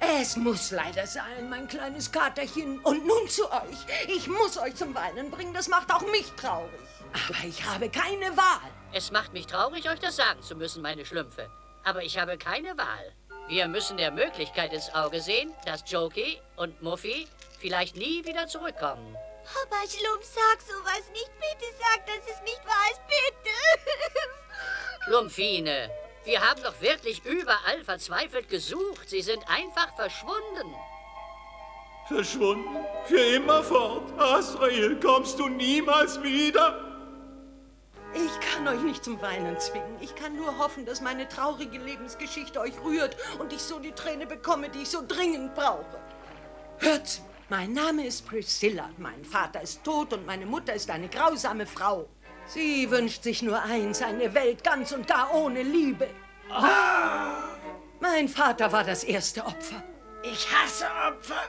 Es muss leider sein, mein kleines Katerchen. Und nun zu euch. Ich muss euch zum Weinen bringen. Das macht auch mich traurig. Aber ich habe keine Wahl. Es macht mich traurig, euch das sagen zu müssen, meine Schlümpfe. Aber ich habe keine Wahl. Wir müssen der Möglichkeit ins Auge sehen, dass Jokey und Muffy vielleicht nie wieder zurückkommen. Papa Schlumpf, sag sowas nicht. Bitte sag, dass es nicht wahr ist. Bitte. Schlumpfine, wir haben doch wirklich überall verzweifelt gesucht. Sie sind einfach verschwunden. Verschwunden? Für immerfort? Asrael, kommst du niemals wieder? Ich kann euch nicht zum Weinen zwingen. Ich kann nur hoffen, dass meine traurige Lebensgeschichte euch rührt und ich so die Träne bekomme, die ich so dringend brauche. Hört zu. Mein Name ist Priscilla. Mein Vater ist tot und meine Mutter ist eine grausame Frau. Sie wünscht sich nur eins, eine Welt ganz und gar ohne Liebe. Mein Vater war das erste Opfer. Ich hasse Opfer.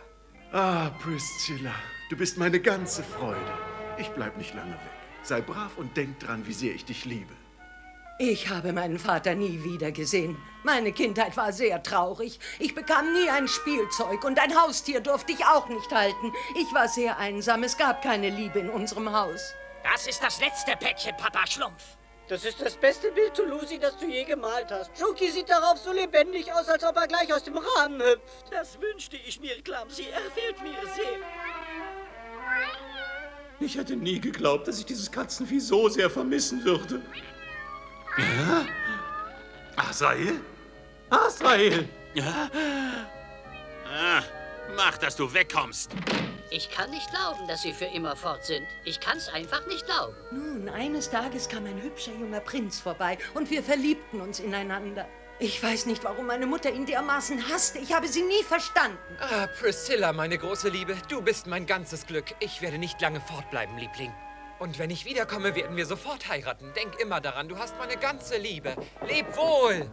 Ah, Priscilla, du bist meine ganze Freude. Ich bleib nicht lange weg. Sei brav und denk dran, wie sehr ich dich liebe. Ich habe meinen Vater nie wieder gesehen. Meine Kindheit war sehr traurig. Ich bekam nie ein Spielzeug und ein Haustier durfte ich auch nicht halten. Ich war sehr einsam. Es gab keine Liebe in unserem Haus. Das ist das letzte Päckchen, Papa Schlumpf. Das ist das beste Bild zu Lucy, das du je gemalt hast. Jokey sieht darauf so lebendig aus, als ob er gleich aus dem Rahmen hüpft. Das wünschte ich mir, Clumsy. Er fehlt mir sehr. Ich hätte nie geglaubt, dass ich dieses Katzenvieh so sehr vermissen würde. Ja? Asrael? Asrael! Ja? Ah, mach, dass du wegkommst. Ich kann nicht glauben, dass sie für immer fort sind. Ich kann's einfach nicht glauben. Nun, eines Tages kam ein hübscher junger Prinz vorbei und wir verliebten uns ineinander. Ich weiß nicht, warum meine Mutter ihn dermaßen hasste. Ich habe sie nie verstanden. Ah, Priscilla, meine große Liebe, du bist mein ganzes Glück. Ich werde nicht lange fortbleiben, Liebling. Und wenn ich wiederkomme, werden wir sofort heiraten. Denk immer daran, du hast meine ganze Liebe. Leb wohl!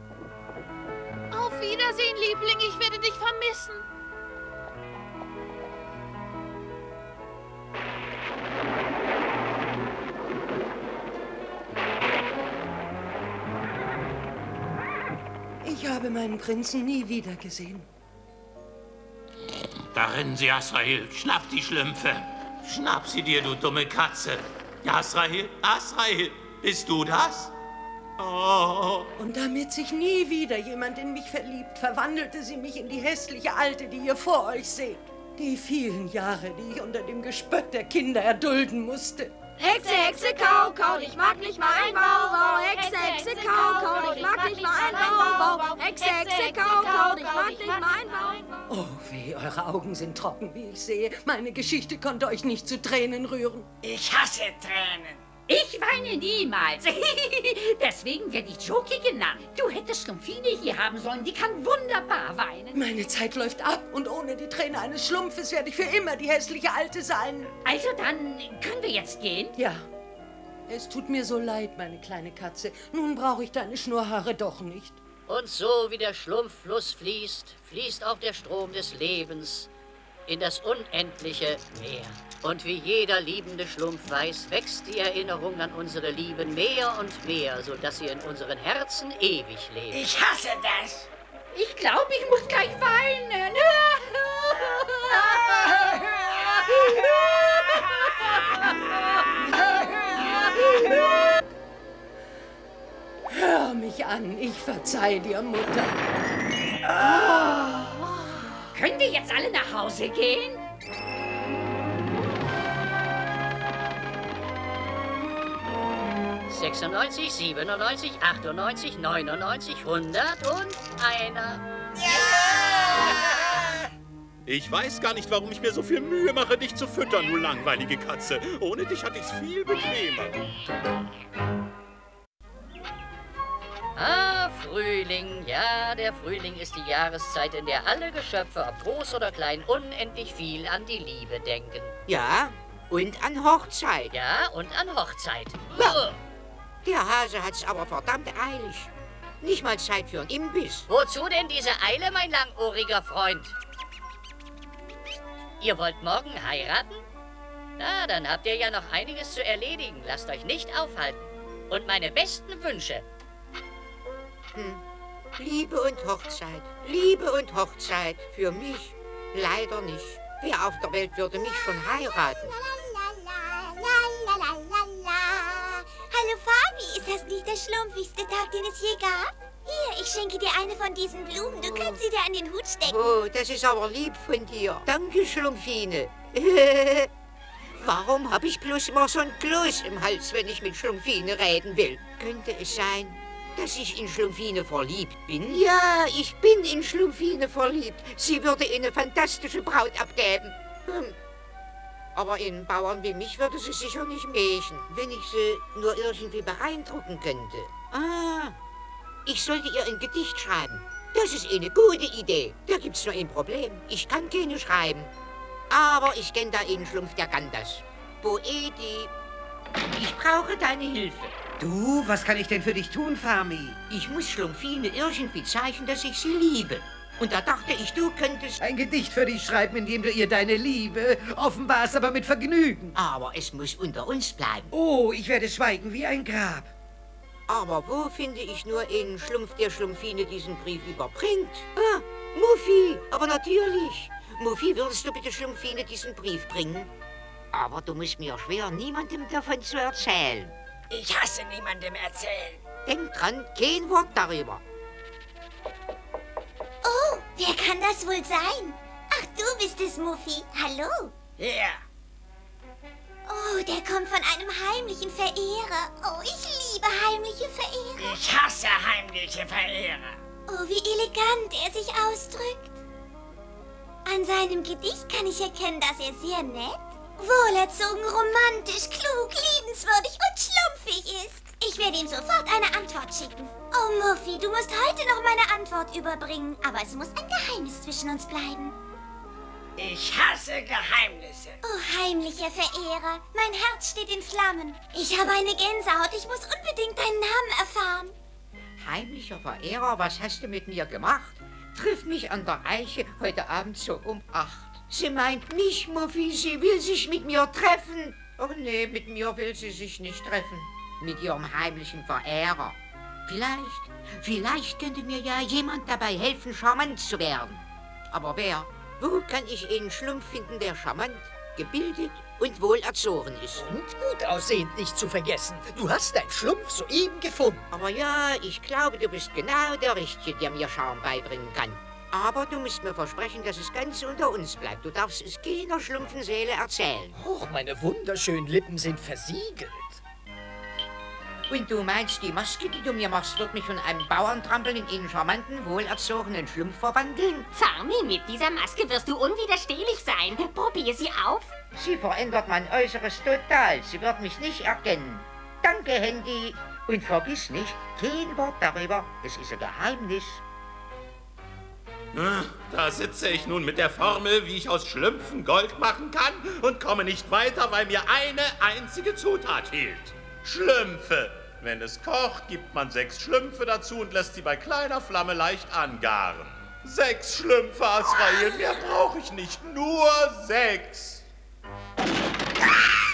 Auf Wiedersehen, Liebling. Ich werde dich vermissen. Ich habe meinen Prinzen nie wieder gesehen. Da rennen sie, Asrael. Schnapp die Schlümpfe. Schnapp sie dir, du dumme Katze. Asrael, Asrael, bist du das? Oh. Und damit sich nie wieder jemand in mich verliebt, verwandelte sie mich in die hässliche Alte, die ihr vor euch seht. Die vielen Jahre, die ich unter dem Gespött der Kinder erdulden musste. Hexe, Hexe, kau, kau, ich mag nicht mal ein Bau, Bau. Hexe, Hexe, kau, kau, ich mag nicht mal ein Bau, Bau. Hexe, Hexe, kau, kau, ich mag nicht mal ein Bau. Oh weh, eure Augen sind trocken, wie ich sehe. Meine Geschichte konnte euch nicht zu Tränen rühren. Ich hasse Tränen. Ich weine niemals. Deswegen werde ich Jokey genannt. Du hättest Schlumpfine hier haben sollen. Die kann wunderbar weinen. Meine Zeit läuft ab und ohne die Träne eines Schlumpfes werde ich für immer die hässliche Alte sein. Also dann können wir jetzt gehen? Ja. Es tut mir so leid, meine kleine Katze. Nun brauche ich deine Schnurrhaare doch nicht. Und so wie der Schlumpffluss fließt, fließt auch der Strom des Lebens in das unendliche Meer. Und wie jeder liebende Schlumpf weiß, wächst die Erinnerung an unsere Lieben mehr und mehr, sodass sie in unseren Herzen ewig lebt. Ich hasse das. Ich glaube, ich muss gleich weinen. Hör mich an, ich verzeih dir, Mutter. Können wir jetzt alle nach Hause gehen? Sechsundneunzig, siebenundneunzig, achtundneunzig, neunundneunzig, hundert und einer. Ich weiß gar nicht, warum ich mir so viel Mühe mache, dich zu füttern, du langweilige Katze. Ohne dich hatte ich's viel bequemer. Ah, Frühling, ja, der Frühling ist die Jahreszeit, in der alle Geschöpfe, ob groß oder klein, unendlich viel an die Liebe denken. Ja, und an Hochzeit. Ja, und an Hochzeit. Der Hase hat's aber verdammt eilig. Nicht mal Zeit für einen Imbiss. Wozu denn diese Eile, mein langohriger Freund? Ihr wollt morgen heiraten? Na, dann habt ihr ja noch einiges zu erledigen. Lasst euch nicht aufhalten. Und meine besten Wünsche. Hm. Liebe und Hochzeit. Liebe und Hochzeit. Für mich leider nicht. Wer auf der Welt würde mich schon heiraten? Hallo Fabi, ist das nicht der schlumpfigste Tag, den es je gab? Hier, ich schenke dir eine von diesen Blumen. Du kannst sie dir an den Hut stecken. Oh, das ist aber lieb von dir. Danke, Schlumpfine. Warum habe ich bloß immer so ein Kloß im Hals, wenn ich mit Schlumpfine reden will? Könnte es sein, dass ich in Schlumpfine verliebt bin? Ja, ich bin in Schlumpfine verliebt. Sie würde eine fantastische Braut abgeben. Hm. Aber in Bauern wie mich würde sie sicher nicht mächen, wenn ich sie nur irgendwie beeindrucken könnte. Ah, ich sollte ihr ein Gedicht schreiben. Das ist eine gute Idee. Da gibt's nur ein Problem. Ich kann keine schreiben. Aber ich kenne da einen Schlumpf, der kann das. Poeti, ich brauche deine Hilfe. Du, was kann ich denn für dich tun, Fami? Ich muss Schlumpfine irgendwie zeigen, dass ich sie liebe. Und da dachte ich, du könntest... Ein Gedicht für dich schreiben, in dem du ihr deine Liebe offenbarst, aber mit Vergnügen. Aber es muss unter uns bleiben. Oh, ich werde schweigen wie ein Grab. Aber wo finde ich nur einen Schlumpf, der Schlumpfine diesen Brief überbringt? Ah, Muffi, aber natürlich. Muffi, würdest du bitte Schlumpfine diesen Brief bringen? Aber du musst mir schwer, niemandem davon zu erzählen. Ich hasse niemandem erzählen. Denk dran, kein Wort darüber. Oh, wer kann das wohl sein? Ach, du bist es, Muffi. Hallo. Ja. Oh, der kommt von einem heimlichen Verehrer. Oh, ich liebe heimliche Verehrer. Ich hasse heimliche Verehrer. Oh, wie elegant er sich ausdrückt. An seinem Gedicht kann ich erkennen, dass er sehr nett, wohlerzogen, romantisch, klug, liebenswürdig und schlumpfig ist. Ich werde ihm sofort eine Antwort schicken. Oh, Muffi, du musst heute noch meine Antwort überbringen. Aber es muss ein Geheimnis zwischen uns bleiben. Ich hasse Geheimnisse. Oh, heimlicher Verehrer, mein Herz steht in Flammen. Ich habe eine Gänsehaut, ich muss unbedingt deinen Namen erfahren. Heimlicher Verehrer, was hast du mit mir gemacht? Triff mich an der Eiche heute Abend so um acht. Sie meint mich, Muffi, sie will sich mit mir treffen. Oh nee, mit mir will sie sich nicht treffen. Mit ihrem heimlichen Verehrer. Vielleicht, vielleicht könnte mir ja jemand dabei helfen, charmant zu werden. Aber wer? Wo kann ich einen Schlumpf finden, der charmant, gebildet und wohlerzogen ist? Und gut aussehend nicht zu vergessen. Du hast deinen Schlumpf soeben gefunden. Aber ja, ich glaube, du bist genau der Richtige, der mir Charme beibringen kann. Aber du musst mir versprechen, dass es ganz unter uns bleibt. Du darfst es keiner Schlumpfenseele erzählen. Och, meine wunderschönen Lippen sind versiegelt. Und du meinst, die Maske, die du mir machst, wird mich von einem Bauerntrampeln in einen charmanten, wohlerzogenen Schlumpf verwandeln? Fami, mit dieser Maske wirst du unwiderstehlich sein. Probier sie auf. Sie verändert mein Äußeres total. Sie wird mich nicht erkennen. Danke, Handy. Und vergiss nicht, kein Wort darüber. Es ist ein Geheimnis. Da sitze ich nun mit der Formel, wie ich aus Schlümpfen Gold machen kann und komme nicht weiter, weil mir eine einzige Zutat fehlt. Schlümpfe. Wenn es kocht, gibt man sechs Schlümpfe dazu und lässt sie bei kleiner Flamme leicht angaren. Sechs Schlümpfe, Asrael, mehr brauche ich nicht, nur sechs.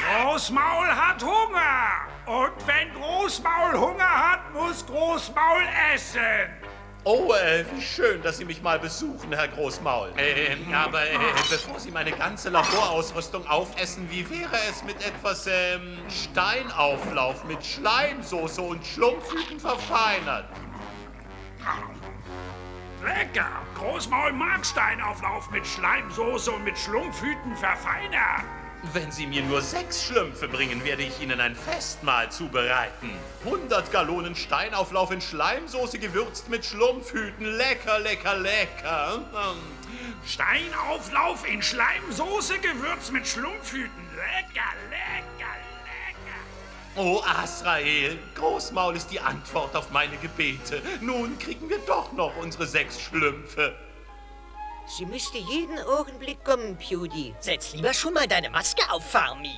Großmaul hat Hunger. Und wenn Großmaul Hunger hat, muss Großmaul essen. Oh, äh, wie schön, dass Sie mich mal besuchen, Herr Großmaul. Ähm, aber äh, bevor Sie meine ganze Laborausrüstung aufessen, wie wäre es mit etwas ähm, Steinauflauf mit Schleimsoße und Schlumpfhüten verfeinert? Lecker! Großmaul mag Steinauflauf mit Schleimsoße und mit Schlumpfhüten verfeinern. Wenn Sie mir nur sechs Schlümpfe bringen, werde ich Ihnen ein Festmahl zubereiten. 100 Gallonen Steinauflauf in Schleimsoße gewürzt mit Schlumpfhüten. Lecker, lecker, lecker. Steinauflauf in Schleimsoße gewürzt mit Schlumpfhüten. Lecker, lecker, lecker. Oh, Asrael, Großmaul ist die Antwort auf meine Gebete. Nun kriegen wir doch noch unsere sechs Schlümpfe. Sie müsste jeden Augenblick kommen, Pewdie. Setz lieber schon mal deine Maske auf, Farmi.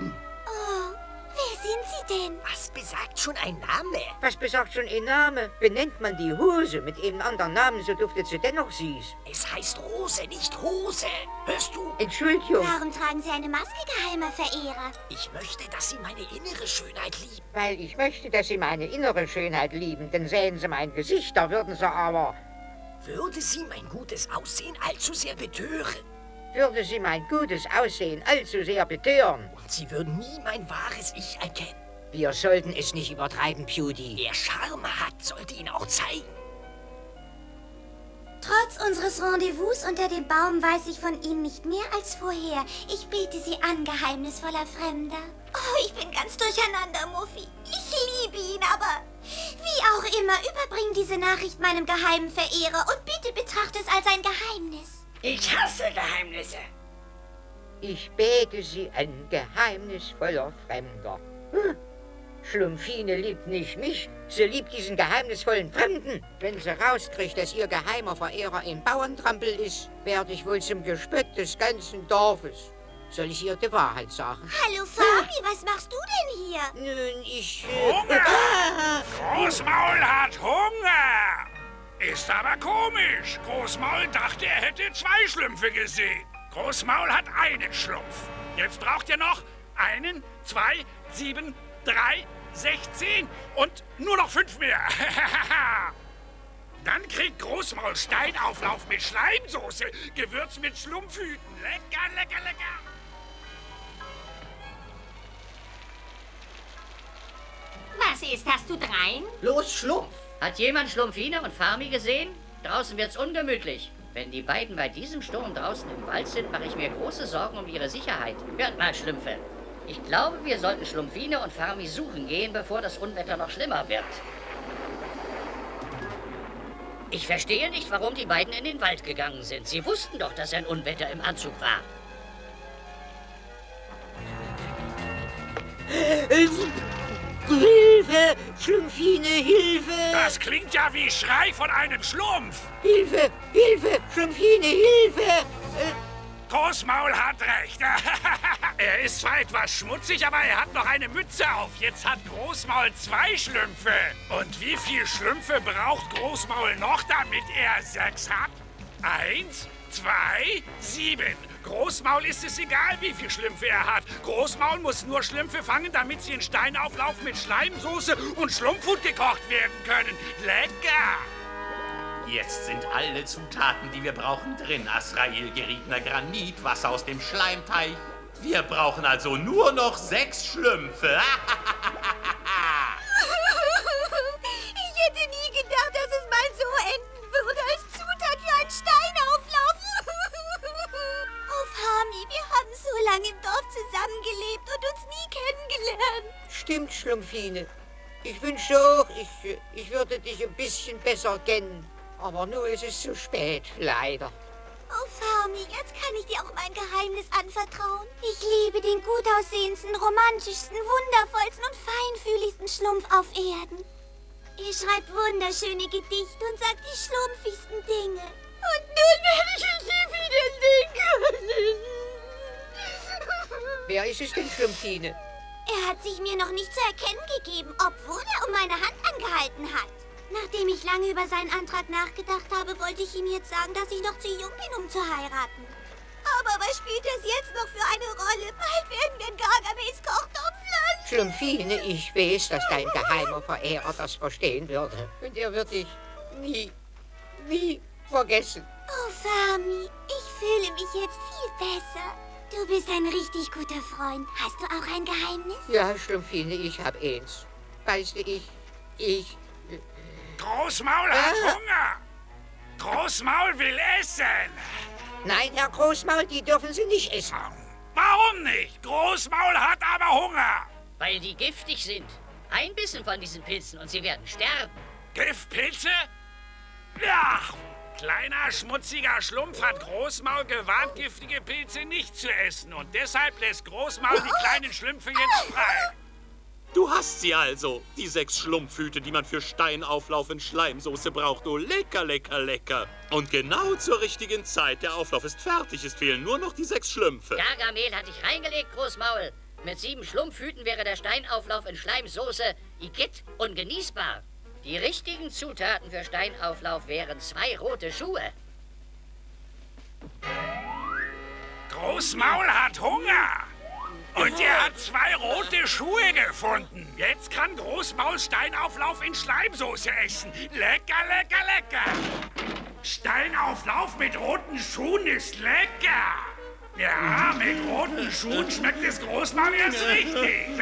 Oh, wer sind Sie denn? Was besagt schon ein Name? Was besagt schon ein Name? Benennt man die Hose mit einem anderen Namen, so duftet sie dennoch süß. Es heißt Rose, nicht Hose. Hörst du? Entschuldigung. Warum tragen Sie eine Maske, geheimer Verehrer? Ich möchte, dass Sie meine innere Schönheit lieben. Weil ich möchte, dass Sie meine innere Schönheit lieben, denn sehen Sie mein Gesicht, da würden Sie aber... Würde Sie mein gutes Aussehen allzu sehr betören? Würde Sie mein gutes Aussehen allzu sehr betören? Sie würden nie mein wahres Ich erkennen. Wir sollten es nicht übertreiben, Pewdie. Wer Charme hat, sollte ihn auch zeigen. Trotz unseres Rendezvous unter dem Baum weiß ich von Ihnen nicht mehr als vorher. Ich bete Sie an, geheimnisvoller Fremder. Oh, ich bin ganz durcheinander, Muffi. Ich liebe ihn, aber wie auch immer, überbring diese Nachricht meinem geheimen Verehrer und bitte betrachte es als ein Geheimnis. Ich hasse Geheimnisse. Ich bete Sie an, geheimnisvoller Fremder. Hm. Schlumpfine liebt nicht mich, sie liebt diesen geheimnisvollen Fremden. Wenn sie rauskriegt, dass ihr geheimer Verehrer ein Bauerntrampel ist, werde ich wohl zum Gespött des ganzen Dorfes. Soll ich ihr die Wahrheit sagen? Hallo, Fabi, was machst du denn hier? Nun, ich... Äh, Hunger! Großmaul hat Hunger! Ist aber komisch. Großmaul dachte, er hätte zwei Schlümpfe gesehen. Großmaul hat einen Schlumpf. Jetzt braucht er noch einen, zwei, sieben, drei, sechzehn und nur noch fünf mehr. Dann kriegt Großmaul Steinauflauf mit Schleimsoße, gewürzt mit Schlumpfhüten. Lecker, lecker, lecker. Was ist, hast du drein? Los, Schlumpf! Hat jemand Schlumpfine und Farmi gesehen? Draußen wird's ungemütlich. Wenn die beiden bei diesem Sturm draußen im Wald sind, mache ich mir große Sorgen um ihre Sicherheit. Hört mal, Schlümpfe. Ich glaube, wir sollten Schlumpfine und Farmi suchen gehen, bevor das Unwetter noch schlimmer wird. Ich verstehe nicht, warum die beiden in den Wald gegangen sind. Sie wussten doch, dass ein Unwetter im Anzug war. Hilfe! Schlumpfine, Hilfe! Das klingt ja wie Schrei von einem Schlumpf. Hilfe! Hilfe! Schlumpfine, Hilfe! Äh, Großmaul hat recht. er ist zwar etwas schmutzig, aber er hat noch eine Mütze auf. Jetzt hat Großmaul zwei Schlümpfe. Und wie viele Schlümpfe braucht Großmaul noch, damit er sechs hat? Eins, zwei, sieben. Großmaul ist es egal, wie viele Schlümpfe er hat. Großmaul muss nur Schlümpfe fangen, damit sie in Steinauflauf mit Schleimsoße und Schlumpfhut gekocht werden können. Lecker! Jetzt sind alle Zutaten, die wir brauchen, drin. Asrael geriebener Granit, Wasser aus dem Schleimteich. Wir brauchen also nur noch sechs Schlümpfe. Ich hätte nie gedacht, dass es mal so enden würde als Zutat für einen Steinauflauf. Oh, Fami, wir haben so lange im Dorf zusammengelebt und uns nie kennengelernt. Stimmt, Schlumpfine. Ich wünschte auch, ich, ich würde dich ein bisschen besser kennen. Aber nur ist es zu spät, leider. Oh, Fami, jetzt kann ich dir auch mein Geheimnis anvertrauen. Ich liebe den gut aussehendsten, romantischsten, wundervollsten und feinfühligsten Schlumpf auf Erden. Ihr schreibt wunderschöne Gedichte und sagt die schlumpfigsten Dinge. Und nun werde ich euch nie wiedersehen können. Wer ist es denn, Schlumpfine? Er hat sich mir noch nicht zu erkennen gegeben, obwohl er um meine Hand angehalten hat. Nachdem ich lange über seinen Antrag nachgedacht habe, wollte ich ihm jetzt sagen, dass ich noch zu jung bin, um zu heiraten. Aber was spielt das jetzt noch für eine Rolle? Bald werden wir in Gargamels Kochtopf landen. Schlumpfine, ich weiß, dass dein geheimer Verehrer das verstehen würde. Und er wird dich nie, nie vergessen. Oh, Fami, ich fühle mich jetzt viel besser. Du bist ein richtig guter Freund. Hast du auch ein Geheimnis? Ja, Schlumpfine, ich hab eins. Weißt du, ich, ich... Großmaul hat Hunger. Großmaul will essen. Nein, Herr Großmaul, die dürfen Sie nicht essen. Warum nicht? Großmaul hat aber Hunger. Weil die giftig sind. Ein Bissen von diesen Pilzen und sie werden sterben. Giftpilze? Ja, kleiner schmutziger Schlumpf hat Großmaul gewarnt, giftige Pilze nicht zu essen. Und deshalb lässt Großmaul die kleinen Schlümpfe jetzt frei. Du hast sie also, die sechs Schlumpfhüte, die man für Steinauflauf in Schleimsoße braucht. Oh, lecker, lecker, lecker. Und genau zur richtigen Zeit. Der Auflauf ist fertig. Es fehlen nur noch die sechs Schlümpfe. Gargamel hat dich reingelegt, Großmaul. Mit sieben Schlumpfhüten wäre der Steinauflauf in Schleimsoße igitt und genießbar. Die richtigen Zutaten für Steinauflauf wären zwei rote Schuhe. Großmaul hat Hunger. Und er hat zwei rote Schuhe gefunden. Jetzt kann Großmaul Steinauflauf in Schleimsoße essen. Lecker, lecker, lecker. Steinauflauf mit roten Schuhen ist lecker. Ja, mit roten Schuhen schmeckt es Großmaul erst richtig.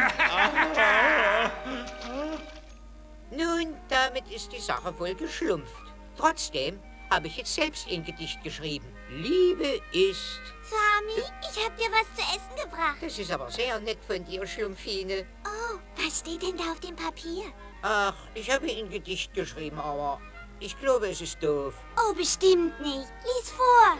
Nun, damit ist die Sache wohl geschlumpft. Trotzdem habe ich jetzt selbst ein Gedicht geschrieben. Liebe ist... Fami, ich hab dir was zu essen gebracht. Das ist aber sehr nett von dir, Schlumpfine. Oh, was steht denn da auf dem Papier? Ach, ich habe ein Gedicht geschrieben, aber ich glaube, es ist doof. Oh, bestimmt nicht. Lies vor.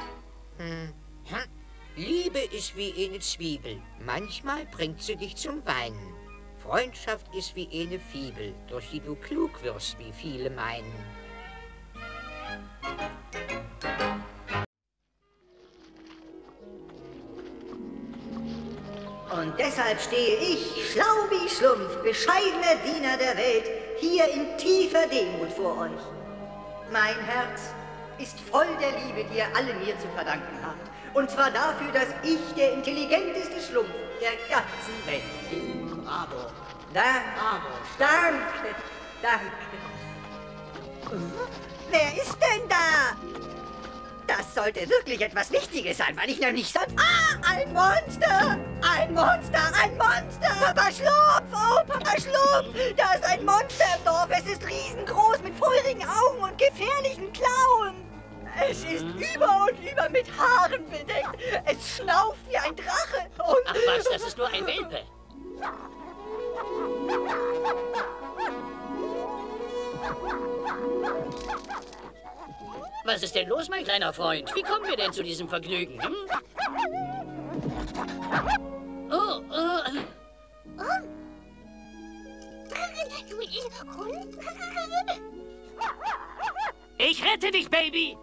Hm. Hm. Liebe ist wie eine Zwiebel. Manchmal bringt sie dich zum Weinen. Freundschaft ist wie eine Fibel, durch die du klug wirst, wie viele meinen. Und deshalb stehe ich, schlau wie Schlumpf, bescheidener Diener der Welt, hier in tiefer Demut vor euch. Mein Herz ist voll der Liebe, die ihr alle mir zu verdanken habt. Und zwar dafür, dass ich der intelligenteste Schlumpf der ganzen Welt bin. Bravo. Bravo. Danke. Danke. Wer ist denn da? Das sollte wirklich etwas Wichtiges sein, weil ich nämlich sonst... Ah, ein Monster! Ein Monster, ein Monster! Papa Schlumpf! Oh, Papa Schlumpf! Da ist ein Monster im Dorf. Es ist riesengroß mit feurigen Augen und gefährlichen Klauen. Es ist über und über mit Haaren bedeckt. Es schnauft wie ein Drache. Und Ach was, das ist nur ein Welpe. Was ist denn los, mein kleiner Freund? Wie kommen wir denn zu diesem Vergnügen? Hm? Oh, oh. Ich rette dich, Baby!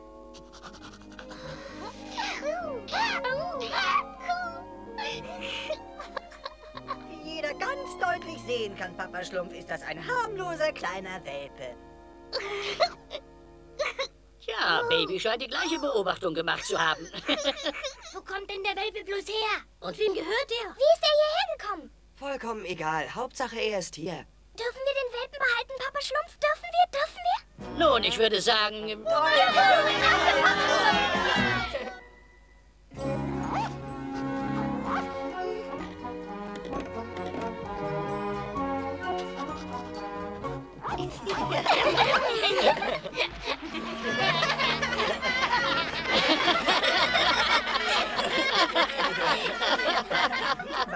Wie jeder ganz deutlich sehen kann, Papa Schlumpf, ist das ein harmloser kleiner Welpe. Ja, Baby scheint die gleiche Beobachtung gemacht zu haben. Wo kommt denn der Welpe bloß her? Und wem gehört er? Wie ist er hierher gekommen? Vollkommen egal. Hauptsache, er ist hier. Dürfen wir den Welpen behalten, Papa Schlumpf? Dürfen wir? Dürfen wir? Nun, ich würde sagen...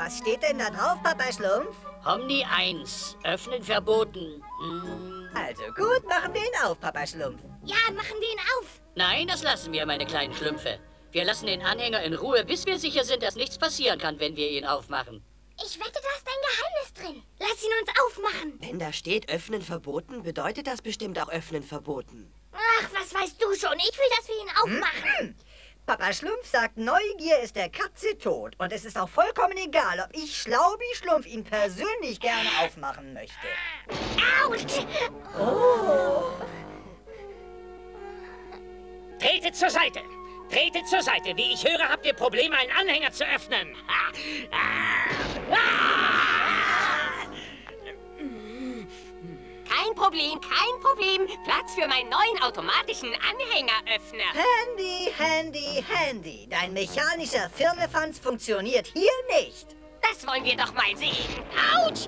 Was steht denn da drauf, Papa Schlumpf? Omni 1. Öffnen verboten. Hm. Also gut, machen wir ihn auf, Papa Schlumpf. Ja, machen wir ihn auf. Nein, das lassen wir, meine kleinen Schlümpfe. Wir lassen den Anhänger in Ruhe, bis wir sicher sind, dass nichts passieren kann, wenn wir ihn aufmachen. Ich wette, da ist ein Geheimnis drin. Lass ihn uns aufmachen. Wenn da steht öffnen verboten, bedeutet das bestimmt auch öffnen verboten. Ach, was weißt du schon? Ich will, dass wir ihn aufmachen. Papa Schlumpf sagt, Neugier ist der Katze tot. Und es ist auch vollkommen egal, ob ich Schlaubi Schlumpf ihn persönlich gerne aufmachen möchte. Autsch! Oh. Tretet zur Seite! Tretet zur Seite! Wie ich höre, habt ihr Probleme, einen Anhänger zu öffnen. Ha. Ah. Ah. Problem, kein Problem. Platz für meinen neuen automatischen Anhängeröffner. Handy, Handy, Handy. Dein mechanischer Firlefanz funktioniert hier nicht. Das wollen wir doch mal sehen. Autsch!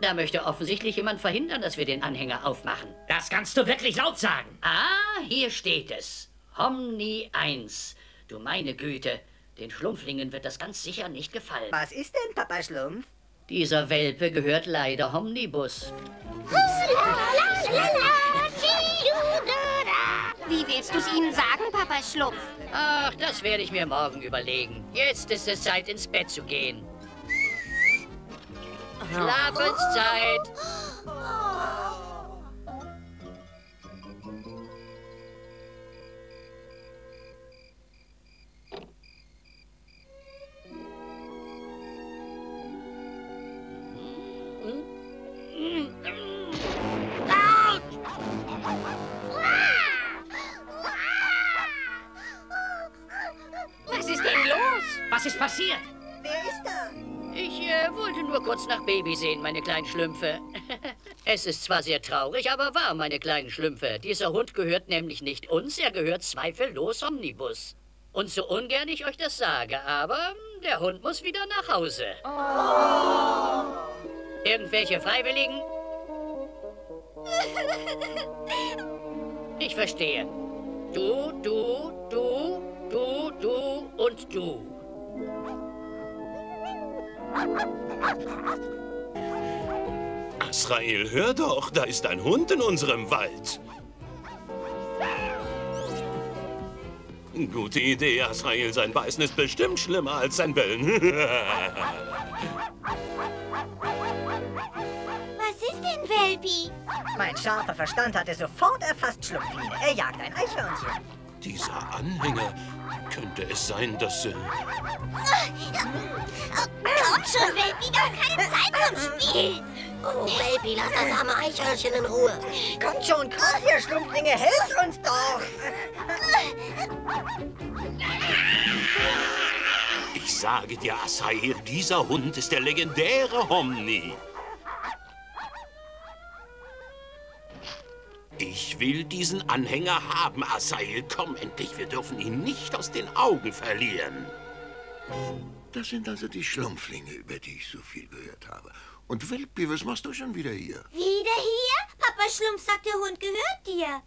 Da möchte offensichtlich jemand verhindern, dass wir den Anhänger aufmachen. Das kannst du wirklich laut sagen. Ah, hier steht es. Homni 1. Du meine Güte, den Schlumpflingen wird das ganz sicher nicht gefallen. Was ist denn, Papa Schlumpf? Dieser Welpe gehört leider Homnibus. Wie willst du es ihnen sagen, Papa Schlumpf? Ach, das werde ich mir morgen überlegen. Jetzt ist es Zeit, ins Bett zu gehen. Schlafenszeit. Was ist denn los? Was ist passiert? Wer ist da? Ich äh, wollte nur kurz nach Baby sehen, meine kleinen Schlümpfe. es ist zwar sehr traurig, aber wahr, meine kleinen Schlümpfe. Dieser Hund gehört nämlich nicht uns, er gehört zweifellos Omnibus. Und so ungern ich euch das sage, aber der Hund muss wieder nach Hause. Irgendwelche Freiwilligen? Ich verstehe. Du, du, du, du, du und du. Asrael, hör doch, da ist ein Hund in unserem Wald. Gute Idee, Asrael. Sein Beißen ist bestimmt schlimmer als sein Bellen. Was ist denn, Welpi? Mein scharfer Verstand hatte sofort erfasst Schlumpfine. Er jagt ein Eichhörnchen. Dieser Anhänger. Könnte es sein, dass... Äh, Komm schon, Welpi, doch keine Zeit zum Spielen. Oh, Baby, lass das arme Eichhörnchen in Ruhe. Kommt schon, kommt ihr Schlumpflinge, helft uns doch. ich sage dir, Asrael, dieser Hund ist der legendäre Homni. Ich will diesen Anhänger haben, Asael. Komm endlich, wir dürfen ihn nicht aus den Augen verlieren. Das sind also die Schlumpflinge, über die ich so viel gehört habe. Und Welpi, was machst du schon wieder hier? Wieder hier? Papa Schlumpf sagt, der Hund gehört dir.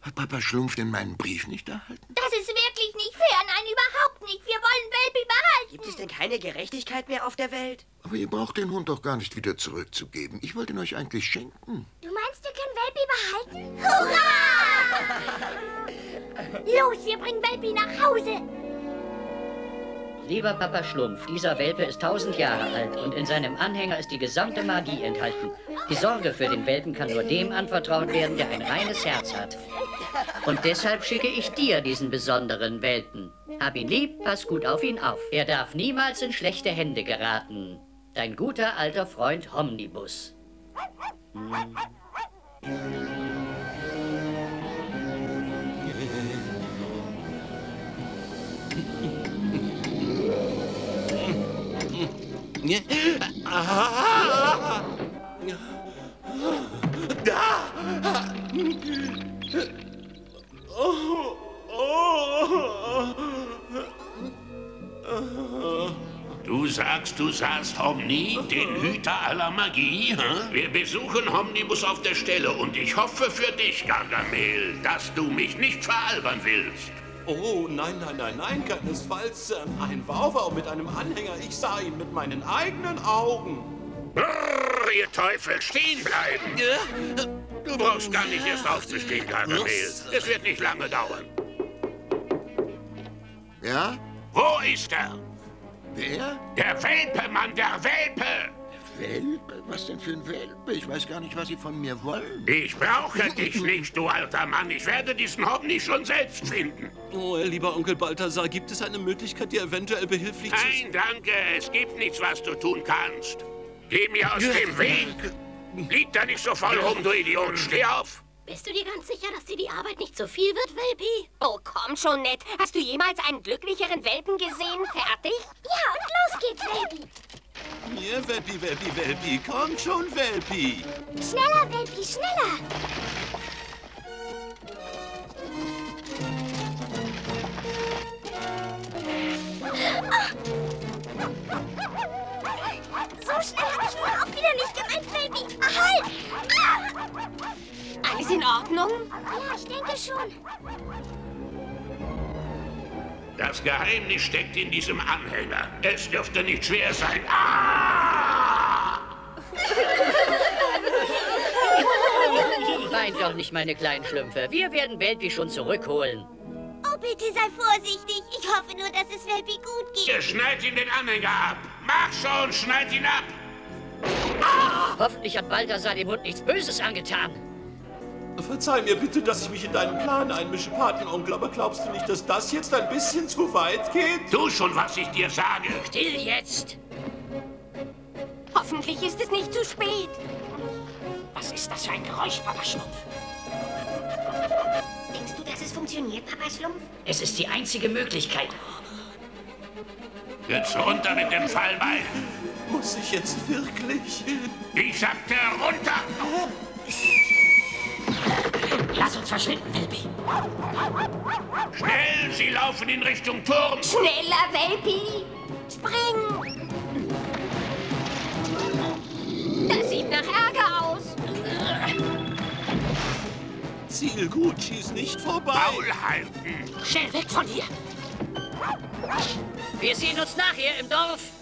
Hat Papa Schlumpf denn meinen Brief nicht erhalten? Das ist wirklich nicht fair. Nein, überhaupt nicht. Wir wollen Welpi behalten. Gibt es denn keine Gerechtigkeit mehr auf der Welt? Aber ihr braucht den Hund doch gar nicht wieder zurückzugeben. Ich wollte ihn euch eigentlich schenken. Du meinst, wir können Welpi behalten? Hurra! Los, wir bringen Welpi nach Hause. Lieber Papa Schlumpf, dieser Welpe ist tausend Jahre alt und in seinem Anhänger ist die gesamte Magie enthalten. Die Sorge für den Welpen kann nur dem anvertraut werden, der ein reines Herz hat. Und deshalb schicke ich dir diesen besonderen Welpen. Hab ihn lieb, pass gut auf ihn auf. Er darf niemals in schlechte Hände geraten. Dein guter alter Freund Homnibus. Hm. Ah! Da! Oh, oh. Du sagst, du sahst Homni, den Hüter aller Magie? Hä? Wir besuchen Homnibus auf der Stelle und ich hoffe für dich, Gargamel, dass du mich nicht veralbern willst. Oh, nein, nein, nein, nein, keinesfalls. Ähm, Ein Wauwau mit einem Anhänger. Ich sah ihn mit meinen eigenen Augen. Brrr, ihr Teufel, stehen bleiben! Du brauchst gar nicht erst aufzustehen, Gargamel. Es wird nicht lange dauern. Ja? Wo ist er? Wer? Der Welpe, Mann, der Welpe! Welpe? Was denn für ein Welpe? Ich weiß gar nicht, was Sie von mir wollen. Ich brauche dich nicht, du alter Mann. Ich werde diesen Hobby schon selbst finden. Oh, lieber Onkel Balthasar, gibt es eine Möglichkeit, dir eventuell behilflich zu Nein, danke. Es gibt nichts, was du tun kannst. Geh mir aus dem Weg. Lieg da nicht so voll rum, du Idiot. Steh auf. Bist du dir ganz sicher, dass dir die Arbeit nicht zu viel wird, Welpi? Oh, komm schon, Ned. Hast du jemals einen glücklicheren Welpen gesehen? Fertig? Ja, und los geht's, Welpi. Hier, Welpi, Welpi, Welpi. Komm schon, Welpi. Schneller, Welpi, schneller! So schnell habe ich wohl auch wieder nicht gemeint. Ah, halt! Ah! Alles in Ordnung? Ja, ich denke schon. Das Geheimnis steckt in diesem Anhänger. Es dürfte nicht schwer sein. Ah! Weint doch nicht, meine kleinen Schlümpfe. Wir werden Welpi schon zurückholen. Oh, bitte sei vorsichtig. Ich hoffe nur, dass es Welpi gut geht. Ihr schneidet ihm den Anhänger ab. Mach schon, schneid ihn ab. Hoffentlich hat Balthasar dem Hund nichts Böses angetan. Verzeih mir bitte, dass ich mich in deinen Plan einmische, Patenonkel, aber glaubst du nicht, dass das jetzt ein bisschen zu weit geht? Tu schon, was ich dir sage. Still jetzt! Hoffentlich ist es nicht zu spät. Was ist das für ein Geräusch, Papa Schlumpf? Dass es funktioniert, Papa Schlumpf? Es ist die einzige Möglichkeit. Jetzt runter mit dem Fallbeil. Muss ich jetzt wirklich? Ich sagte runter. Lass uns verschwinden, Welpi. Schnell, sie laufen in Richtung Turm. Schneller, Welpi! Spring! Das sieht nach Ärger aus. Ziel gut, schieß nicht vorbei. Maul halten. Schnell weg von hier. Wir sehen uns nachher im Dorf.